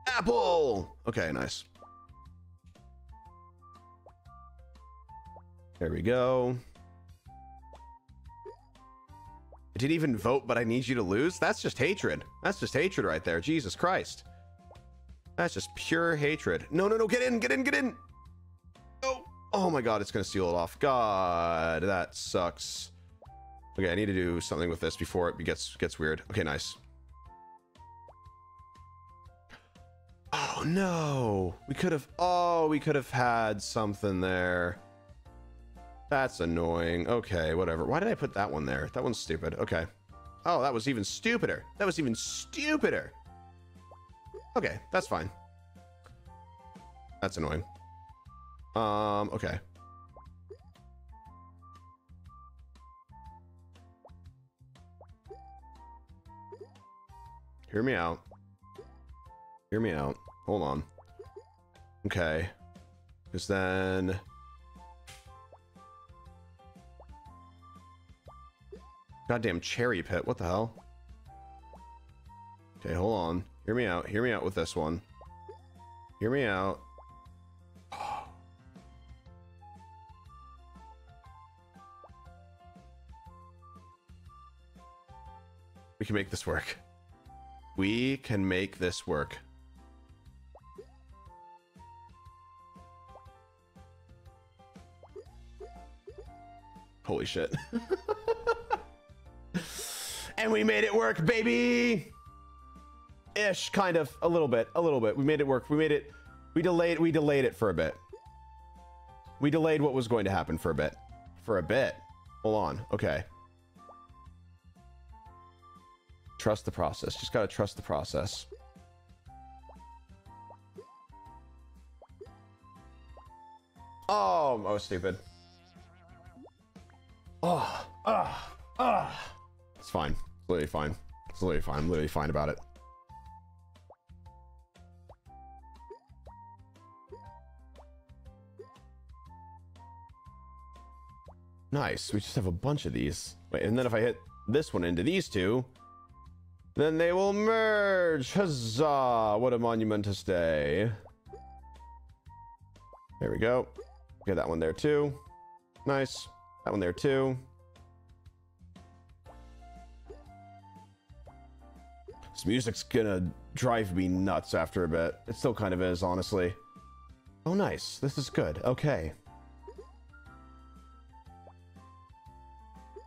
Apple. Okay, nice. There we go. I didn't even vote, but I need you to lose? That's just hatred. That's just hatred right there. Jesus Christ. That's just pure hatred. No, no, no, get in, get in, get in. Oh, oh my God, it's gonna seal it off. God, that sucks. Okay, I need to do something with this before it gets gets weird. Okay, nice. Oh no, we could have. Oh, we could have had something there. That's annoying. Okay, whatever. Why did I put that one there? That one's stupid. Okay. Oh, that was even stupider. That was even stupider. Okay, that's fine. That's annoying. Um, okay. Hear me out. Hear me out. Hold on. Okay. Because then... Goddamn cherry pit. What the hell? Okay, hold on. Hear me out. Hear me out with this one. Hear me out. We can make this work. We can make this work. Holy shit. and we made it work, baby! ish kind of a little bit a little bit. We made it work. We made it we delayed we delayed it for a bit. We delayed what was going to happen for a bit. For a bit. Hold on okay. Trust the process. Just gotta trust the process. Oh was stupid. Oh ah ah. It's fine literally fine it's literally fine i'm literally fine about it Nice. We just have a bunch of these. Wait, and then if I hit this one into these two, then they will merge. Huzzah! What a monumentous day. There we go. Get that one there too. Nice. That one there too. This music's gonna drive me nuts after a bit. It still kind of is, honestly. Oh, nice. This is good. Okay.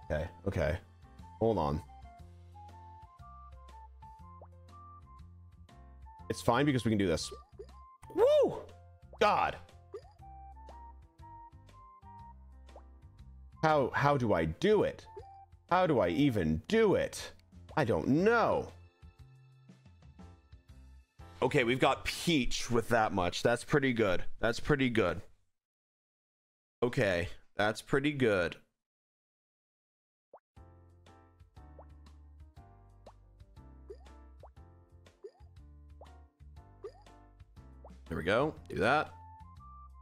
Okay, okay. Hold on. It's fine because we can do this. Woo! God. How how do I do it? How do I even do it? I don't know. Okay, we've got Peach with that much. That's pretty good. That's pretty good. Okay. That's pretty good. There we go. Do that.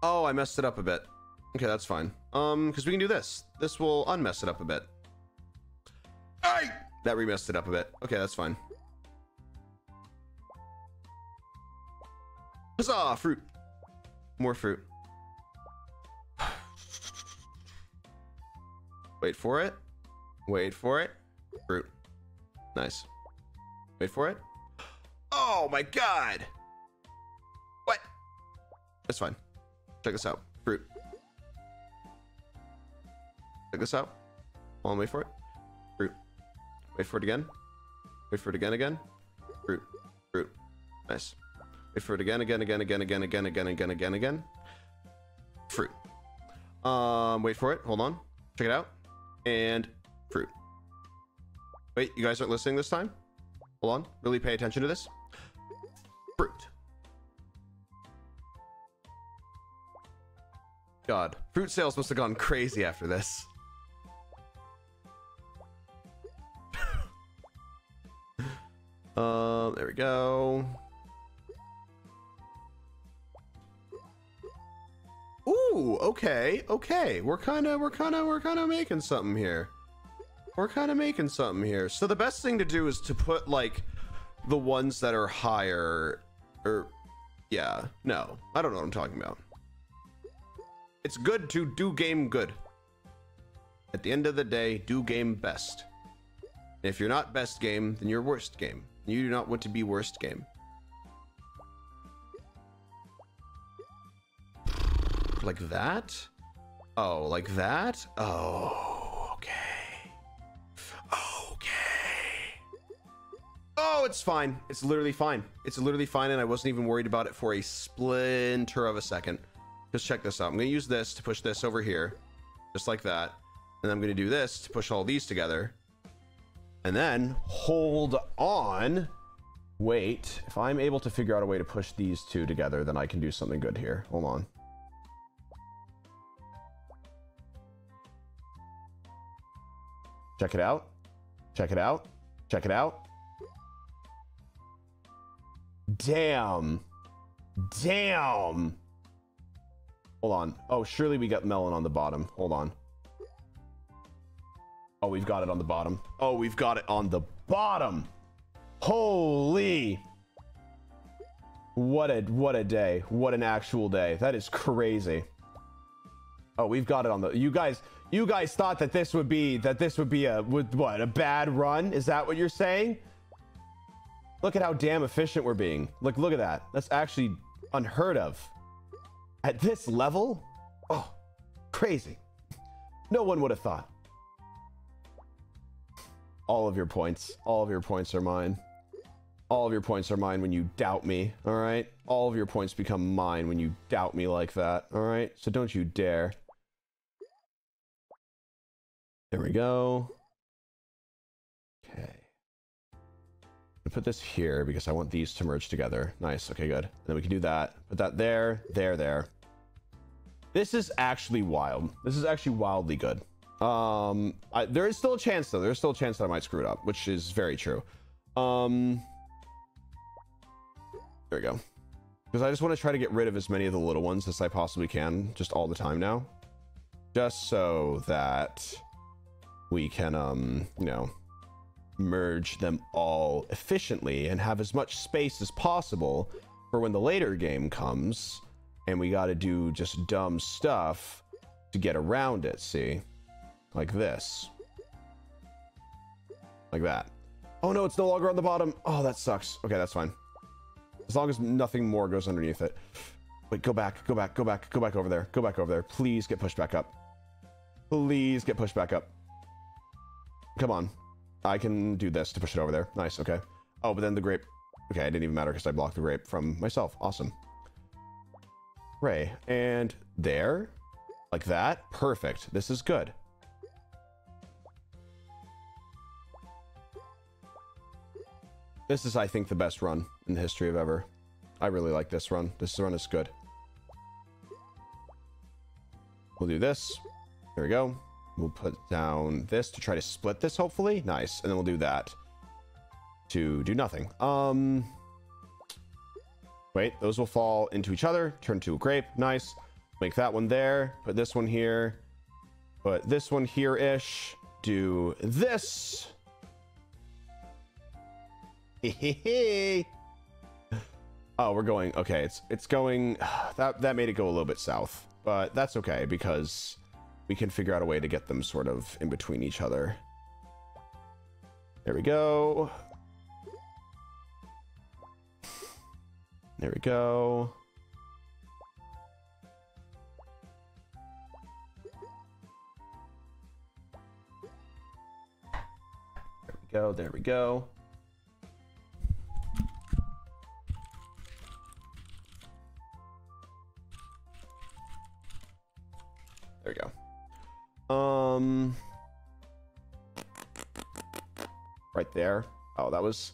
Oh, I messed it up a bit. Okay, that's fine. Um, because we can do this. This will unmess it up a bit. Hey! That remessed it up a bit. Okay, that's fine. Huzzah! Fruit. More fruit. Wait for it. Wait for it. Fruit. Nice. Wait for it. Oh my god! What? That's fine. Check this out. Fruit. Check this out. Hold on, wait for it. Fruit. Wait for it again. Wait for it again, again. Fruit. Fruit. Nice. Wait for it again, again, again, again, again, again, again, again, again, again. Fruit. Um, wait for it. Hold on. Check it out. And fruit. Wait, you guys aren't listening this time? Hold on. Really pay attention to this. Fruit. God, fruit sales must have gone crazy after this. um, there we go. Ooh, okay, okay. We're kind of, we're kind of, we're kind of making something here. We're kind of making something here. So the best thing to do is to put like the ones that are higher, or yeah, no, I don't know what I'm talking about. It's good to do game good. At the end of the day, do game best. And if you're not best game, then you're worst game. You do not want to be worst game. Like that? Oh, like that? Oh, okay. Okay. Oh, it's fine. It's literally fine. It's literally fine, and I wasn't even worried about it for a splinter of a second. Just check this out. I'm going to use this to push this over here, just like that. And I'm going to do this to push all these together. And then hold on. Wait, if I'm able to figure out a way to push these two together, then I can do something good here. Hold on. Check it out. Check it out. Check it out. Damn. Damn. Hold on. Oh, surely we got melon on the bottom. Hold on. Oh, we've got it on the bottom. Oh, we've got it on the bottom. Holy. What a what a day. What an actual day. That is crazy. Oh, we've got it on the You guys you guys thought that this would be that this would be a would what a bad run? Is that what you're saying? Look at how damn efficient we're being. Look, look at that. That's actually unheard of. At this level? Oh, crazy. No one would have thought. All of your points. All of your points are mine. All of your points are mine when you doubt me, all right? All of your points become mine when you doubt me like that, all right? So don't you dare. There we go. Okay. Put this here because I want these to merge together. Nice. Okay, good. And then we can do that. Put that there, there, there. This is actually wild. This is actually wildly good. Um, I, there is still a chance though. There's still a chance that I might screw it up, which is very true. Um, there we go. Because I just want to try to get rid of as many of the little ones as I possibly can, just all the time now. Just so that we can, um, you know, merge them all efficiently and have as much space as possible for when the later game comes and we got to do just dumb stuff to get around it, see? Like this. Like that. Oh no, it's no longer on the bottom. Oh, that sucks. Okay, that's fine. As long as nothing more goes underneath it. Wait, go back, go back, go back, go back over there. Go back over there. Please get pushed back up. Please get pushed back up. Come on. I can do this to push it over there. Nice, okay. Oh, but then the grape... Okay, it didn't even matter because I blocked the grape from myself. Awesome. Ray. And there. Like that. Perfect. This is good. This is, I think, the best run in the history of ever. I really like this run. This run is good. We'll do this. There we go. We'll put down this to try to split this, hopefully. Nice. And then we'll do that to do nothing. Um, wait, those will fall into each other, turn to a grape. Nice. Make that one there. Put this one here. Put this one here-ish. Do this. oh, we're going. Okay, it's it's going. That that made it go a little bit south, but that's okay because we can figure out a way to get them sort of in between each other. There we go. There we go. There we go. There we go. There we go. Um, right there. Oh, that was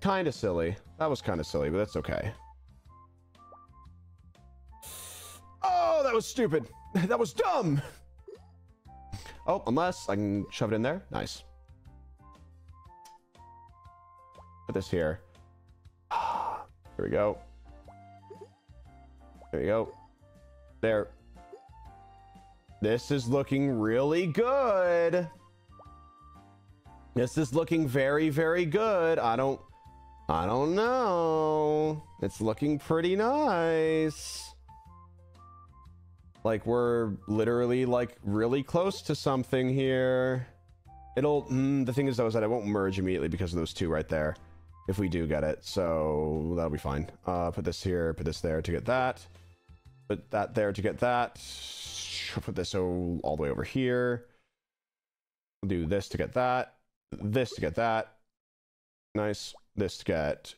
kind of silly. That was kind of silly, but that's okay. Oh, that was stupid. That was dumb. Oh, unless I can shove it in there. Nice. Put this here. There we go. There we go. There. This is looking really good. This is looking very, very good. I don't, I don't know. It's looking pretty nice. Like we're literally like really close to something here. It'll, mm, the thing is though is that it won't merge immediately because of those two right there. If we do get it, so that'll be fine. Uh, put this here, put this there to get that. Put that there to get that. Put this all, the way over here. We'll do this to get that. This to get that. Nice. This to get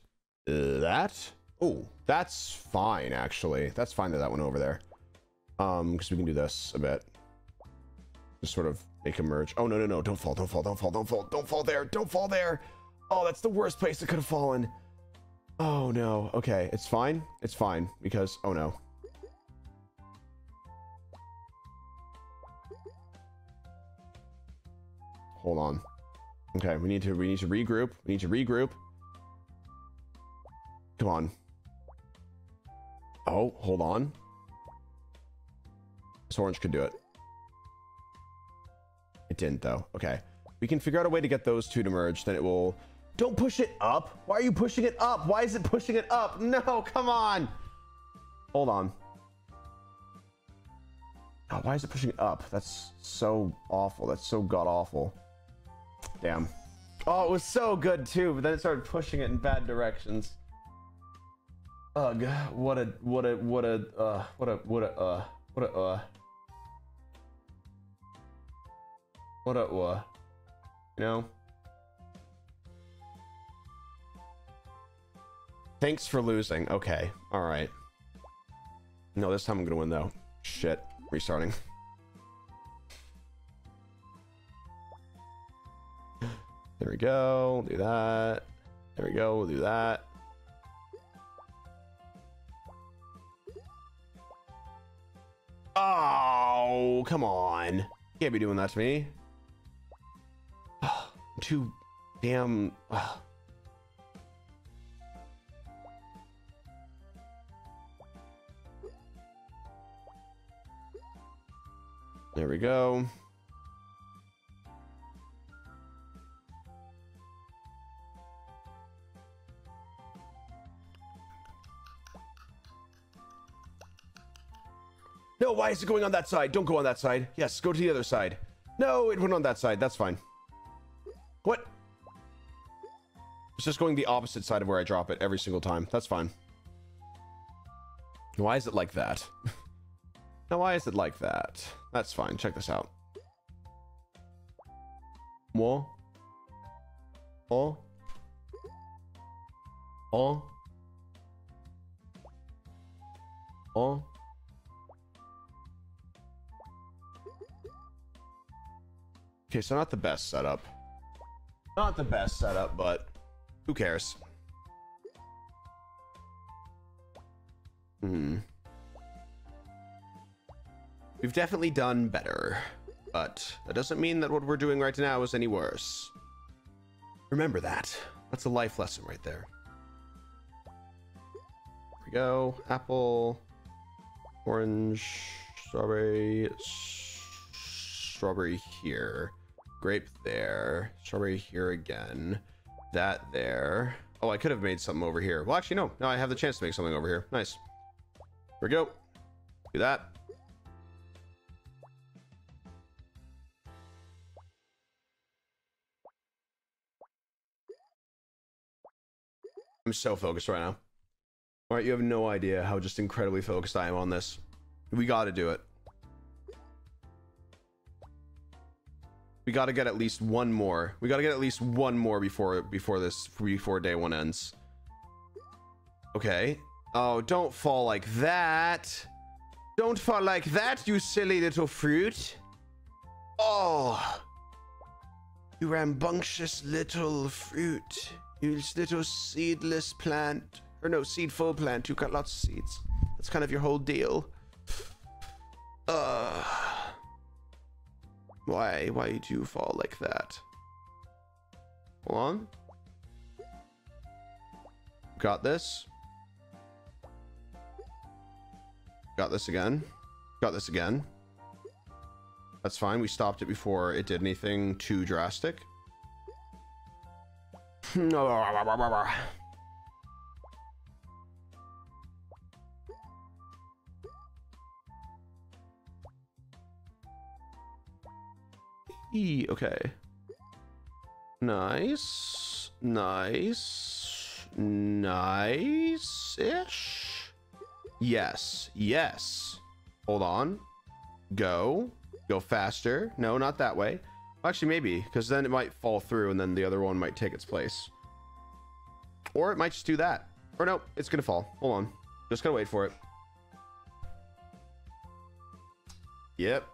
uh, that. Oh, that's fine, actually. That's fine that that went over there. Um, because we can do this a bit. Just sort of make a merge. Oh, no, no, no. Don't fall, don't fall, don't fall, don't fall, don't fall there. Don't fall there. Oh, that's the worst place it could have fallen. Oh, no. Okay, it's fine. It's fine because, oh, no. Hold on. Okay, we need to we need to regroup. We need to regroup. Come on. Oh, hold on. This orange could do it. It didn't though. Okay. We can figure out a way to get those two to merge, then it will Don't push it up. Why are you pushing it up? Why is it pushing it up? No, come on. Hold on. Oh, why is it pushing it up? That's so awful. That's so god awful. Damn. Oh, it was so good too, but then it started pushing it in bad directions. Ugh, what a, what a, what a, uh, what a, what a, uh, what a, uh. What a, uh. You know? Thanks for losing. Okay. Alright. No, this time I'm gonna win though. Shit. Restarting. There we go. do that. There we go. We'll do that. Oh, come on. Can't be doing that to me. I'm too damn... There we go. No, why is it going on that side? Don't go on that side. Yes, go to the other side. No, it went on that side. That's fine. What? It's just going the opposite side of where I drop it every single time. That's fine. Why is it like that? now, why is it like that? That's fine. Check this out. More. Oh. Oh. Oh. Okay, so not the best setup. Not the best setup, but who cares? Hmm. We've definitely done better. but that doesn't mean that what we're doing right now is any worse. Remember that. That's a life lesson right there. Here we go. Apple, orange, strawberry, strawberry here, grape there, strawberry here again, that there. Oh, I could have made something over here. Well, actually, no. No, I have the chance to make something over here. Nice. Here we go. Do that. I'm so focused right now. All right, you have no idea how just incredibly focused I am on this. We got to do it. We got to get at least one more. We got to get at least one more before before this before day one ends. Okay. Oh, don't fall like that. Don't fall like that, you silly little fruit. Oh. You rambunctious little fruit. You little seedless plant. Or no, seedful plant. You got lots of seeds. That's kind of your whole deal. Uh, why? Why do you fall like that? Hold on. Got this. Got this again. Got this again. That's fine. We stopped it before it did anything too drastic. E, okay. Nice. Nice. Nice-ish. Yes. Yes. Hold on. Go. Go faster. No, not that way. Actually, maybe, because then it might fall through and then the other one might take its place. Or it might just do that. Or no, it's going to fall. Hold on. Just gotta wait for it. Yep.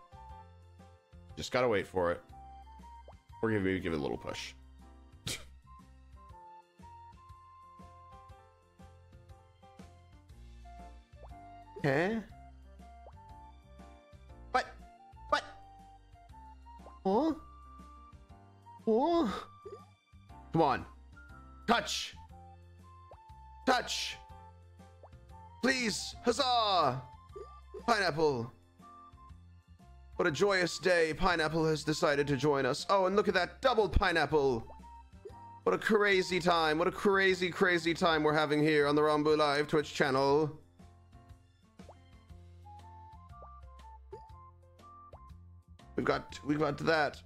Just gotta wait for it. Or maybe give it a little push. okay. What? What? Huh? Oh. Come on. Touch. Touch. Please. Huzzah. Pineapple. What a joyous day. Pineapple has decided to join us. Oh, and look at that double pineapple. What a crazy time. What a crazy, crazy time we're having here on the Ranboo Live Twitch channel. We've got, we've got that.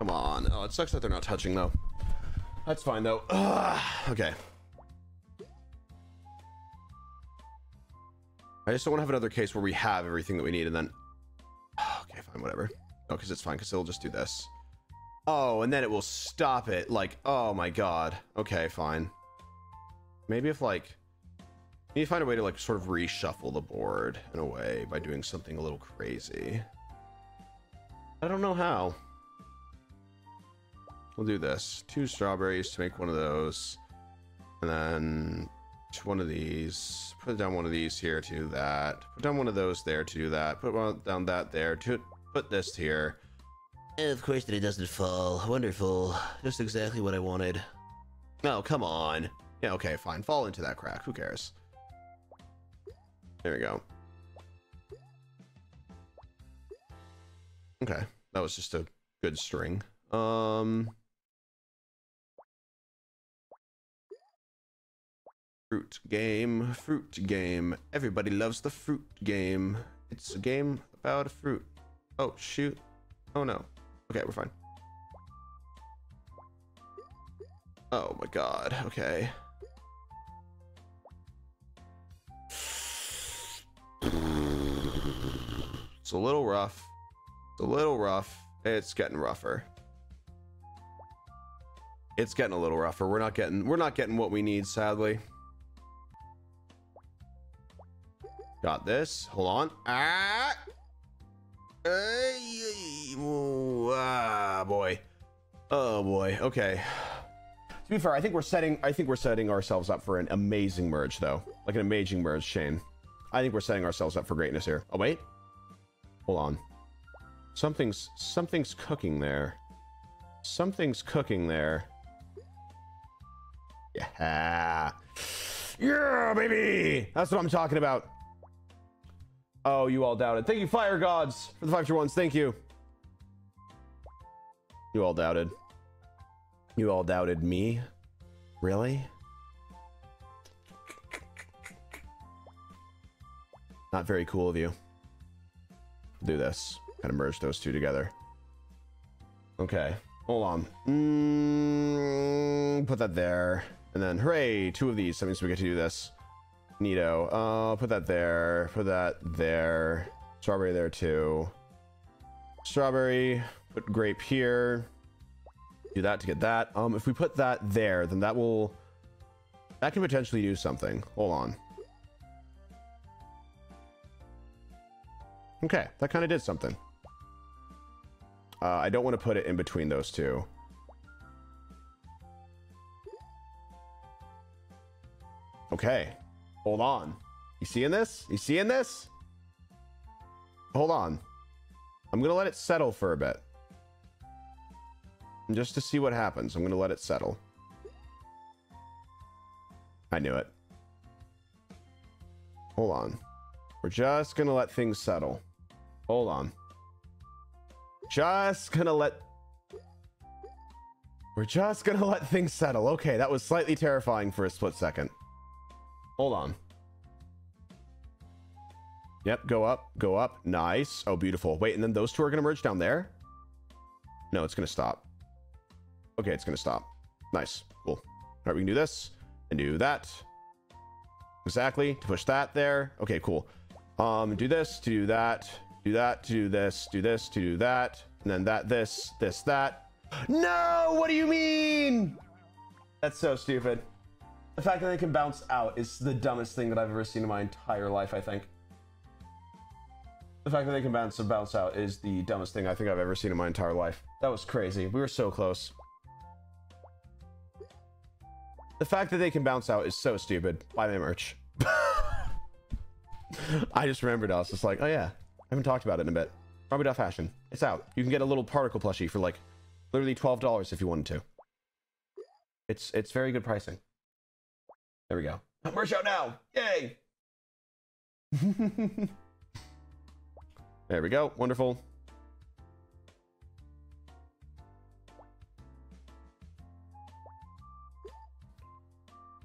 Come on. Oh, it sucks that they're not touching, though. That's fine, though. Ugh. Okay. I just don't want to have another case where we have everything that we need and then... Okay, fine, whatever. No, because it's fine, because it'll just do this. Oh, and then it will stop it. Like, oh my god. Okay, fine. Maybe if, like... Maybe find a way to, like, sort of reshuffle the board in a way by doing something a little crazy. I don't know how. We'll do this. Two strawberries to make one of those. And then one of these. Put down one of these here to do that. Put down one of those there to do that. Put one down that there to put this here. And of course that it doesn't fall. Wonderful. Just exactly what I wanted. Oh, come on. Yeah, okay, fine. Fall into that crack. Who cares? There we go. Okay. That was just a good string. Um... Fruit game, fruit game. Everybody loves the fruit game. It's a game about a fruit. Oh, shoot. Oh, no. Okay, we're fine. Oh my god, okay. It's a little rough. It's a little rough. It's getting rougher. It's getting a little rougher. We're not getting we're not getting what we need, sadly. Got this. Hold on. Ah. ah, boy. Oh boy. Okay. To be fair, I think we're setting. I think we're setting ourselves up for an amazing merge, though. Like an amazing merge, Shane. I think we're setting ourselves up for greatness here. Oh, wait. Hold on. Something's something's cooking there. Something's cooking there. Yeah. Yeah, baby. That's what I'm talking about. Oh, you all doubted. Thank you, Fire Gods, for the five tier ones. Thank you. You all doubted. You all doubted me? Really? Not very cool of you. Do this. Kind of merge those two together. Okay. Hold on. Mm, put that there. And then, hooray, two of these. That means we get to do this. Neato. Uh, put that there. Put that there. Strawberry there too. Strawberry. Put grape here. Do that to get that. Um, if we put that there, then that will... That can potentially do something. Hold on. Okay, that kind of did something. Uh, I don't want to put it in between those two. Okay. Hold on. You seeing this? You seeing this? Hold on. I'm going to let it settle for a bit. Just to see what happens, I'm going to let it settle. I knew it. Hold on. We're just going to let things settle. Hold on. Just going to let... We're just going to let things settle. Okay, that was slightly terrifying for a split second. Hold on. Yep, go up, go up. Nice. Oh, beautiful. Wait, and then those two are going to merge down there? No, it's going to stop. Okay, it's going to stop. Nice. Cool. All right, we can do this and do that. Exactly. To push that there. Okay, cool. Um, do this, to do that, do that, to do this, do this, to do that, and then that, this, this, that. No! What do you mean? That's so stupid. The fact that they can bounce out is the dumbest thing that I've ever seen in my entire life, I think. The fact that they can bounce bounce out is the dumbest thing I think I've ever seen in my entire life. That was crazy. We were so close. The fact that they can bounce out is so stupid. Buy my merch. I just remembered I was just like, oh yeah, I haven't talked about it in a bit. Ranboo.fashion. It's out. You can get a little particle plushie for like literally $12 if you wanted to. It's it's very good pricing. There we go. Merch out now. Yay. there we go. Wonderful.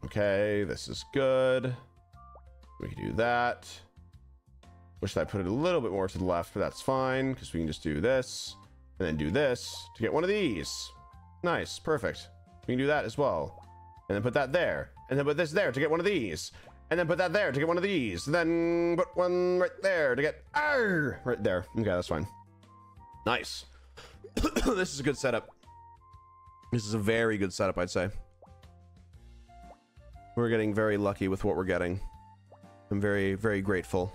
Okay, this is good. We can do that. Wish I put it a little bit more to the left, but that's fine because we can just do this and then do this to get one of these. Nice, perfect. We can do that as well. And then put that there. And then put this there to get one of these. And then put that there to get one of these. And then put one right there to get arr, right there. Okay, that's fine. Nice. this is a good setup. This is a very good setup, I'd say. We're getting very lucky with what we're getting. I'm very, very grateful.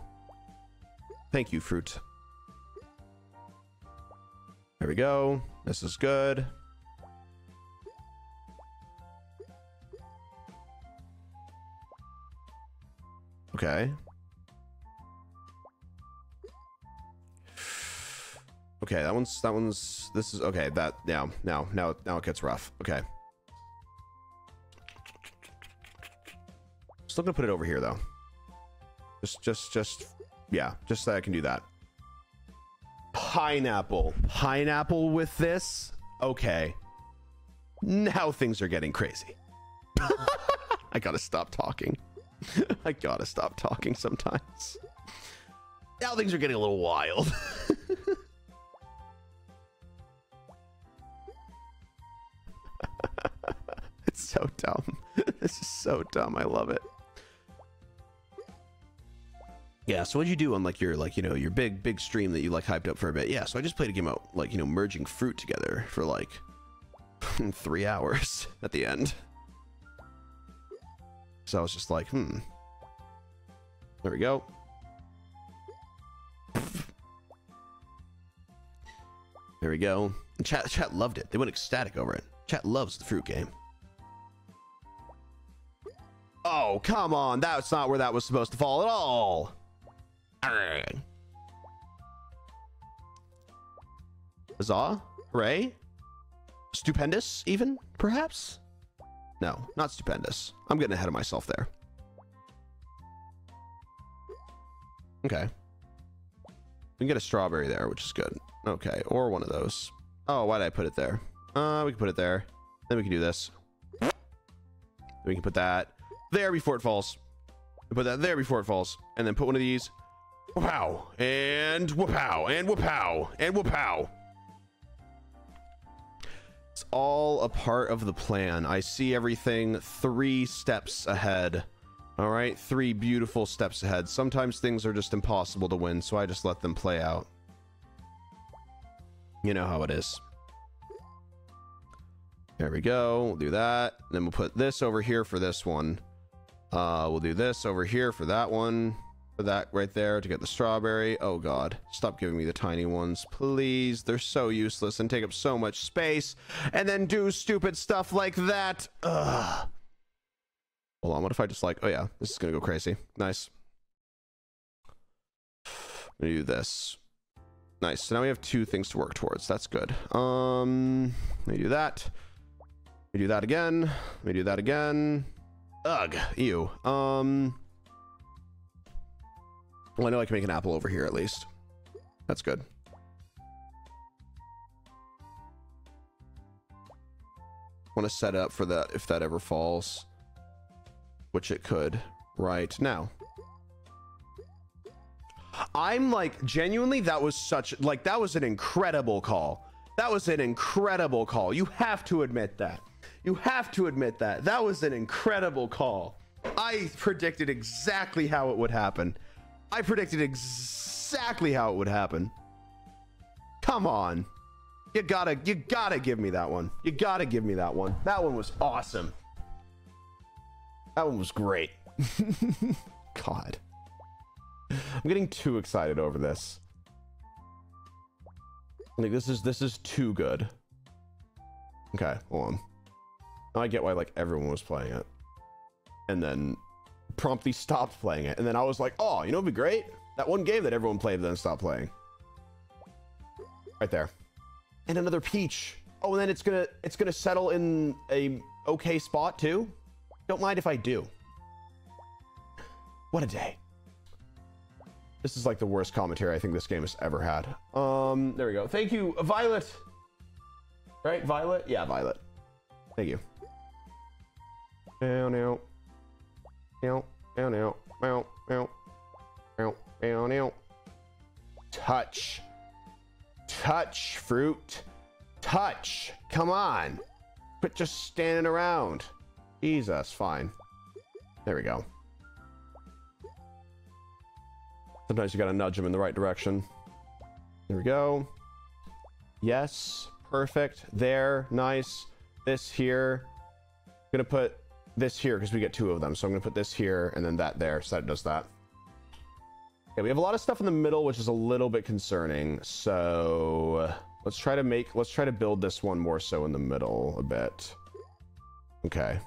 Thank you, fruit. There we go. This is good. Okay. Okay, that one's that one's this is okay, that now now now now it gets rough. Okay. Still gonna put it over here though. Just just just yeah, just so I can do that. Pineapple. Pineapple with this? Okay. Now things are getting crazy. I gotta stop talking. I gotta stop talking sometimes. Now things are getting a little wild. it's so dumb. This is so dumb. I love it. Yeah, so what'd you do on like your like you know your big big stream that you like hyped up for a bit? Yeah, so I just played a game out like you know merging fruit together for like three hours at the end. So I was just like, hmm. There we go. There we go. And chat chat loved it. They went ecstatic over it. Chat loves the fruit game. Oh, come on. That's not where that was supposed to fall at all. Huzzah? Hooray? Stupendous, even, perhaps? No, not stupendous. I'm getting ahead of myself there. Okay. We can get a strawberry there, which is good. Okay, or one of those. Oh, why did I put it there? Uh, we can put it there. Then we can do this. Then we can put that there before it falls. Put that there before it falls. And then put one of these. Wow. And whoop-pow. And whoop-pow. And whoop-pow. It's all a part of the plan. I see everything three steps ahead. All right, three beautiful steps ahead. Sometimes things are just impossible to win, so I just let them play out. You know how it is. There we go. We'll do that. Then we'll put this over here for this one. Uh, we'll do this over here for that one. For that right there to get the strawberry. Oh god. Stop giving me the tiny ones. Please. They're so useless and take up so much space. And then do stupid stuff like that. Ugh. Hold on. What if I just like... Oh yeah. This is gonna go crazy. Nice. I'm gonna do this. Nice. So now we have two things to work towards. That's good. Um, let me do that. Let me do that again. Let me do that again. Ugh. Ew. Um. Well, I know I can make an apple over here at least. That's good. Want to set up for that if that ever falls. Which it could right now. I'm like genuinely that was such like that was an incredible call. That was an incredible call. You have to admit that. You have to admit that. That was an incredible call. I predicted exactly how it would happen. I predicted exactly how it would happen. Come on. You gotta, you gotta give me that one. You gotta give me that one. That one was awesome. That one was great. God. I'm getting too excited over this. Like this is this is too good. Okay, hold on. Now I get why like everyone was playing it. And then promptly stopped playing it. And then I was like, oh, you know it'd be great? That one game that everyone played then stopped playing. Right there. And another peach. Oh, and then it's gonna it's gonna settle in a okay spot too. Don't mind if I do. What a day. This is like the worst commentary I think this game has ever had. Um, there we go. Thank you, Violet. Right, Violet? Yeah, Violet. Thank you. Now, now. Now, now. Now, now. Now, now, now. Touch. Touch, fruit. Touch. Come on. Quit just standing around. Jesus, fine. There we go. Sometimes you gotta nudge them in the right direction. There we go. Yes, perfect. There, nice. This here. Gonna put this here because we get two of them. So I'm gonna put this here and then that there, so that does that. Okay, we have a lot of stuff in the middle, which is a little bit concerning. So let's try to make, let's try to build this one more so in the middle a bit. Okay.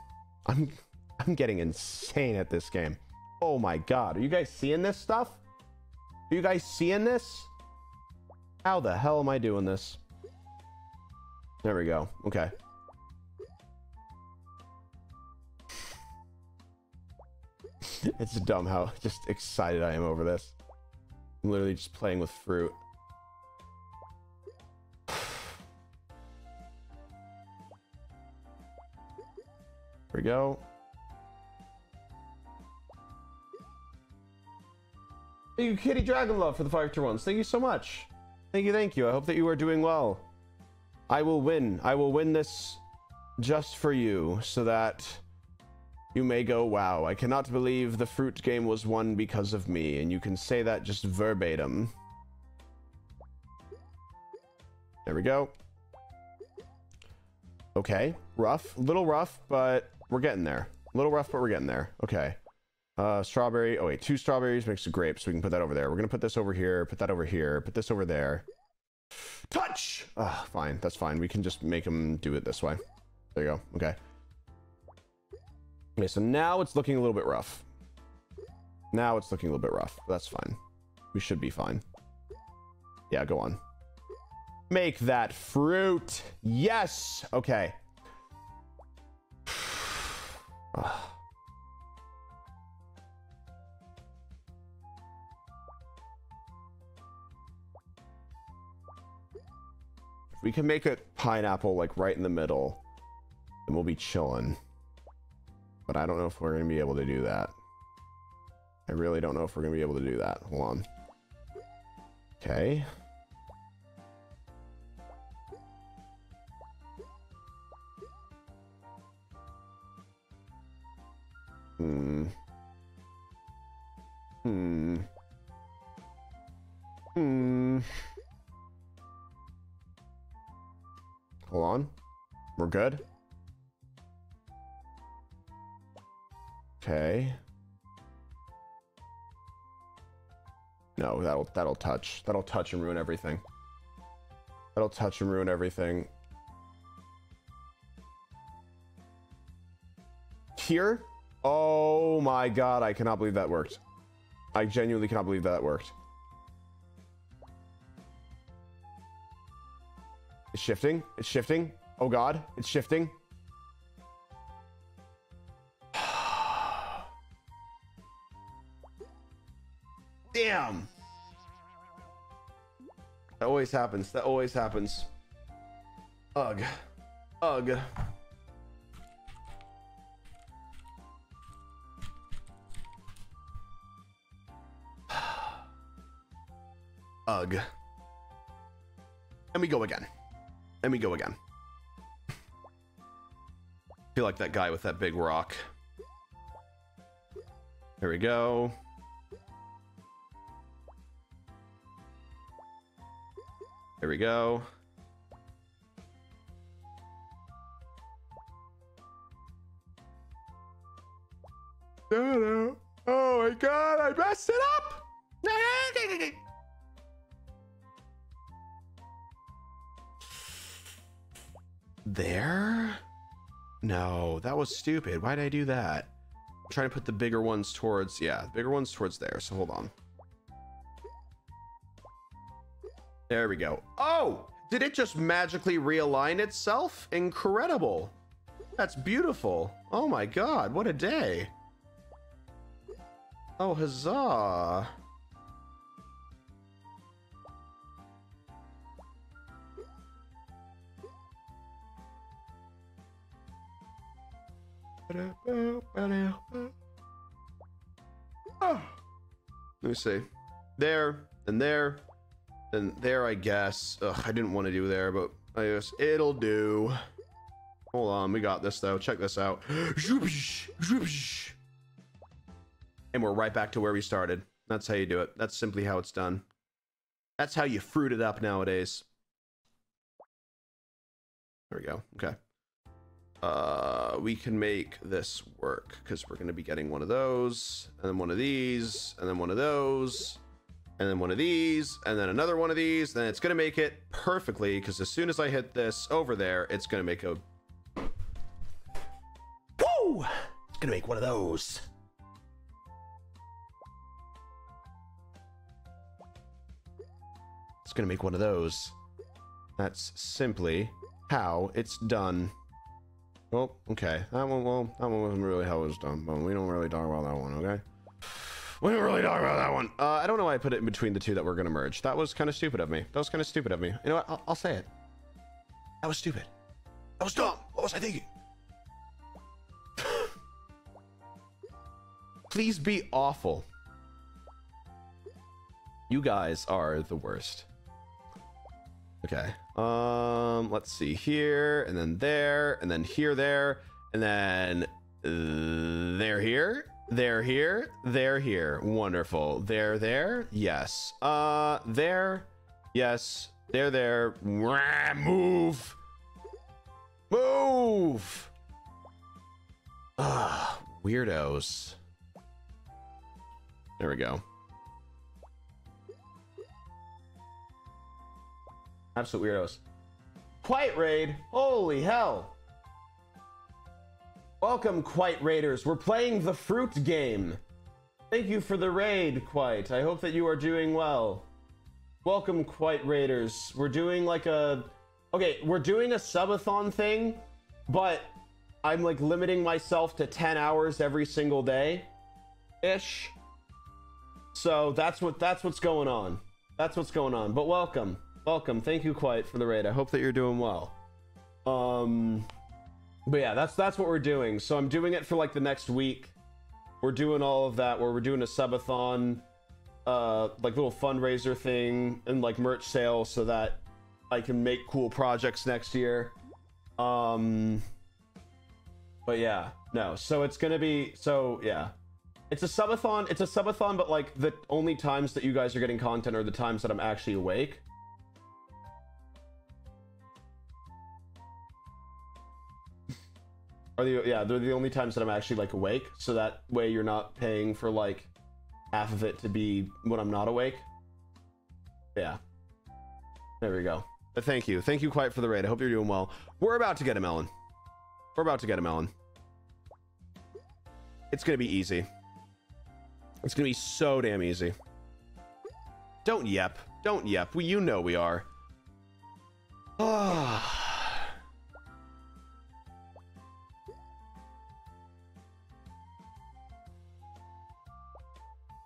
I'm, I'm getting insane at this game. Oh my God. Are you guys seeing this stuff? Are you guys seeing this? How the hell am I doing this? There we go. Okay. it's dumb how just excited I am over this. I'm literally just playing with fruit. Here we go. Thank you, Kitty Dragon Love, for the five tier ones. Thank you so much. Thank you, thank you. I hope that you are doing well. I will win. I will win this just for you so that you may go, wow, I cannot believe the fruit game was won because of me. And you can say that just verbatim. There we go. Okay, rough. A little rough, but we're getting there. A little rough, but we're getting there. Okay. Uh, strawberry. Oh wait, two strawberries makes a grape, so we can put that over there. We're gonna put this over here, put that over here, put this over there. Touch! Ah, fine, that's fine. We can just make them do it this way. There you go, okay. Okay, so now it's looking a little bit rough. Now it's looking a little bit rough. That's fine. We should be fine. Yeah, go on. Make that fruit. Yes. Okay. If we can make a pineapple like right in the middle, then we'll be chilling. But I don't know if we're going to be able to do that. I really don't know if we're going to be able to do that. Hold on. Okay. Hmm. Hmm. Hmm. Hold on. We're good. Okay. No, that'll that'll touch. That'll touch and ruin everything. That'll touch and ruin everything. Here? Oh my god, I cannot believe that worked. I genuinely cannot believe that worked. It's shifting. It's shifting. Oh god, it's shifting. Damn. That always happens. That always happens. Ugh. Ugh. Ugh. And we go again. And we go again. feel like that guy with that big rock. Here we go. There we go. Oh my god, I messed it up! There? No, that was stupid. Why did I do that? I'm trying to put the bigger ones towards, yeah, the bigger ones towards there. So hold on. There we go. Oh, did it just magically realign itself? Incredible. That's beautiful. Oh my god, what a day. Oh, huzzah. Ah. Let me see. There and there and there I guess. Ugh, I didn't want to do there, but I guess it'll do. Hold on, we got this though. Check this out. And we're right back to where we started. That's how you do it. That's simply how it's done. That's how you fruit it up nowadays. There we go. Okay uh, we can make this work because we're going to be getting one of those and then one of these and then one of those and then one of these and then another one of these then it's to make it perfectly because as soon as I hit this over there it's to make a woo it's to make one of those it's to make one of those that's simply how it's done well, okay. That one, well, that one wasn't really how it was done, but we don't really talk about that one, okay? We didn't really talk about that one. Uh, I don't know why I put it in between the two that we're going to merge. That was kind of stupid of me. That was kind of stupid of me. You know what? I'll, I'll say it. That was stupid. That was dumb. What was I thinking? Please be awful. You guys are the worst. Okay. Um, let's see here, and then there, and then here, there, and then uh, there, here, there, here, They're here. Wonderful. They're there. Yes. Uh, there. Yes. They're there, there. Move. Move. Ah, weirdos. There we go. Absolute weirdos. Quite Raid. Holy hell. Welcome, Quite Raiders. We're playing the fruit game. Thank you for the raid, Quite. I hope that you are doing well. Welcome, Quite Raiders. We're doing like a... Okay, we're doing a subathon thing, but I'm like limiting myself to 10 hours every single day. Ish. So that's what that's what's going on. That's what's going on. But welcome. Welcome. Thank you quite for the raid. I hope that you're doing well. Um but yeah, that's that's what we're doing. So I'm doing it for like the next week. We're doing all of that where we're doing a subathon uh like little fundraiser thing and like merch sale so that i can make cool projects next year. Um but yeah no. So it's gonna be so yeah. It's a subathon it's a subathon but like the only times that you guys are getting content are the times that i'm actually awake Are the yeah, they're the only times that I'm actually like awake, so that way you're not paying for like half of it to be when I'm not awake. Yeah. There we go. But thank you. Thank you quite for the raid. I hope you're doing well. We're about to get a melon. We're about to get a melon. It's gonna be easy. It's gonna be so damn easy. Don't yep. Don't yep. We you know we are. Ah.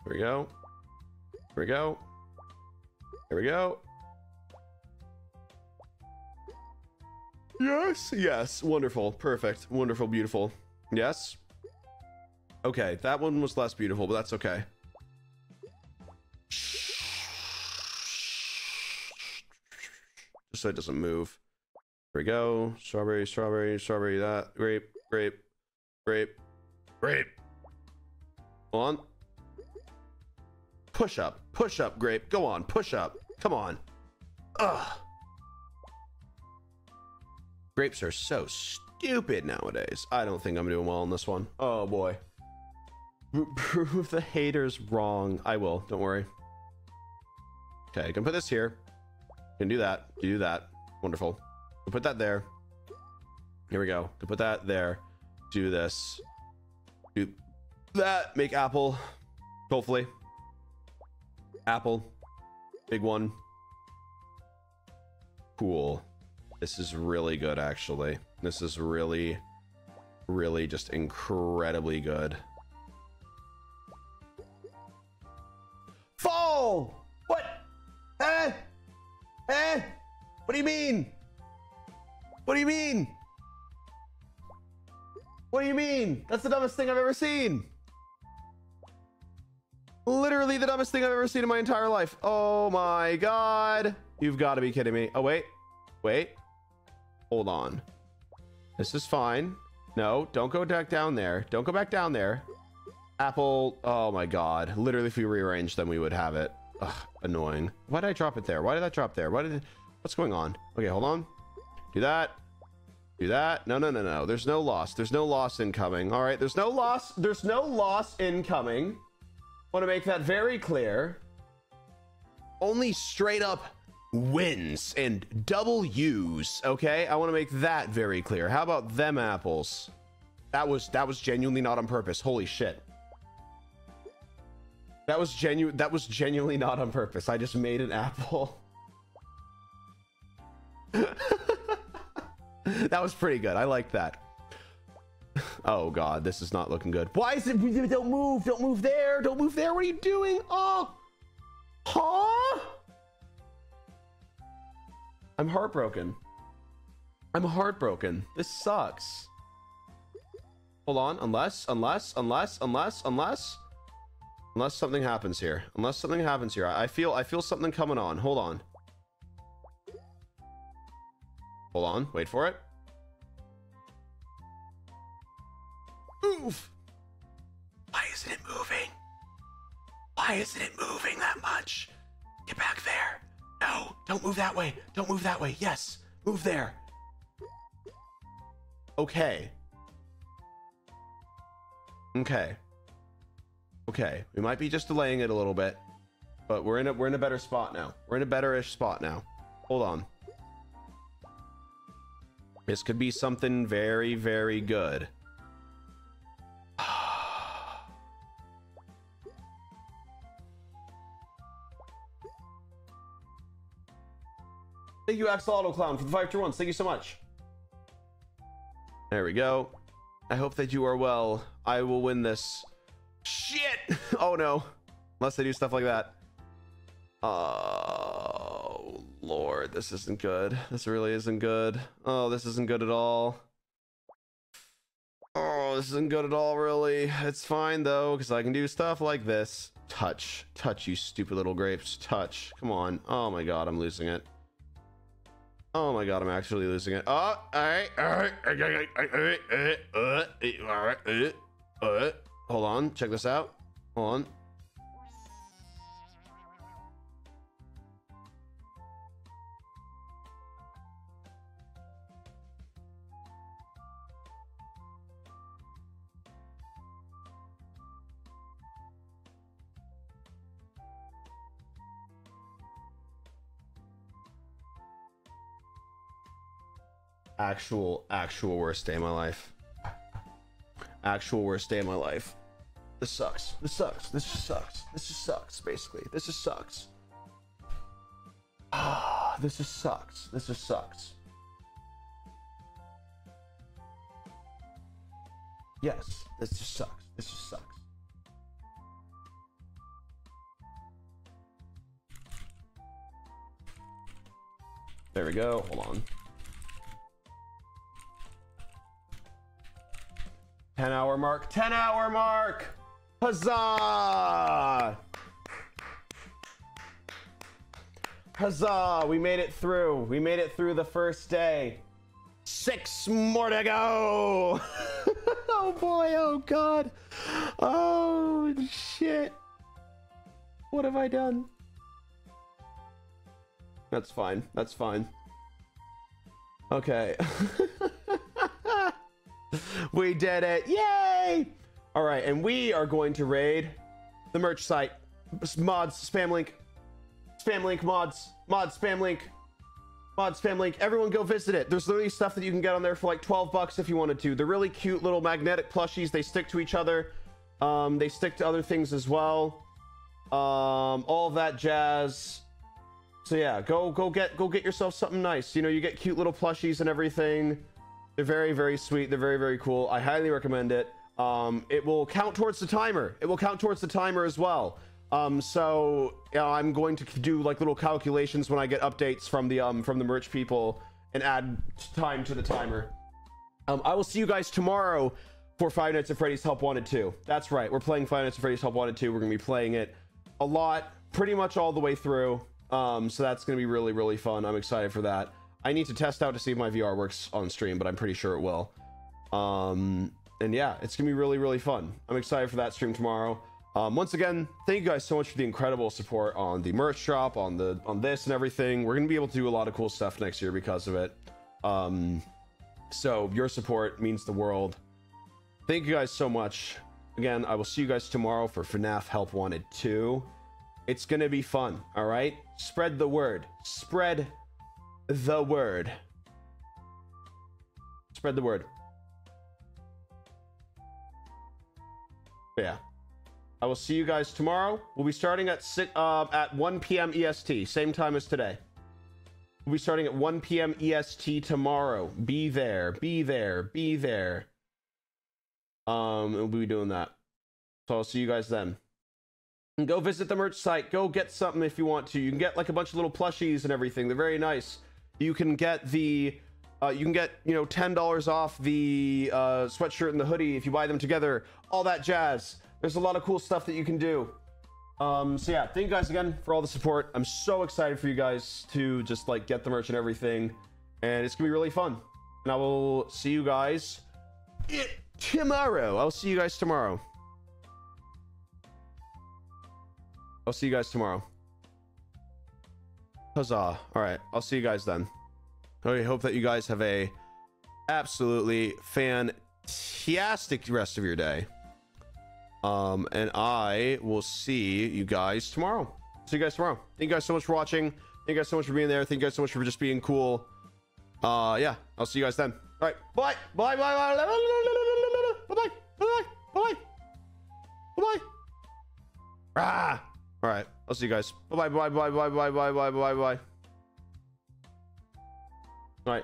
Here we go. Here we go. Here we go. Yes, yes. Wonderful. Perfect. Wonderful. Beautiful. Yes. Okay, that one was less beautiful, but that's okay. Just so it doesn't move. Here we go. Strawberry, strawberry, strawberry, that. Grape, grape, grape, grape. Hold on. Push up. Push up, Grape. Go on. Push up. Come on. Ugh. Grapes are so stupid nowadays. I don't think I'm doing well on this one. Oh boy. Prove the haters wrong. I will. Don't worry. Okay, I can put this here. Can do that. Do that. Wonderful. Put that there. Here we go. To put that there. Do this. Do that. Make apple. Hopefully. Apple. Big one. Cool. This is really good, actually. This is really, really just incredibly good. Fall! What? Eh? Eh? What do you mean? What do you mean? What do you mean? That's the dumbest thing I've ever seen. Literally the dumbest thing I've ever seen in my entire life. Oh my god. You've got to be kidding me. Oh, wait. Wait. Hold on. This is fine. No, don't go back down there. Don't go back down there. Apple. Oh my god. Literally, if we rearrange them, we would have it. Ugh, annoying. Why did I drop it there? Why did I drop there? Why did it... What's going on? Okay, hold on. Do that. Do that. No, no, no, no. There's no loss. There's no loss incoming. All right. There's no loss. There's no loss incoming want to make that very clear. Only straight up wins and W's, okay? I want to make that very clear. How about them apples? That was that was genuinely not on purpose. Holy shit. That was genuine that was genuinely not on purpose. I just made an apple. that was pretty good. I like that. Oh god, this is not looking good. Why is it? Don't move! Don't move there! Don't move there! What are you doing? Oh, huh? I'm heartbroken. I'm heartbroken. This sucks. Hold on. Unless, unless, unless, unless, unless, unless something happens here. Unless something happens here. I feel, I feel something coming on. Hold on. Hold on. Wait for it. Move! Why isn't it moving? Why isn't it moving that much? Get back there. No, don't move that way. Don't move that way. Yes, move there. Okay. Okay. Okay. We might be just delaying it a little bit, but we're in a we're in a better spot now. We're in a better-ish spot now. Hold on. This could be something very, very good. Thank you, Axolotl Clown, for the five to ones. Thank you so much. There we go. I hope that you are well. I will win this. Shit! Oh no. Unless they do stuff like that. Oh, Lord. This isn't good. This really isn't good. Oh, this isn't good at all. Oh, this isn't good at all, really. It's fine, though, because I can do stuff like this. Touch. Touch, you stupid little grapes. Touch. Come on. Oh, my God. I'm losing it. Oh, my God. I'm actually losing it. Oh, all right, all right, all right, all right, all right, all right, all right. Hold on. Check this out. Hold on. Actual actual worst day of my life. Actual worst day of my life. This sucks. This sucks. This just sucks. This just sucks basically. This just sucks. Ah this just sucks. This just sucks. Yes this just sucks. This just sucks. There we go. Hold on 10 hour mark. 10 hour mark. Huzzah! Huzzah! We made it through. We made it through the first day. Six more to go. oh boy, oh god. Oh shit. What have I done? That's fine. That's fine. Okay. we did it. Yay! All right, and we are going to raid the merch site. Mods, spam link. Spam link, mods. Mods, spam link. Mods, spam link. Everyone go visit it. There's literally stuff that you can get on there for like 12 bucks if you wanted to. They're really cute little magnetic plushies. They stick to each other. Um, they stick to other things as well. Um, all that jazz. So yeah, go go get go get yourself something nice. You know, you get cute little plushies and everything. They're very, very sweet. They're very, very cool. I highly recommend it. Um, it will count towards the timer. It will count towards the timer as well. Um, so you know, I'm going to do like little calculations when I get updates from the um, from the merch people and add time to the timer. Um, I will see you guys tomorrow for Five Nights at Freddy's Help Wanted 2. That's right. We're playing Five Nights at Freddy's Help Wanted 2. We're going to be playing it a lot, pretty much all the way through. Um, so that's going to be really, really fun. I'm excited for that. I need to test out to see if my VR works on stream, but I'm pretty sure it will. Um, and yeah, it's gonna be really, really fun. I'm excited for that stream tomorrow. Um, once again, thank you guys so much for the incredible support on the merch drop, on the on this and everything. We're gonna be able to do a lot of cool stuff next year because of it. Um, so your support means the world. Thank you guys so much. Again, I will see you guys tomorrow for FNAF Help Wanted 2. It's gonna be fun, all right? Spread the word. Spread the word. Spread the word. But yeah. I will see you guys tomorrow. We'll be starting at six, uh, at 1 p.m. EST, same time as today. We'll be starting at 1 p.m. EST tomorrow. Be there, be there, be there. Um, we'll be doing that. So I'll see you guys then. And go visit the merch site. Go get something if you want to. You can get like a bunch of little plushies and everything. They're very nice you can get the uh, you can get you know ten dollars off the uh, sweatshirt and the hoodie if you buy them together. All that jazz. There's a lot of cool stuff that you can do. Um, so yeah, thank you guys again for all the support. I'm so excited for you guys to just like get the merch and everything, and it's gonna be really fun. And I will see you guys tomorrow. I'll see you guys tomorrow. I'll see you guys tomorrow. Huzzah. All right. I'll see you guys then. I hope that you guys have a absolutely fantastic rest of your day. Um, and I will see you guys tomorrow. See you guys tomorrow. Thank you guys so much for watching. Thank you guys so much for being there. Thank you guys so much for just being cool. Uh, yeah, I'll see you guys then. All right, bye, bye, bye, bye, bye, bye, bye, bye, bye, bye, bye. Ah. All right. I'll see you guys. Bye bye bye bye bye bye bye bye bye bye. All right.